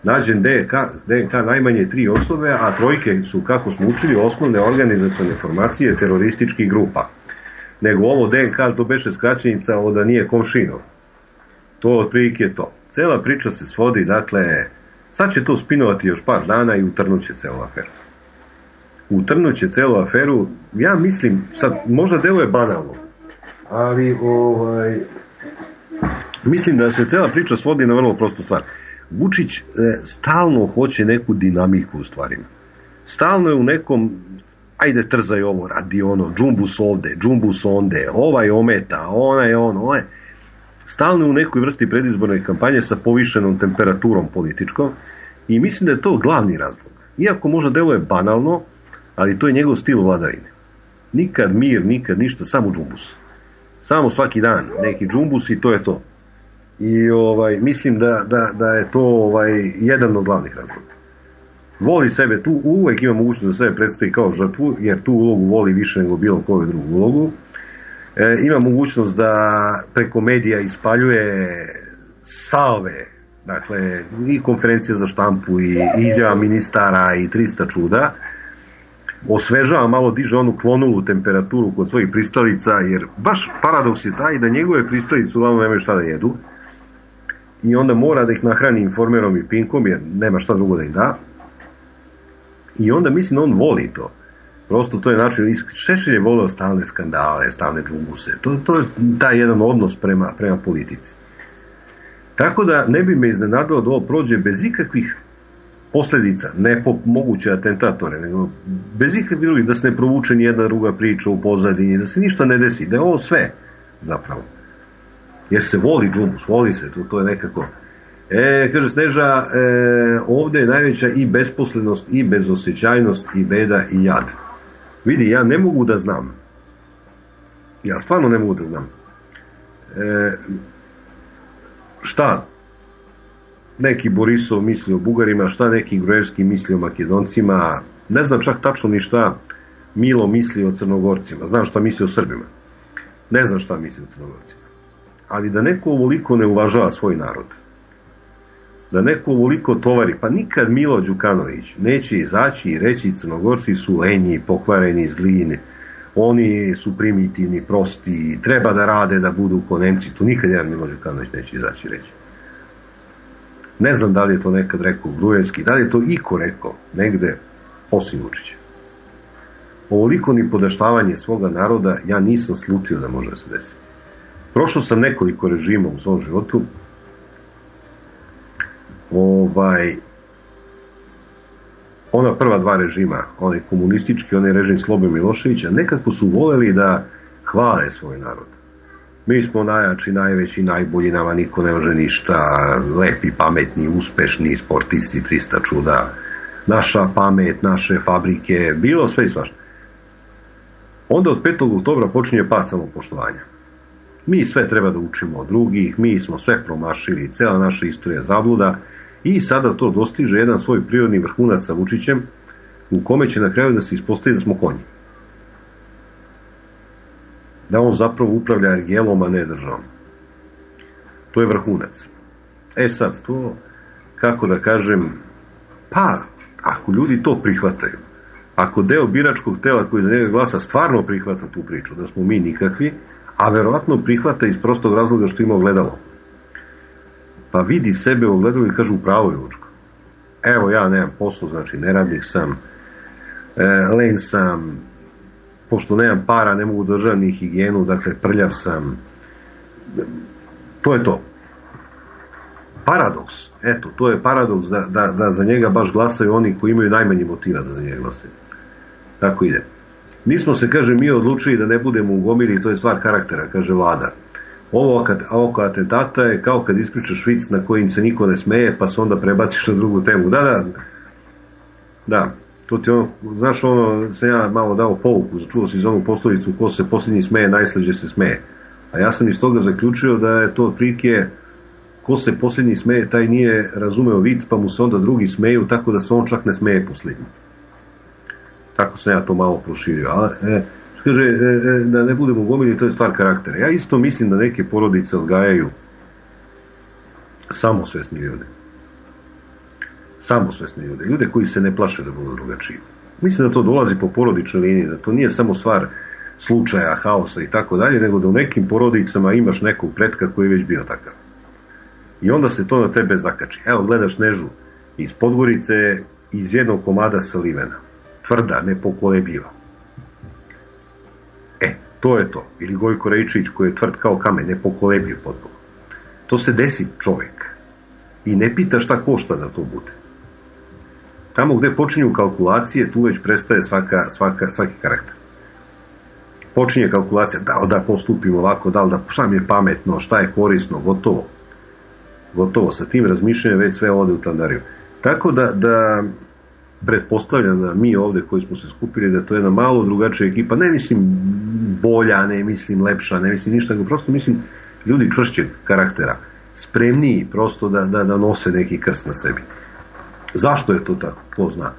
Speaker 2: Nađen DNK, DNK najmanje tri osobe, a trojke su, kako smo učili, osnovne organizacione formacije terorističkih grupa. Nego ovo DNK to beše skraćenica od da nije komšino. To otprilike je to. Cela priča se svodi, dakle, sad će to spinovati još par dana i utrnuće celu aferu. Utrnuće celu aferu, ja mislim, sad, možda deluje banalno, ali ovaj, mislim da se cela priča svodi na vrlo prostu stvar. Vučić e, stalno hoće neku dinamiku u stvarima. Stalno je u nekom ajde trzaj ovo, radi ono, džumbus ovde, džumbus onde, ovaj ometa, onaj on, ovaj. Stalno je u nekoj vrsti predizborne kampanje sa povišenom temperaturom političkom i mislim da je to glavni razlog. Iako možda deluje banalno, ali to je njegov stil vladavine. Nikad mir, nikad ništa, samo džumbus. Samo svaki dan neki džumbus i to je to. I ovaj mislim da, da, da je to ovaj jedan od glavnih razloga. Voli sebe tu, uvek ima mogućnost da sebe predstavi kao žrtvu, jer tu ulogu voli više nego bilo koju drugu ulogu. E, ima mogućnost da preko medija ispaljuje salve, dakle i konferencije za štampu i izjava ministara i 300 čuda, osvežava, malo diže onu klonulu temperaturu kod svojih pristalica, jer baš paradoks je taj da njegove pristalice uglavnom nemaju šta da jedu i onda mora da ih nahrani informerom i pinkom, jer nema šta drugo da im da. I onda mislim da on voli to. Prosto to je način, Šešelj je volio stalne skandale, stalne džumbuse. To, to je taj jedan odnos prema, prema politici. Tako da ne bi me iznenadilo da ovo prođe bez ikakvih posledica, ne po moguće atentatore, nego bez ikakvih drugih, da se ne provuče ni jedna druga priča u pozadini, da se ništa ne desi, da je ovo sve zapravo. Jer se voli džumbus, voli se, to, to je nekako... E, kaže Sneža, e, ovde je najveća i besposlednost, i bezosjećajnost, i beda, i jad. Vidi, ja ne mogu da znam. Ja stvarno ne mogu da znam. E, šta neki Borisov misli o Bugarima, šta neki Grojevski misli o Makedoncima, ne znam čak tačno ni šta Milo misli o Crnogorcima, znam šta misli o Srbima. Ne znam šta misli o Crnogorcima. Ali da neko ovoliko ne uvažava svoj narod, da neko ovoliko tovari, pa nikad Milo Đukanović neće izaći i reći Crnogorci su lenji, pokvareni, zlini, oni su primitivni, prosti, treba da rade, da budu ko Nemci, to nikad jedan Milo Đukanović neće izaći i reći. Ne znam da li je to nekad rekao Grujenski, da li je to iko rekao negde osim Vučića. Ovoliko ni podaštavanje svoga naroda ja nisam slutio da može da se desi. Prošao sam nekoliko režima u svom životu. Ovaj, ona prva dva režima, onaj komunistički, onaj režim Slobe Miloševića, nekako su voleli da hvale svoj narod. Mi smo najjači, najveći, najbolji, nama niko ne može ništa, lepi, pametni, uspešni, sportisti, 300 čuda, naša pamet, naše fabrike, bilo sve i svašta. Onda od 5. oktobra počinje pad samopoštovanja. Mi sve treba da učimo od drugih, mi smo sve promašili, cela naša istorija zabluda i sada to dostiže jedan svoj prirodni vrhunac sa Vučićem u kome će na kraju da se ispostavi da smo konji da on zapravo upravlja ergelom, a ne državom. To je vrhunac. E sad, to, kako da kažem, pa, ako ljudi to prihvataju, ako deo biračkog tela koji za njega glasa stvarno prihvata tu priču, da smo mi nikakvi, a verovatno prihvata iz prostog razloga što ima ogledalo. Pa vidi sebe u ogledalu i kaže upravo je Vučko. Evo ja nemam posao, znači neradnik sam, e, len sam, pošto nemam para, ne mogu držati ni higijenu, dakle prljav sam. To je to. paradoks, eto, to je paradoks da, da, da za njega baš glasaju oni koji imaju najmanji motiva da za njega glasaju. Tako ide. Nismo se, kaže, mi odlučili da ne budemo u gomili, to je stvar karaktera, kaže vlada. Ovo oko atentata je kao kad ispričaš švic na kojim se niko ne smeje, pa se onda prebaciš na drugu temu. Da, da, da, to ti ono, znaš ono, sam ja malo dao pouku, čuo si za onu poslovicu, ko se posljednji smeje, najslađe se smeje. A ja sam iz toga zaključio da je to otprilike ko se posljednji smeje, taj nije razumeo vic, pa mu se onda drugi smeju, tako da se on čak ne smeje posljednji. Tako sam ja to malo proširio. A, e, kaže, e, e, da ne budemo gomili, to je stvar karaktera. Ja isto mislim da neke porodice odgajaju samosvesni ljude. Samosvesni ljude. Ljude koji se ne plaše da budu drugačiji. Mislim da to dolazi po porodičnoj liniji, da to nije samo stvar slučaja, haosa i tako dalje, nego da u nekim porodicama imaš nekog pretka koji je već bio takav. I onda se to na tebe zakači. Evo, gledaš Nežu iz Podgorice, iz jednog komada salivena. Tvrda, nepokolebljiva. E, to je to. Ili Gojko Rejčić koji je tvrd kao kamen, nepokolebljiv potpuno. To se desi čovek. I ne pita šta košta da to bude. Tamo gde počinju kalkulacije, tu već prestaje svaka, svaka, svaki karakter počinje kalkulacija, da li da postupimo ovako, da li da, šta mi je pametno, šta je korisno, gotovo. Gotovo, sa tim razmišljanjem već sve ode u tandariju. Tako da, da pretpostavljam da mi ovde koji smo se skupili, da to je jedna malo drugačija ekipa, ne mislim bolja, ne mislim lepša, ne mislim ništa, nego prosto mislim ljudi čvršćeg karaktera, spremniji prosto da, da, da nose neki krst na sebi. Zašto je to tako? Ko zna?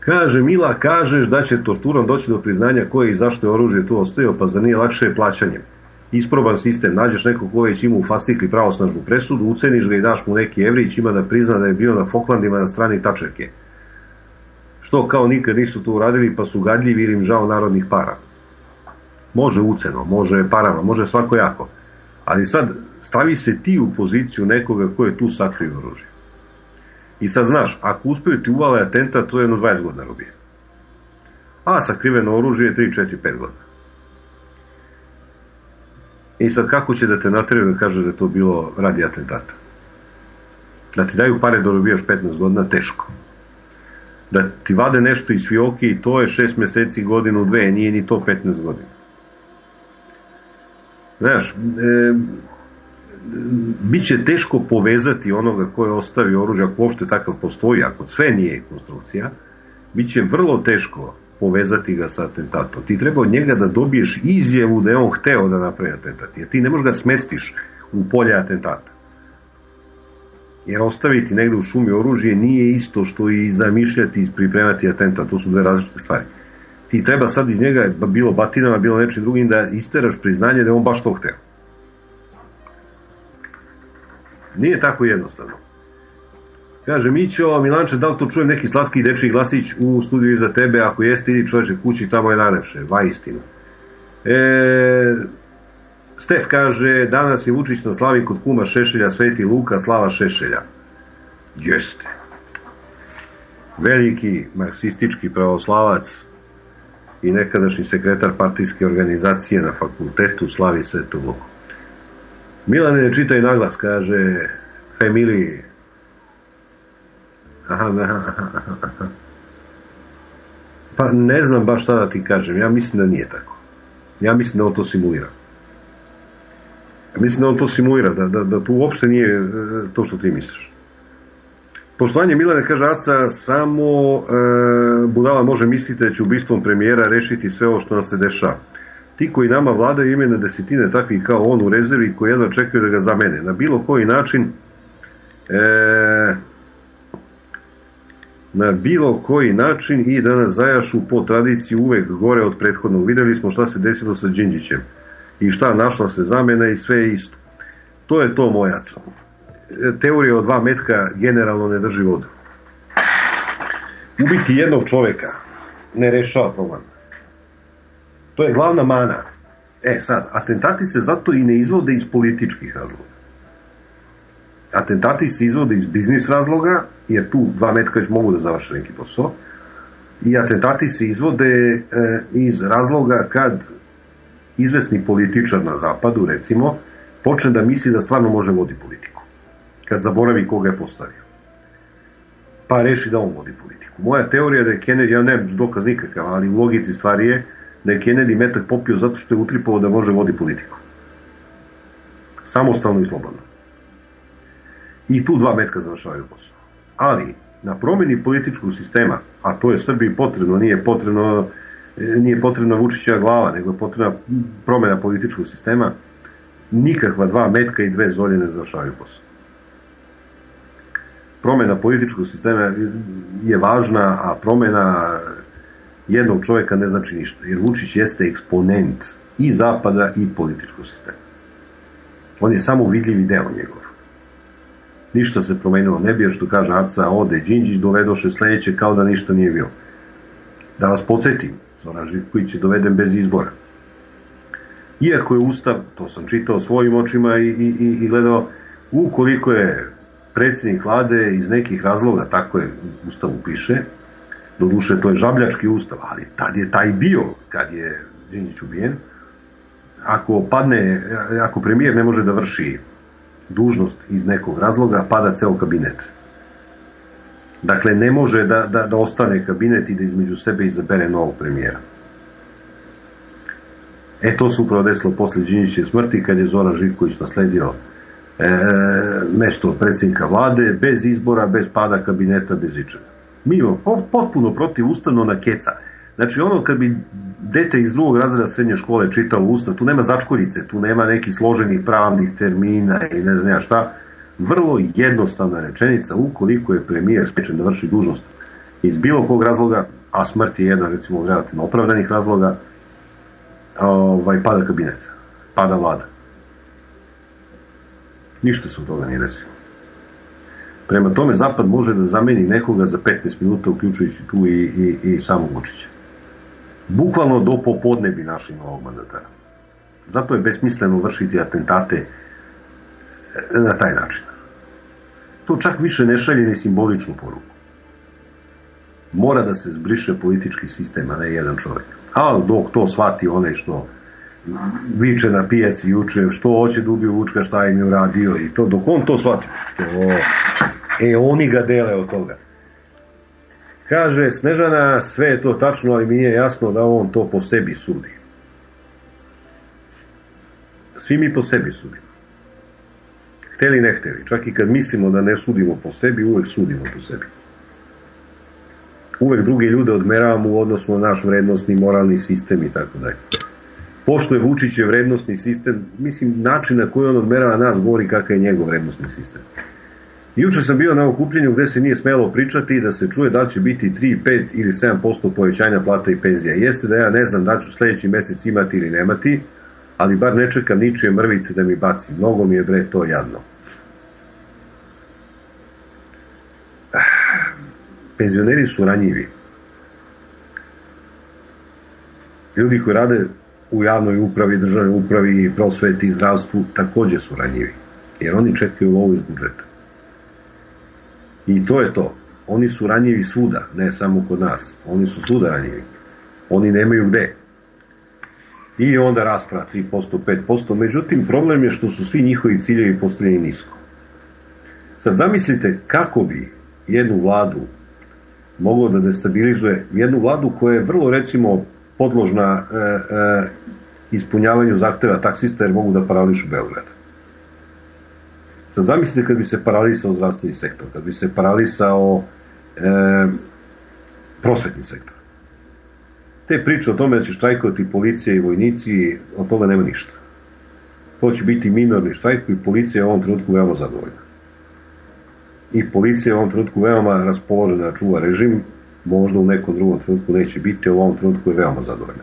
Speaker 2: Kaže, Mila, kažeš da će torturom doći do priznanja koje i zašto je oružje tu ostavio, pa za nije lakše plaćanjem. Isproban sistem, nađeš nekog ko već ima u fastikli pravosnažnu presudu, uceniš ga i daš mu neki evrić, ima da prizna da je bio na Foklandima na strani tačerke. Što kao nikad nisu to uradili, pa su gadljivi ili im žao narodnih para. Može uceno, može parama, može svako jako. Ali sad stavi se ti u poziciju nekoga ko je tu sakrio oružje. I sad znaš, ako uspeju ti uvale atentat, to je jedno 20 godina robije. A sakriveno oružje je 3, 4, 5 godina. I sad kako će da te natriju da kaže da je to bilo radi atentata? Da ti daju pare da robijaš 15 godina, teško. Da ti vade nešto iz fioki i to je 6 meseci, godinu, dve, nije ni to 15 godina. Znaš, e, biće teško povezati onoga ko je ostavio oružje, ako uopšte takav postoji, ako sve nije konstrukcija, biće vrlo teško povezati ga sa atentatom. Ti treba od njega da dobiješ izjevu da je on hteo da napravi atentat, jer ti ne možeš ga smestiš u polje atentata. Jer ostaviti negde u šumi oružje nije isto što i zamišljati i pripremati atentat, to su dve različite stvari. Ti treba sad iz njega, bilo batinama, bilo nečim drugim, da isteraš priznanje da je on baš to hteo. Nije tako jednostavno. Kaže, Mićo, Milanče, da li to čujem neki slatki dečiji glasić u studiju iza tebe? Ako jeste, idi čoveče kući, tamo je najlepše. Va istina. E, Stef kaže, danas je Vučić na slavi kod kuma Šešelja, Sveti Luka, Slava Šešelja. Jeste. Veliki marksistički pravoslavac i nekadašnji sekretar partijske organizacije na fakultetu slavi Svetu Luku. Milane, čitaj naglas, kaže Emili. Aha, aha, Pa ne znam baš šta da ti kažem, ja mislim da nije tako. Ja mislim da on to simulira. Ja mislim da on to simulira, da, da, da tu uopšte nije e, to što ti misliš. Poštovanje Milane kaže Aca, samo e, Budala može misliti da će ubistvom premijera rešiti sve ovo što nam se dešava. Ti koji nama vladaju imaju na desetine takvih kao on u rezervi koji jedva čekaju da ga zamene. Na bilo koji način e, na bilo koji način i da nas zajašu po tradiciji uvek gore od prethodnog. Videli smo šta se desilo sa Đinđićem i šta našla se zamena i sve je isto. To je to mojaca. Teorija od dva metka generalno ne drži vodu. Ubiti jednog čoveka ne rešava problem. To je glavna mana. E sad, atentati se zato i ne izvode iz političkih razloga. Atentati se izvode iz biznis razloga, jer tu dva metka već mogu da završe neki posao, i atentati se izvode e, iz razloga kad izvesni političar na zapadu, recimo, počne da misli da stvarno može vodi politiku. kad zaboravi koga je postavio. Pa reši da on vodi politiku. Moja teorija da je Kennedy, ja nemam dokaz nikakav, ali u logici stvari je da je Kennedy metak popio zato što je utripao da može vodi politiku. Samostalno i slobodno. I tu dva metka završavaju posao. Ali, na promjeni političkog sistema, a to je Srbiji potrebno, nije potrebno nije potrebna Vučića glava, nego je potrebna promjena političkog sistema, nikakva dva metka i dve zolje ne završavaju posao. Promjena političkog sistema je važna, a promjena jednog čovjeka ne znači ništa, jer Vučić jeste eksponent i zapada i političkog sistema. On je samo vidljivi deo njegov. Ništa se promenilo ne bi, što kaže Aca, ode Đinđić, dovedoše sledeće kao da ništa nije bilo. Da vas podsjetim, Zoran Živković je doveden bez izbora. Iako je Ustav, to sam čitao svojim očima i, i, i gledao, ukoliko je predsjednik vlade iz nekih razloga, tako je Ustavu piše, doduše to je žabljački ustav, ali tad je taj bio kad je Đinđić ubijen, ako padne, ako premijer ne može da vrši dužnost iz nekog razloga, pada ceo kabinet. Dakle, ne može da, da, da ostane kabinet i da između sebe izabere novog premijera. E, to se upravo desilo posle Đinjiće smrti, kad je Zoran Živković nasledio e, mesto predsjednika vlade, bez izbora, bez pada kabineta, bez ičega. Mimo, potpuno protivustavno na keca. Znači, ono kad bi dete iz drugog razreda srednje škole čitalo ustav, tu nema začkorice, tu nema nekih složenih pravnih termina i ne znam ja šta, vrlo jednostavna rečenica, ukoliko je premijer spečen da vrši dužnost iz bilo kog razloga, a smrt je jedan recimo relativno opravdanih razloga, ovaj, pada kabinet, pada vlada. Ništa se od toga nije desilo. Prema tome, Zapad može da zameni nekoga za 15 minuta, uključujući tu i, i, i samog Vučića. Bukvalno do popodne bi našli novog mandatara. Zato je besmisleno vršiti atentate na taj način. To čak više ne šalje ni simboličnu poruku. Mora da se zbriše politički sistem, a ne jedan čovjek. A dok to shvati onaj što viče na pijaci juče, što hoće da ubiju Vučka, šta im je uradio i to, dok on to shvati, e, oni ga dele od toga. Kaže Snežana, sve je to tačno, ali mi nije jasno da on to po sebi sudi. Svi mi po sebi sudimo. Hteli ne hteli. Čak i kad mislimo da ne sudimo po sebi, uvek sudimo po sebi. Uvek druge ljude odmeravamo u odnosu na naš vrednostni moralni sistem i tako dalje. Pošto je Vučić je vrednostni sistem, mislim, način na koji on odmerava nas govori kakav je njegov vrednostni sistem. Juče sam bio na okupljenju gde se nije smelo pričati da se čuje da će biti 3, 5 ili 7% povećanja plata i penzija. Jeste da ja ne znam da ću sledeći mesec imati ili nemati, ali bar ne čekam ničije mrvice da mi baci. Mnogo mi je bre to jadno. Penzioneri su ranjivi. Ljudi koji rade u javnoj upravi, državnoj upravi, prosveti i zdravstvu takođe su ranjivi. Jer oni čekaju lovu iz budžeta. I to je to. Oni su ranjivi svuda, ne samo kod nas. Oni su svuda ranjivi. Oni nemaju gde i onda rasprava 3%, 5%, međutim problem je što su svi njihovi ciljevi postavljeni nisko. Sad zamislite kako bi jednu vladu moglo da destabilizuje jednu vladu koja je vrlo recimo podložna e, e, ispunjavanju zahteva taksista jer mogu da parališu Beograd. Sad zamislite kad bi se paralisao zdravstveni sektor, kad bi se paralisao e, prosvetni sektor te priče o tome da će štrajkovati policija i vojnici, od toga nema ništa. To će biti minorni štrajk i policija je u ovom trenutku veoma zadovoljna. I policija je u ovom trenutku veoma raspoložena da čuva režim, možda u nekom drugom trenutku neće biti, u ovom trenutku je veoma zadovoljna.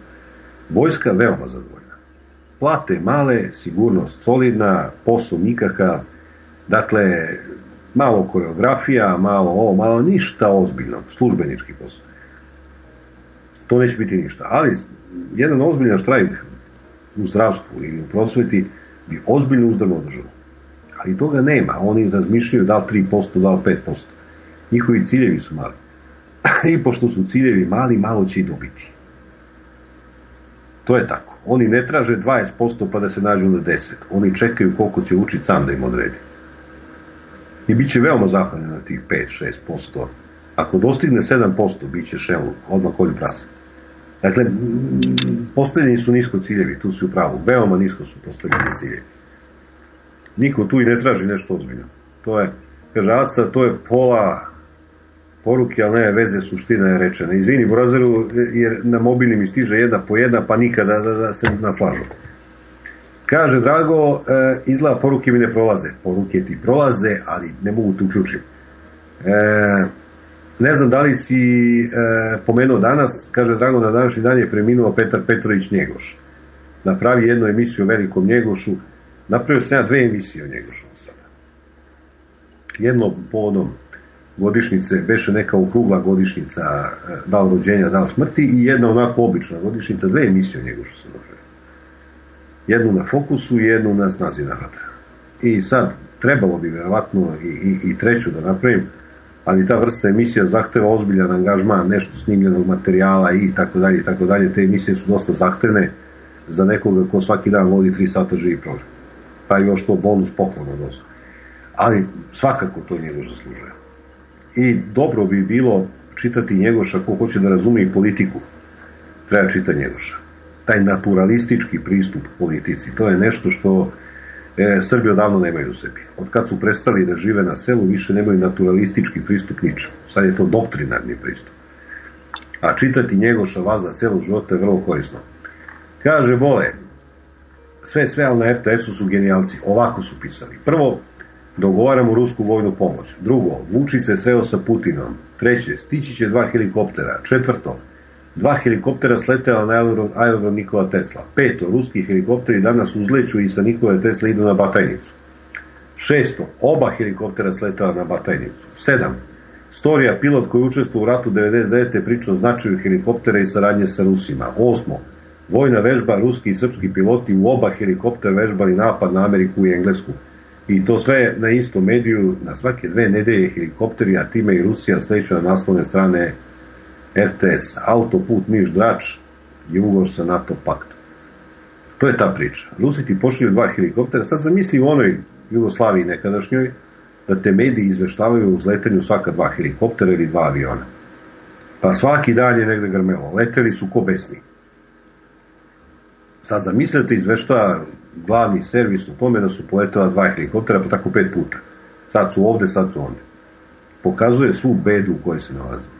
Speaker 2: Vojska veoma zadovoljna. Plate male, sigurnost solidna, posao nikakav, dakle, malo koreografija, malo ovo, malo ništa ozbiljno, službenički posao to neće biti ništa. Ali jedan ozbiljan štrajk u zdravstvu ili u prosveti bi ozbiljno uzdrmao državu. Ali toga nema. Oni razmišljaju da li 3%, da li 5%. Njihovi ciljevi su mali. I pošto su ciljevi mali, malo će i dobiti. To je tako. Oni ne traže 20% pa da se nađu na 10. Oni čekaju koliko će učiti sam da im odredi. i bit će veoma zahvalni na tih 5-6%. Ako dostigne 7%, bit će šelu, odmah kolju prasa. Dakle, postavljeni su nisko ciljevi, tu su u pravu, veoma nisko su postavljeni ciljevi. Niko tu i ne traži nešto ozbiljno. To je, kaže Aca, to je pola poruke, ali ne veze, suština je rečena. Izvini, Burazeru, jer na mobilni mi stiže jedna po jedna, pa nikada da, da se naslažu. Kaže, Drago, e, izgleda poruke mi ne prolaze. Poruke ti prolaze, ali ne mogu te uključiti. E, ne znam da li si e, pomenuo danas, kaže Drago, na današnji dan je preminuo Petar Petrović Njegoš. Napravi jednu emisiju o velikom Njegošu. Napravio sam ja dve emisije o Njegošu sada. Jedno povodom godišnjice, beše neka okrugla godišnjica, e, da li rođenja, da li smrti, i jedna onako obična godišnjica, dve emisije o Njegošu sam napravio jednu na fokusu jednu na snazi naroda. I sad, trebalo bi verovatno i, i, i treću da napravim, ali ta vrsta emisija zahteva ozbiljan angažman, nešto snimljenog materijala i tako dalje i tako dalje. Te emisije su dosta zahtevne za nekoga ko svaki dan vodi 3 sata živi program. Pa još to bonus poklona dosta. Ali svakako to njegov zaslužuje. I dobro bi bilo čitati Njegoša ko hoće da razume i politiku. Treba čitati Njegoša taj naturalistički pristup politici. To je nešto što e, Srbi odavno nemaju u sebi. Od kad su prestali da žive na selu, više nemaju naturalistički pristup ničem. Sad je to doktrinarni pristup. A čitati Njegoša vaza celog života je vrlo korisno. Kaže, vole, sve sve, ali na RTS-u su genijalci. Ovako su pisali. Prvo, dogovaramo rusku vojnu pomoć. Drugo, Vučić se sreo sa Putinom. Treće, stići će dva helikoptera. Četvrto, Dva helikoptera sletela na aerodrom, Nikola Tesla. Peto, ruski helikopteri danas uzleću i sa Nikola Tesla idu na Batajnicu. Šesto, oba helikoptera sletela na Batajnicu. Sedam, Storija, pilot koji učestvo u ratu 99. priča o značaju helikoptera i saradnje sa Rusima. Osmo, vojna vežba, ruski i srpski piloti u oba helikoptera vežbali napad na Ameriku i Englesku. I to sve na istom mediju, na svake dve nedelje helikopteri, a time i Rusija sleću na naslovne strane RTS, autoput Niš Drač je ugovor sa NATO paktom. To je ta priča. Rusi ti pošlju dva helikoptera, sad zamisli u onoj Jugoslaviji nekadašnjoj, da te mediji izveštavaju o uzletanju svaka dva helikoptera ili dva aviona. Pa svaki dan je negde grmelo. Leteli su ko besni. Sad zamislite izveštava glavni servis o tome da su poletela dva helikoptera, pa tako pet puta. Sad su ovde, sad su ovde. Pokazuje svu bedu u kojoj se nalazi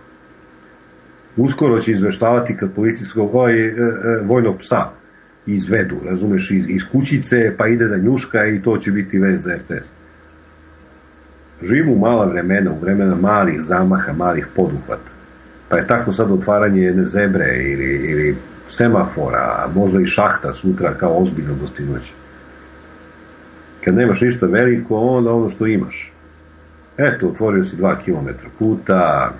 Speaker 2: uskoro će izveštavati kad policijskog ovaj, e, e, vojnog psa izvedu, razumeš, iz, iz kućice, pa ide da njuška i to će biti vez za RTS. Živimo u mala vremena, u vremena malih zamaha, malih poduhvata. Pa je tako sad otvaranje jedne zebre ili, ili semafora, možda i šahta sutra kao ozbiljno dostignuće. Kad nemaš ništa veliko, onda ono što imaš. Eto, otvorio si 2 km puta,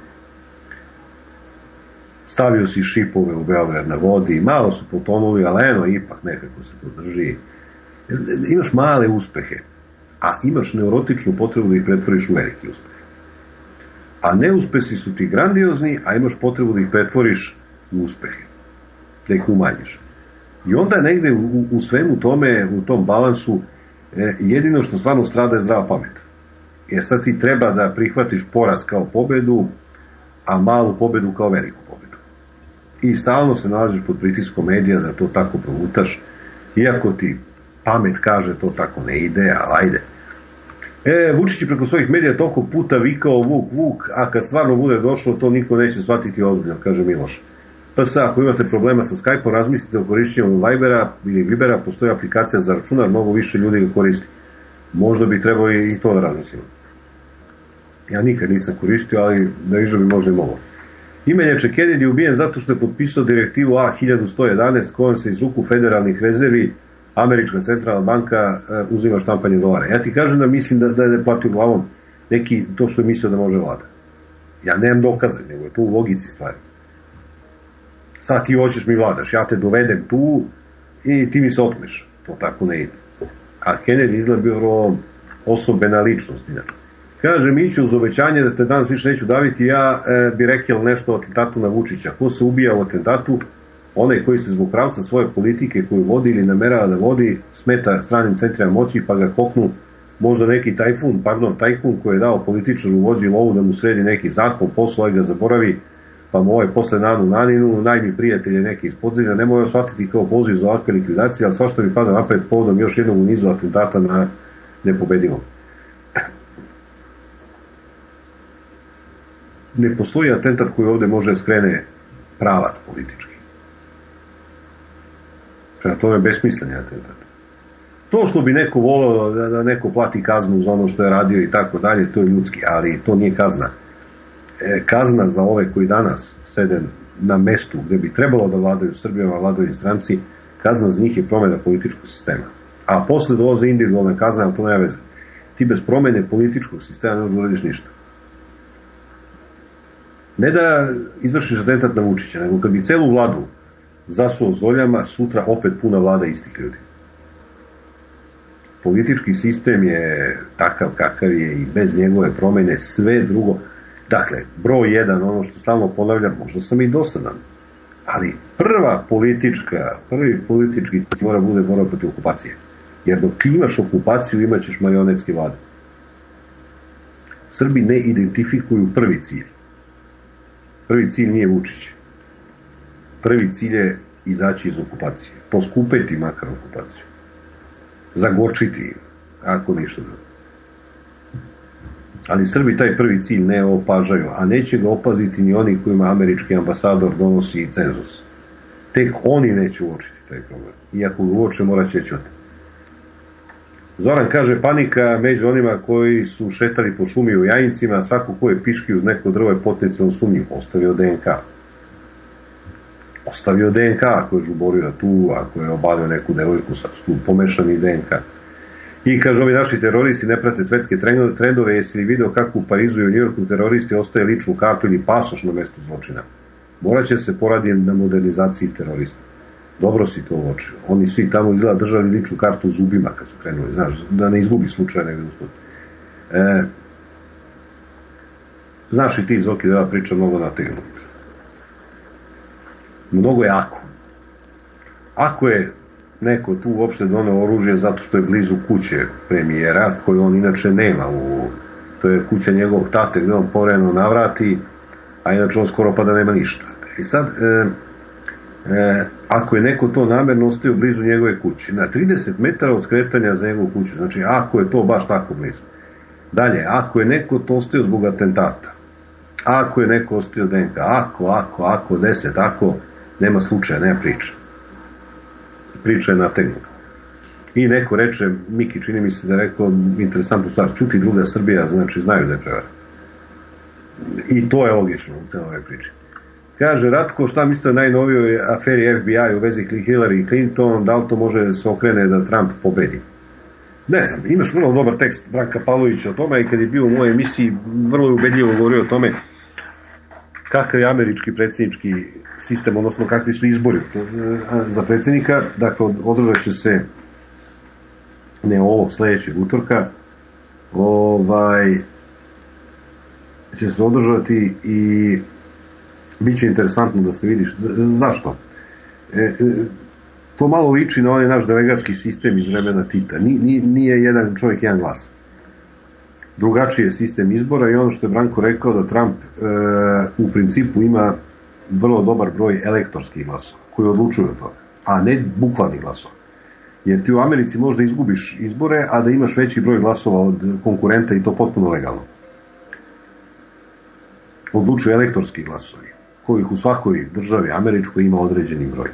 Speaker 2: stavio si šipove u Beograd na vodi, malo su potonuli, ali eno, ipak nekako se to drži. Imaš male uspehe, a imaš neurotičnu potrebu da ih pretvoriš u veliki uspeh. A neuspesi su ti grandiozni, a imaš potrebu da ih pretvoriš u uspehe, da ih umanjiš. I onda negde u, u svemu tome, u tom balansu, e, jedino što stvarno strada je zdrava pamet. Jer sad ti treba da prihvatiš poraz kao pobedu, a malu pobedu kao veliku pobedu i stalno se nalaziš pod pritiskom medija da to tako provutaš, iako ti pamet kaže to tako ne ide, ali ajde. E, Vučić je preko svojih medija toliko puta vikao Vuk, Vuk, a kad stvarno bude došlo, to niko neće shvatiti ozbiljno, kaže Miloš. Pa sad, ako imate problema sa Skype-om, razmislite o korišćenju Vibera ili Vibera, postoji aplikacija za računar, mnogo više ljudi ga koristi. Možda bi trebao i to da razmislimo. Ja nikad nisam koristio, ali da vižu bi možda i mogo. Imenjače Kennedy je ubijen zato što je potpisao direktivu A1111 kojom se iz ruku federalnih rezervi Američka centralna banka e, uzima štampanje dolara. Ja ti kažem da mislim da, da je platio glavom neki to što je mislio da može vlada. Ja nemam dokaze, nego je to u logici stvari. Sad ti hoćeš mi vladaš, ja te dovedem tu i ti mi se otmeš. To tako ne ide. A Kennedy izgleda bio osobena ličnost inače. Kaže Miću uz obećanje da te danas više neću daviti, ja e, bi rekao nešto o atentatu na Vučića. Ko se ubija u atentatu? Onaj koji se zbog pravca svoje politike koju vodi ili namerava da vodi, smeta stranim centrima moći pa ga koknu možda neki tajfun, pardon, tajkun koji je dao političaru vođi lovu da mu sredi neki zakon, posao ga zaboravi, pa mu ovaj posle nadu naninu, najmi prijatelje neki iz podzemlja, ne mogu shvatiti kao poziv za ovakve likvidacije, ali svašta mi pada napred povodom još jednog u nizu atentata na nepobedivom. Ne postoji atentat koji ovde može da skrene pravac politički. Prema tome besmislen atentat. To što bi neko volao da, da neko plati kaznu za ono što je radio i tako dalje, to je ljudski, ali to nije kazna. E, kazna za ove koji danas sede na mestu gde bi trebalo da vladaju Srbijom, a vladaju stranci, kazna za njih je promjena političkog sistema. A posle dolaze individualna kazna, ali to nema veze. Ti bez promene političkog sistema ne možeš da ništa. Ne da izvršiš atentat na Vučića, nego kad bi celu vladu zasuo zoljama, sutra opet puna vlada istih ljudi. Politički sistem je takav kakav je i bez njegove promene sve drugo. Dakle, broj jedan, ono što stalno ponavljam, možda sam i dosadan, ali prva politička, prvi politički mora bude borba protiv okupacije. Jer dok imaš okupaciju, imaćeš marionetske vlade. Srbi ne identifikuju prvi cilj. Prvi cilj nije Vučić. Prvi cilj je izaći iz okupacije. Poskupeti makar okupaciju. Zagorčiti ako ništa drugo. Ali Srbi taj prvi cilj ne opažaju, a neće ga opaziti ni oni kojima američki ambasador donosi cenzus. Tek oni neće uočiti taj problem. Iako ga uoče, morat će ćoti. Zoran kaže panika među onima koji su šetali po šumi u jajincima, svako ko je piški uz neko drvo je potencijalno sumnjiv, ostavio DNK. Ostavio DNK ako je žuborio tu, ako je obavio neku devojku sa tu pomešani DNK. I kaže, ovi naši teroristi ne prate svetske trendove, jesi li video kako u Parizu i u Njorku teroristi ostaje ličnu kartu ili pasoš na mestu zločina. Moraće se poradi na modernizaciji terorista. Dobro si to uočio. Oni svi tamo izgleda držali ličnu kartu zubima kad su krenuli, znaš, da ne izgubi slučaj negde uspod. E, znaš i ti, Zoki, da ja pričam mnogo nategnuto. Mnogo je ako. Ako je neko tu uopšte doneo oružje zato što je blizu kuće premijera, koju on inače nema u to je kuća njegovog tate gde on povremeno navrati, a inače on skoro pa da nema ništa. I sad, e, e, ako je neko to namerno ostavio blizu njegove kuće, na 30 metara od skretanja za njegovu kuću, znači ako je to baš tako blizu. Dalje, ako je neko to ostavio zbog atentata, ako je neko ostavio DNK, ako, ako, ako, deset, ako, nema slučaja, nema priča. Priča je nategnuta. I neko reče, Miki čini mi se da je rekao interesantnu stvar, čuti druga Srbija, znači znaju da je prevara. I to je logično u celoj priči. Kaže Ratko, šta mislite o najnovijoj aferi FBI u vezi Hillary Clinton, da li to može da se okrene da Trump pobedi? Ne znam, imaš vrlo dobar tekst Branka Pavlovića o tome i kad je bio u mojoj emisiji vrlo ubedljivo govorio o tome kakav je američki predsjednički sistem, odnosno kakvi su izbori. Za predsjednika, dakle održat će se ne ovog sledećeg utorka ovaj će se održati i bit će interesantno da se vidiš zašto. E, e, to malo liči na onaj naš delegatski sistem iz vremena Tita. Nije, nije jedan čovjek jedan glas drugačiji je sistem izbora i ono što je Branko rekao da Trump e, u principu ima vrlo dobar broj elektorskih glasova koji odlučuju o tome, a ne bukvalnih glasova. Jer ti u Americi možda izgubiš izbore, a da imaš veći broj glasova od konkurenta i to potpuno legalno. Odlučuju elektorski glasovi, kojih u svakoj državi američkoj ima određeni broj.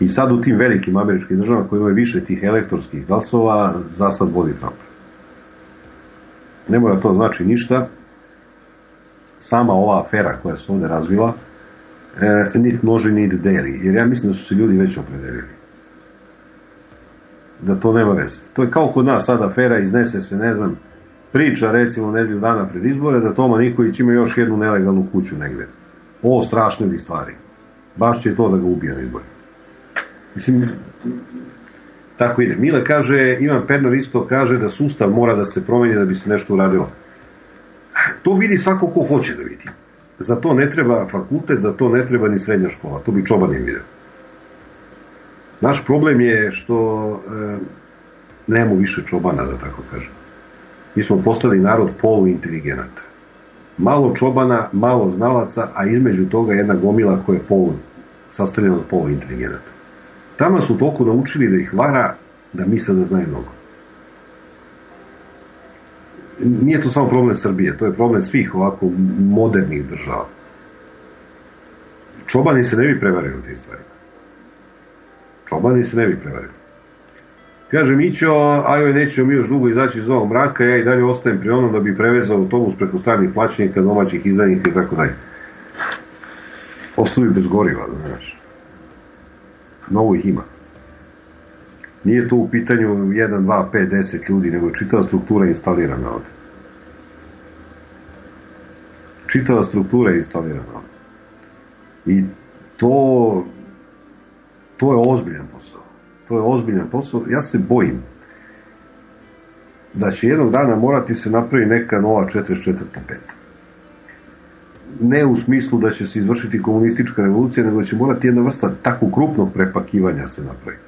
Speaker 2: I sad u tim velikim američkim državama koji imaju više tih elektorskih glasova, za sad vodi Trump. Ne mora to znači ništa. Sama ova afera koja se ovde razvila, e, nit može, nit deli. Jer ja mislim da su se ljudi već opredelili. Da to nema veze. To je kao kod nas sad afera, iznese se, ne znam, priča recimo nedelju dana pred izbore da Toma Nikolić ima još jednu nelegalnu kuću negde. O, strašne li stvari. Baš će to da ga ubije na izbore. Mislim, Tako ide. Mila kaže, Ivan Pernar isto kaže da sustav mora da se promeni da bi se nešto uradilo. To vidi svako ko hoće da vidi. Za to ne treba fakultet, za to ne treba ni srednja škola. To bi čoban im video. Naš problem je što e, nemamo više čobana, da tako kažem. Mi smo postali narod poluinteligenata. Malo čobana, malo znalaca, a između toga jedna gomila koja je polu, sastavljena od poluinteligenata. Tamo su toliko naučili da ih vara da misle da znaju mnogo. Nije to samo problem Srbije, to je problem svih ovako modernih država. Čobani se ne bi prevarili u tim stvarima. Čobani se ne bi prevarili. Kaže Mićo, ajoj nećemo mi još dugo izaći iz ovog mraka, ja i dalje ostajem pri onom da bi prevezao autobus preko stranih plaćenika, domaćih izdajnika i tako dalje. Ostaju bez goriva, da znaš. Novo ih ima. Nije to u pitanju 1, 2, 5, 10 ljudi, nego je čitava struktura instalirana ovde. Čitava struktura je instalirana ovde. I to, to je ozbiljan posao. To je ozbiljan posao. Ja se bojim da će jednog dana morati se napravi neka nova 44. peta. Ne u smislu da će se izvršiti komunistička revolucija, nego će morati jedna vrsta tako krupnog prepakivanja se napravi.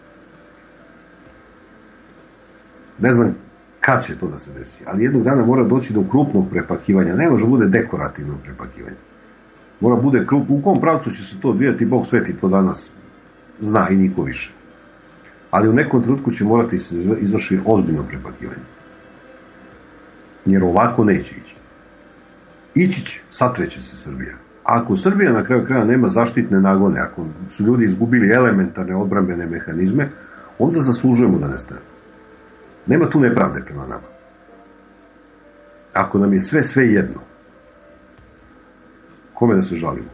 Speaker 2: Ne znam kad će to da se desi, ali jednog dana mora doći do krupnog prepakivanja. Ne može da bude dekorativno prepakivanje. Mora bude krup, u kom pravcu će se to odvijati, Bog sveti to danas zna i niko više. Ali u nekom trenutku će morati se izvršiti ozbiljno prepakivanje. Jer ovako neće ići. Ići će, satreće se Srbija. Ako Srbija na kraju kraja nema zaštitne nagone, ako su ljudi izgubili elementarne odbrambene mehanizme, onda zaslužujemo da nestane. Nema tu nepravde prema nama. Ako nam je sve sve jedno, kome da se žalimo?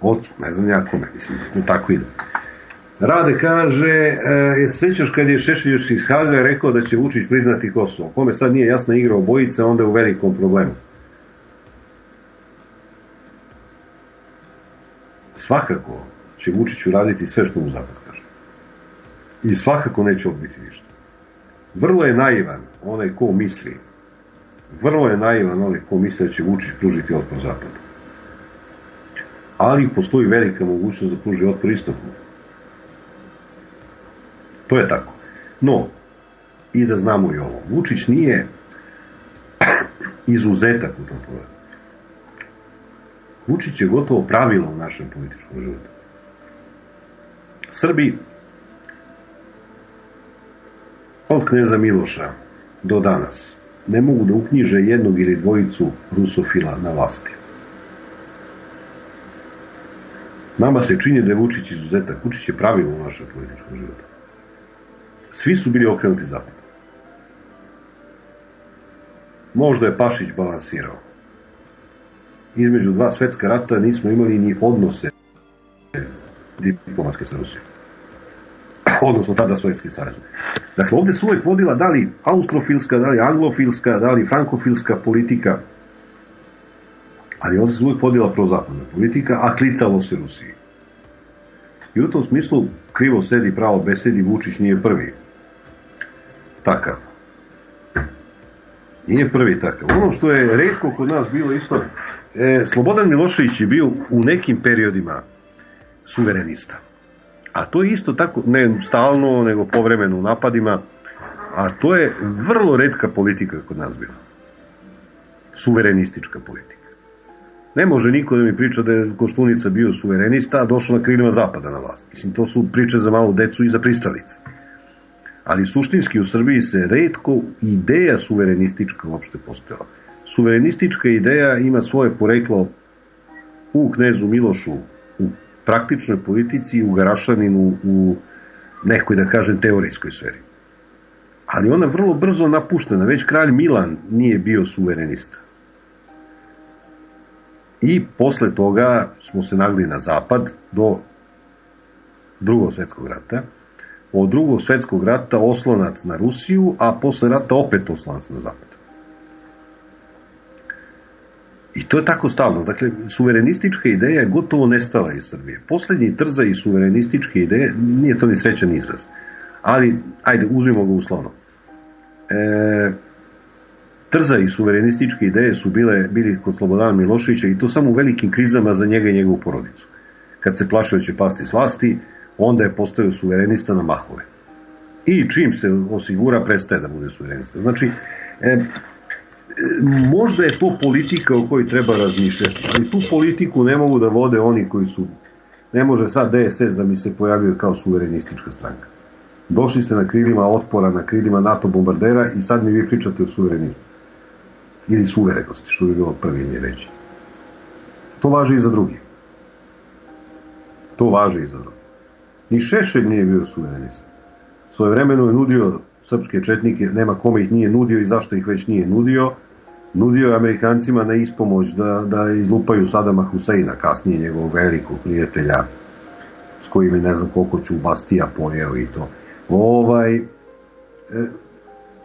Speaker 2: Ocu, ne znam ja kome, mislim, da tako ide. Rade kaže, e, sećaš kad je Šešelj još iz Haga rekao da će Vučić priznati Kosovo. Kome sad nije jasna igra obojice, onda je u velikom problemu. Svakako će Vučić uraditi sve što mu zapad kaže. I svakako neće odbiti ništa. Vrlo je naivan onaj ko misli, vrlo je naivan onaj ko misli da će Vučić pružiti otpor zapadu. Ali postoji velika mogućnost da pruži otpor istoku. To je tako. No, i da znamo i ovo, Vučić nije izuzetak u tom pogledu. Vučić je gotovo pravilo u našem političkom životu. Srbi od kneza Miloša do danas ne mogu da uknjiže jednog ili dvojicu rusofila na vlasti. Nama se čini da je Vučić izuzetak. Vučić je pravilo u našem političkom životu. Svi su bili okrenuti zapad. Možda je Pašić balansirao. Između dva svetska rata nismo imali ni odnose diplomatske sa Rusijom. Odnosno tada Sovjetski savez. Dakle, ovde se uvek vodila da li austrofilska, da li anglofilska, da li frankofilska politika, ali ovde se uvek vodila prozapadna politika, a klicalo se Rusiji. I u tom smislu krivo sedi, pravo besedi, Vučić nije prvi takav. Nije prvi takav. Ono što je redko kod nas bilo isto, e, Slobodan Milošević je bio u nekim periodima suverenista. A to je isto tako, ne stalno, nego povremeno u napadima, a to je vrlo redka politika kod nas bila. Suverenistička politika. Ne može niko da mi priča da je Koštunica bio suverenista, a došao na krilima zapada na vlast. Mislim, to su priče za malu decu i za pristalice. Ali suštinski u Srbiji se redko ideja suverenistička uopšte postojala. Suverenistička ideja ima svoje poreklo u knezu Milošu, u praktičnoj politici u Garašaninu u nekoj, da kažem, teorijskoj sferi. Ali ona vrlo brzo napuštena, već kralj Milan nije bio suverenista. I posle toga smo se nagli na zapad do drugog svetskog rata. Od drugog svetskog rata oslonac na Rusiju, a posle rata opet oslonac na zapad. I to je tako stalno. Dakle, suverenistička ideja je gotovo nestala iz Srbije. Poslednji trza i suverenističke ideje, nije to ni srećan izraz. Ali, ajde, uzmimo ga uslovno. E, trza i suverenističke ideje su bile, bili kod Slobodana Miloševića i to samo u velikim krizama za njega i njegovu porodicu. Kad se plašao da će pasti s vlasti, onda je postao suverenista na mahove. I čim se osigura, prestaje da bude suverenista. Znači, e, možda je to politika o kojoj treba razmišljati, ali tu politiku ne mogu da vode oni koji su, ne može sad DSS da mi se pojavio kao suverenistička stranka. Došli ste na krilima otpora, na krilima NATO bombardera i sad mi vi pričate o suverenizmu. Ili suverenosti, što bi bilo prvi mi reći. To važi i za drugi. To važi i za drugi. Ni Šešelj nije bio suverenist. Svoje vremeno je nudio srpske četnike, nema kome ih nije nudio i zašto ih već nije nudio. Nudio je Amerikancima na ispomoć da, da izlupaju Sadama Huseina, kasnije njegovog velikog prijatelja, s kojim je ne znam koliko ću Bastija pojeo i to. Ovaj, e,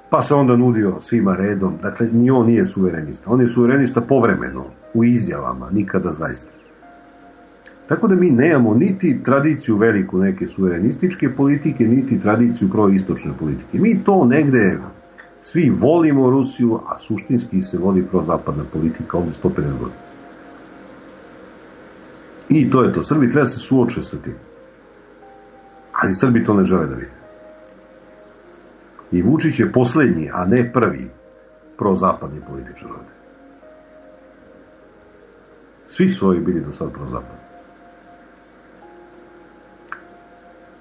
Speaker 2: pa se onda nudio svima redom. Dakle, ni on nije suverenista. On je suverenista povremeno, u izjavama, nikada zaista. Tako da mi nemamo niti tradiciju veliku neke suverenističke politike, niti tradiciju proistočne politike. Mi to negde svi volimo Rusiju, a suštinski se vodi prozapadna politika ovde 150 godina. I to je to. Srbi treba se suoče sa tim. Ali Srbi to ne žele da vide. I Vučić je poslednji, a ne prvi prozapadni političar ovde. Svi su ovi bili do sad prozapadni.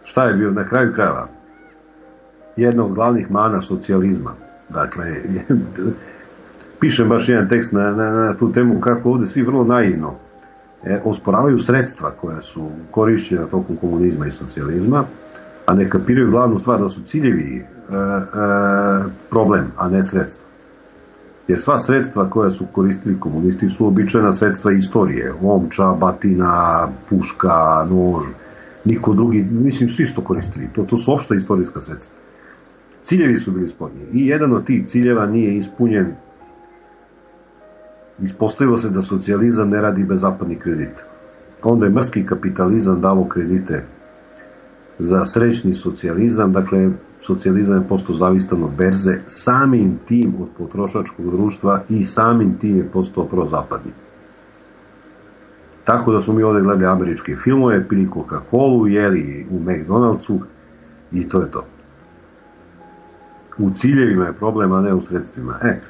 Speaker 2: Šta je bio na kraju krajeva? Jedna od glavnih mana socijalizma. Dakle, pišem baš jedan tekst na, na, na tu temu kako ovde svi vrlo naivno e, osporavaju sredstva koja su korišćena tokom komunizma i socijalizma, a ne kapiraju glavnu stvar da su ciljevi e, e, problem, a ne sredstva. Jer sva sredstva koja su koristili komunisti su običajna sredstva istorije. Omča, batina, puška, nož. Niko drugi, mislim, svi su koristili. To, to su opšta istorijska sredstva. Ciljevi su bili spodnji. I jedan od tih ciljeva nije ispunjen. Ispostavilo se da socijalizam ne radi bez zapadnih kredita. Onda je mrski kapitalizam davo kredite za srećni socijalizam, dakle socijalizam je postao zavistan od berze, samim tim od potrošačkog društva i samim tim je postao prozapadni. Tako da smo mi ovde gledali američke filmove, pili Coca-Cola, jeli u McDonald'su i to je to. U ciljevima je problem, a ne u sredstvima. E,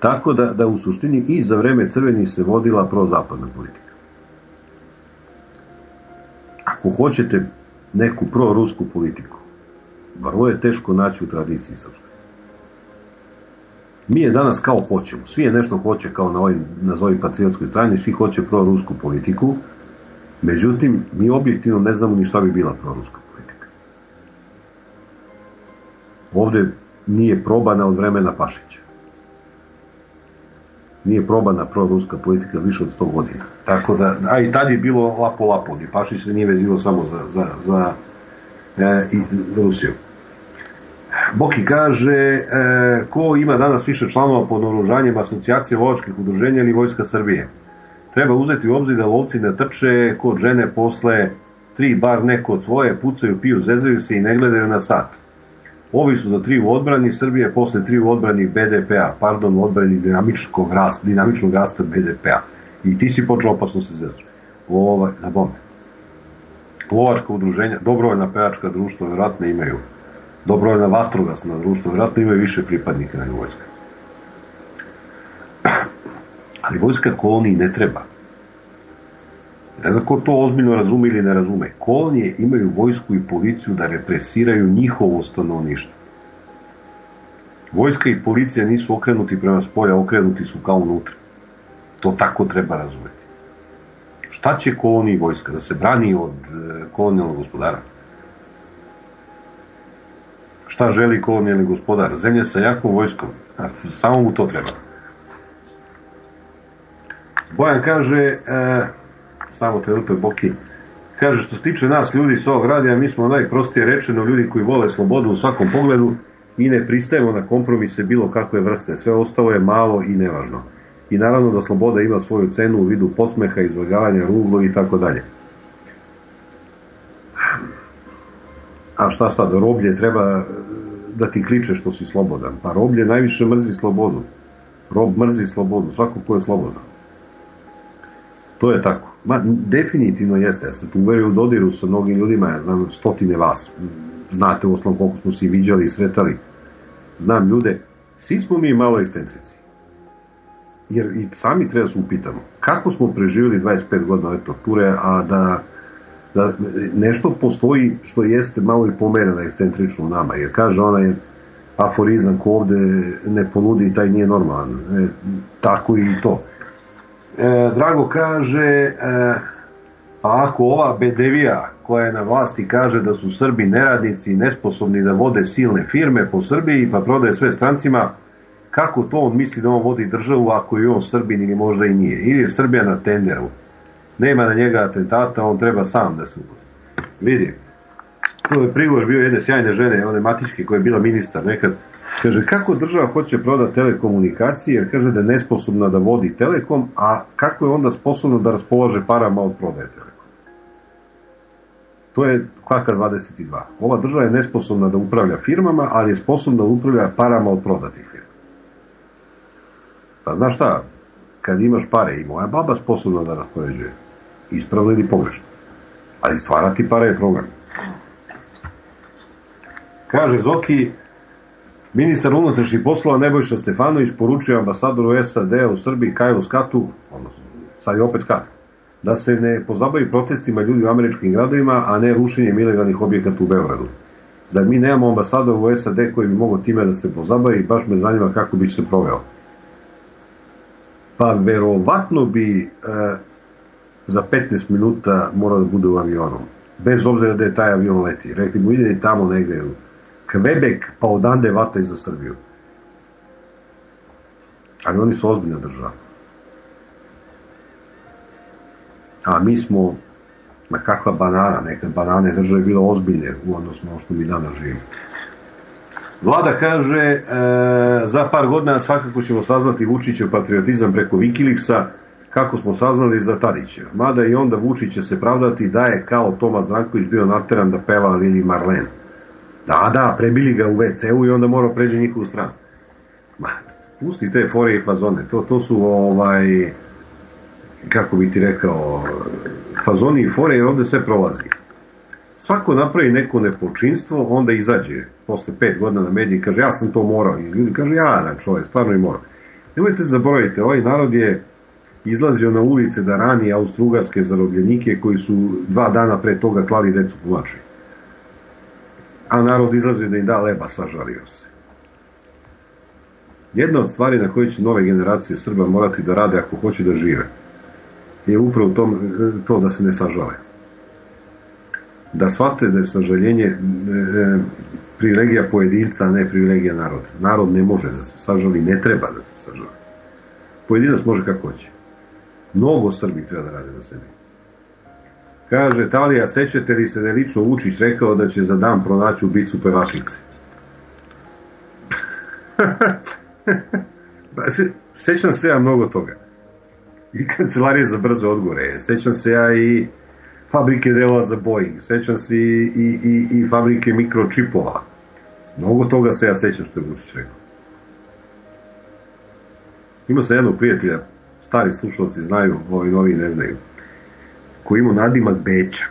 Speaker 2: tako da, da u suštini i za vreme crveni se vodila prozapadna politika. Ako hoćete neku prorusku politiku. Vrlo je teško naći u tradiciji srpskoj. Mi je danas kao hoćemo. Svi je nešto hoće kao na ovoj, nazovi patriotskoj strani, svi hoće prorusku politiku. Međutim, mi objektivno ne znamo ni šta bi bila proruska politika. Ovde nije probana od vremena Pašića. Nije probana proruska politika više od 100 godina. Tako da, a i tad je bilo lapo lapo, ni Pašić se nije vezilo samo za, za, za e, Rusiju. Boki kaže, e, ko ima danas više članova pod oružanjem asocijacije lovačkih udruženja ili Vojska Srbije? Treba uzeti u obzir da lovci ne trče kod žene posle tri bar neko od svoje, pucaju, piju, zezaju se i ne gledaju na sat. Ovi su za tri u odbrani, Srbije posle tri u odbrani BDP-a, pardon, u odbrani dinamičnog rasta, dinamičnog rasta BDP-a. I ti si počeo opasno se zezaš. Ovaj, na bombe. Lovačka udruženja, dobrovoljna pevačka društva vjerojatno imaju. Dobrovoljna vastrogasna društva vjerojatno imaju više pripadnika nego vojska. Ali vojska koloniji ne treba. Ne znam ko to ozbiljno razume ili ne razume. Kolonije imaju vojsku i policiju da represiraju njihovo stanovništvo. Vojska i policija nisu okrenuti prema spolja, okrenuti su kao unutra. To tako treba razumeti. Šta će koloniji vojska? Da se brani od e, kolonijalnog gospodara? Šta želi kolonijalni gospodar? Zemlja sa jakom vojskom. Samo mu to treba. Bojan kaže, e, samo trenutak Boki, kaže što se tiče nas ljudi s ovog radija, mi smo najprostije rečeno ljudi koji vole slobodu u svakom pogledu i ne pristajemo na kompromise bilo kakve vrste. Sve ostalo je malo i nevažno. I naravno da sloboda ima svoju cenu u vidu posmeha, izvagavanja, ruglo i tako dalje. A šta sad, roblje treba da ti kliče što si slobodan. Pa roblje najviše mrzi slobodu. Rob mrzi slobodu, svako ko je slobodan. To je tako. Ma, definitivno jeste. Ja sam uverio u dodiru sa mnogim ljudima, ja znam stotine vas. znate uslom koliko smo se viđali i sretali, znam ljude, svi smo mi malo ekscentrici. Jer i sami treba da se upitamo, kako smo preživjeli 25 godina ove torture, a da, da nešto postoji što jeste malo i pomereno ekscentrično u nama, jer kaže onaj aforizam ko ovde ne ponudi, taj nije normalan. E, tako i to. E, Drago kaže, e, pa ako ova bedevija koja je na vlasti kaže da su Srbi neradnici i nesposobni da vode silne firme po Srbiji pa prodaje sve strancima, kako to on misli da on vodi državu ako je on Srbin ili možda i nije. Ili je Srbija na tenderu. Nema na njega atentata, on treba sam da se uposti. Vidi, to je prigovor bio jedne sjajne žene, one matičke koja je bila ministar nekad. Kaže, kako država hoće prodati telekomunikacije, jer kaže da je nesposobna da vodi telekom, a kako je onda sposobna da raspolaže parama od prodaje telekom. To je kvaka 22. Ova država je nesposobna da upravlja firmama, ali je sposobna da upravlja parama od prodatih firma. Pa znaš šta, kad imaš pare i moja baba sposobna da raspoređuje, ispravno ili pogrešno. Ali stvarati pare je problem. Kaže Zoki, ministar unutrašnjih poslova Nebojša Stefanović poručio ambasadoru SAD u Srbiji Kajlu Skatu, odnosno sad je opet Skat, da se ne pozabavi protestima ljudi u američkim gradovima, a ne rušenjem ilegalnih objekata u Beogradu. Zar mi nemamo ambasadora u SAD koji bi mogao time da se pozabavi, baš me zanima kako bi se proveo. Pa verovatno bi e, za 15 minuta morao da bude u avionu. Bez obzira da je taj avion leti. Rekli mu ide tamo negde u Quebec, pa odande vata i za Srbiju. Ali oni su ozbiljna država. A mi smo, ma kakva banana, nekad banane države bilo ozbiljne u odnosu na što mi danas živimo. Vlada kaže, e, za par godina svakako ćemo saznati Vučićev patriotizam preko Wikileaksa, kako smo saznali za Tadićev. Mada i onda Vučić će se pravdati da je kao Tomas Zranković bio nateran da peva Lili Marlen. Da, da, prebili ga u WC-u i onda morao pređe njihovu stranu. Ma, pusti te fore i fazone, to, to su ovaj, kako bi ti rekao, fazoni i fore, jer ovde sve prolazi. Svako napravi neko nepočinstvo, onda izađe posle pet godina na mediji i kaže ja sam to morao. I ljudi kaže ja, da čovjek, stvarno i morao. Nemojte zaboraviti, ovaj narod je izlazio na ulice da rani austrougarske zarobljenike koji su dva dana pre toga klali decu mačaju a narod izlazi da im da leba, sažalio se. Jedna od stvari na koje će nove generacije Srba morati da rade ako hoće da žive je upravo tom, to da se ne sažale. Da shvate da je sažaljenje e, privilegija pojedinca, a ne privilegija naroda. Narod ne može da se sažali, ne treba da se sažali. Pojedinac može kako hoće. Mnogo Srbi treba da rade za sebi. Kaže, Talija, sećate li se da je lično Vučić rekao da će za dan pronaći ubicu pevačice? sećam se ja mnogo toga. I kancelarije za brze odgovore. Sećam se ja i fabrike delova za Boeing. Sećam se i, i, i, i fabrike mikročipova. Mnogo toga se ja sećam što je Vučić rekao. Imao sam jednog prijatelja, stari slušalci znaju, ovi novi ne znaju koji ima nadimak Beća.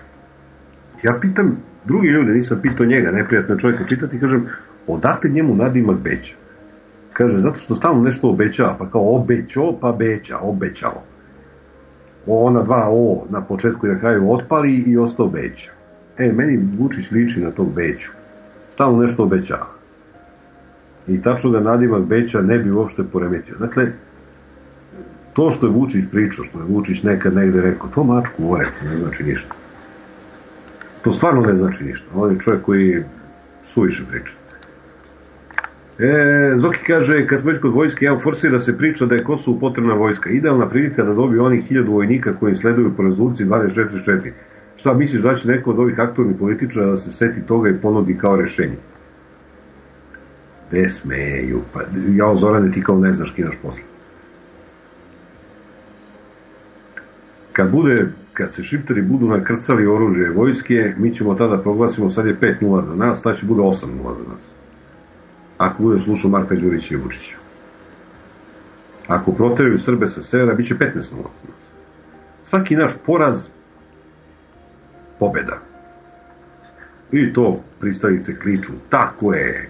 Speaker 2: Ja pitam drugi ljude, nisam pitao njega, neprijatno čovjeka pitati, kažem, odakle njemu nadimak Beća? Kaže, zato što stalno nešto obećava, pa kao obećao, pa Beća, obećao. Ona dva O na početku i na kraju otpali i ostao Beća. E, meni Vučić liči na tog Beću. Stalno nešto obećava. I tačno da nadimak Beća ne bi uopšte poremetio. Dakle, to što je Vučić pričao, što je Vučić nekad negde rekao, to mačku u orek, ne znači ništa. To stvarno ne znači ništa. On je čovjek koji suviše priča. E, Zoki kaže, kad smo već kod vojske, ja forsira se priča da je Kosovo potrebna vojska. Idealna prilika da dobiju onih hiljadu vojnika koji sleduju po rezoluciji 24 Šta misliš da će neko od ovih aktornih političara da se seti toga i ponudi kao rešenje? Gde smeju? Pa, ja, Zorane, ti kao ne znaš kinaš posle. Kad bude kad se šiptari budu nakrcali oružje vojske, mi ćemo tada proglasimo, sad je 5-0 za nas, tad će bude 8-0 za nas. Ako bude slušao Marka Đurića i Vučića. Ako proteraju Srbe sa severa, bit će 15-0 za nas. Svaki naš poraz, pobeda. I to pristavice kliču. Tako je.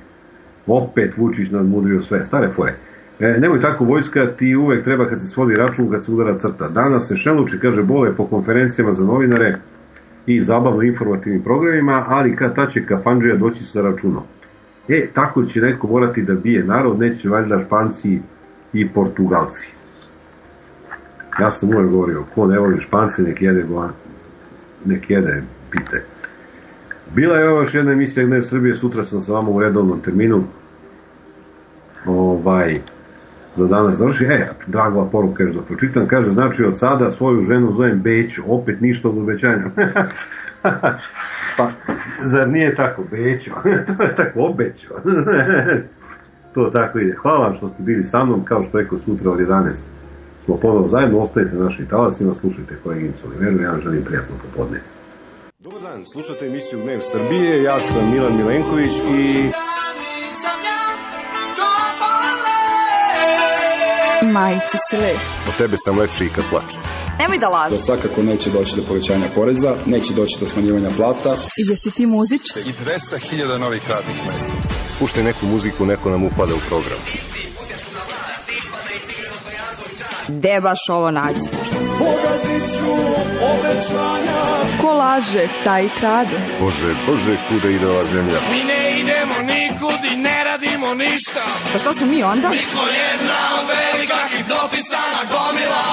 Speaker 2: Opet Vučić nadmudrio sve. Stare fore. E, nemoj tako vojska, ti uvek treba kad se svodi račun, kad se udara crta. Danas se šeluči, kaže Bole, po konferencijama za novinare i zabavno informativnim programima, ali kad ta će kafanđija doći sa računom. E, tako će neko morati da bije narod, neće valjda Španci i Portugalci. Ja sam uvek govorio, ko ne voli Špance, nek jede, nek jede pite. Bila je još jedna emisija Gnev Srbije, sutra sam sa vama u redovnom terminu. Ovaj, za danas završi. E, Dragova poruka još da pročitam, kaže, znači od sada svoju ženu zovem Beć, opet ništa od obećanja. pa, zar nije tako, Bećo? to je tako, obećo. to tako ide. Hvala vam što ste bili sa mnom, kao što rekao sutra od 11 smo ponovo zajedno, ostajete na našim talasima, slušajte koleginicu Oliveru, ja vam želim prijatno popodne.
Speaker 9: Dobar dan, slušate emisiju Dnev Srbije, ja sam Milan Milenković i...
Speaker 8: Majice si lep.
Speaker 9: Od tebe sam lepši i kad plačem.
Speaker 3: Nemoj da
Speaker 4: Da
Speaker 3: lažeš.
Speaker 4: svakako neće doći do povećanja poreza, neće doći do smanjivanja plata,
Speaker 8: I da si ti muzičar.
Speaker 5: I 200.000 novih radnih mesta.
Speaker 9: Puštaj neku muziku, neko nam upada u program.
Speaker 3: Gde baš ovo nađe?
Speaker 8: Ko laže, taj i krade.
Speaker 9: Bože, bože, kuda ide ova zemlja?
Speaker 6: Mi ne idemo nikud i ne radimo ništa
Speaker 3: Pa šta smo mi onda?
Speaker 6: Mi smo jedna velika hipnotisana gomila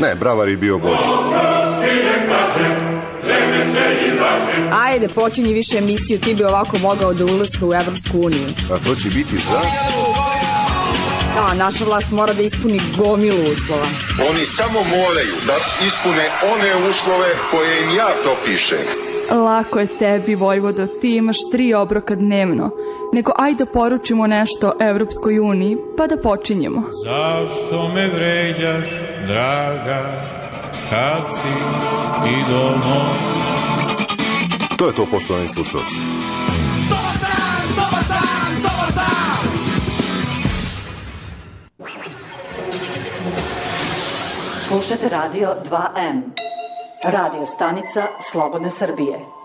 Speaker 9: Ne, bravar je bio bolji.
Speaker 3: Ajde, počinji više emisiju, ti bi ovako mogao da ulaska u Evropsku uniju.
Speaker 9: A to će biti za...
Speaker 3: Da, naša vlast mora da ispuni gomilu uslova.
Speaker 7: Oni samo moraju da ispune one uslove koje im ja propišem.
Speaker 8: Lako je tebi, Vojvodo, ti imaš tri obroka dnevno. Nego ajde poručimo nešto Evropskoj uniji, pa da počinjemo.
Speaker 10: Zašto me vređaš, draga, kad si idol moj?
Speaker 9: To je to, poštovani slušalci.
Speaker 1: Slušate radio 2M. Radio stanica Slobodne Srbije.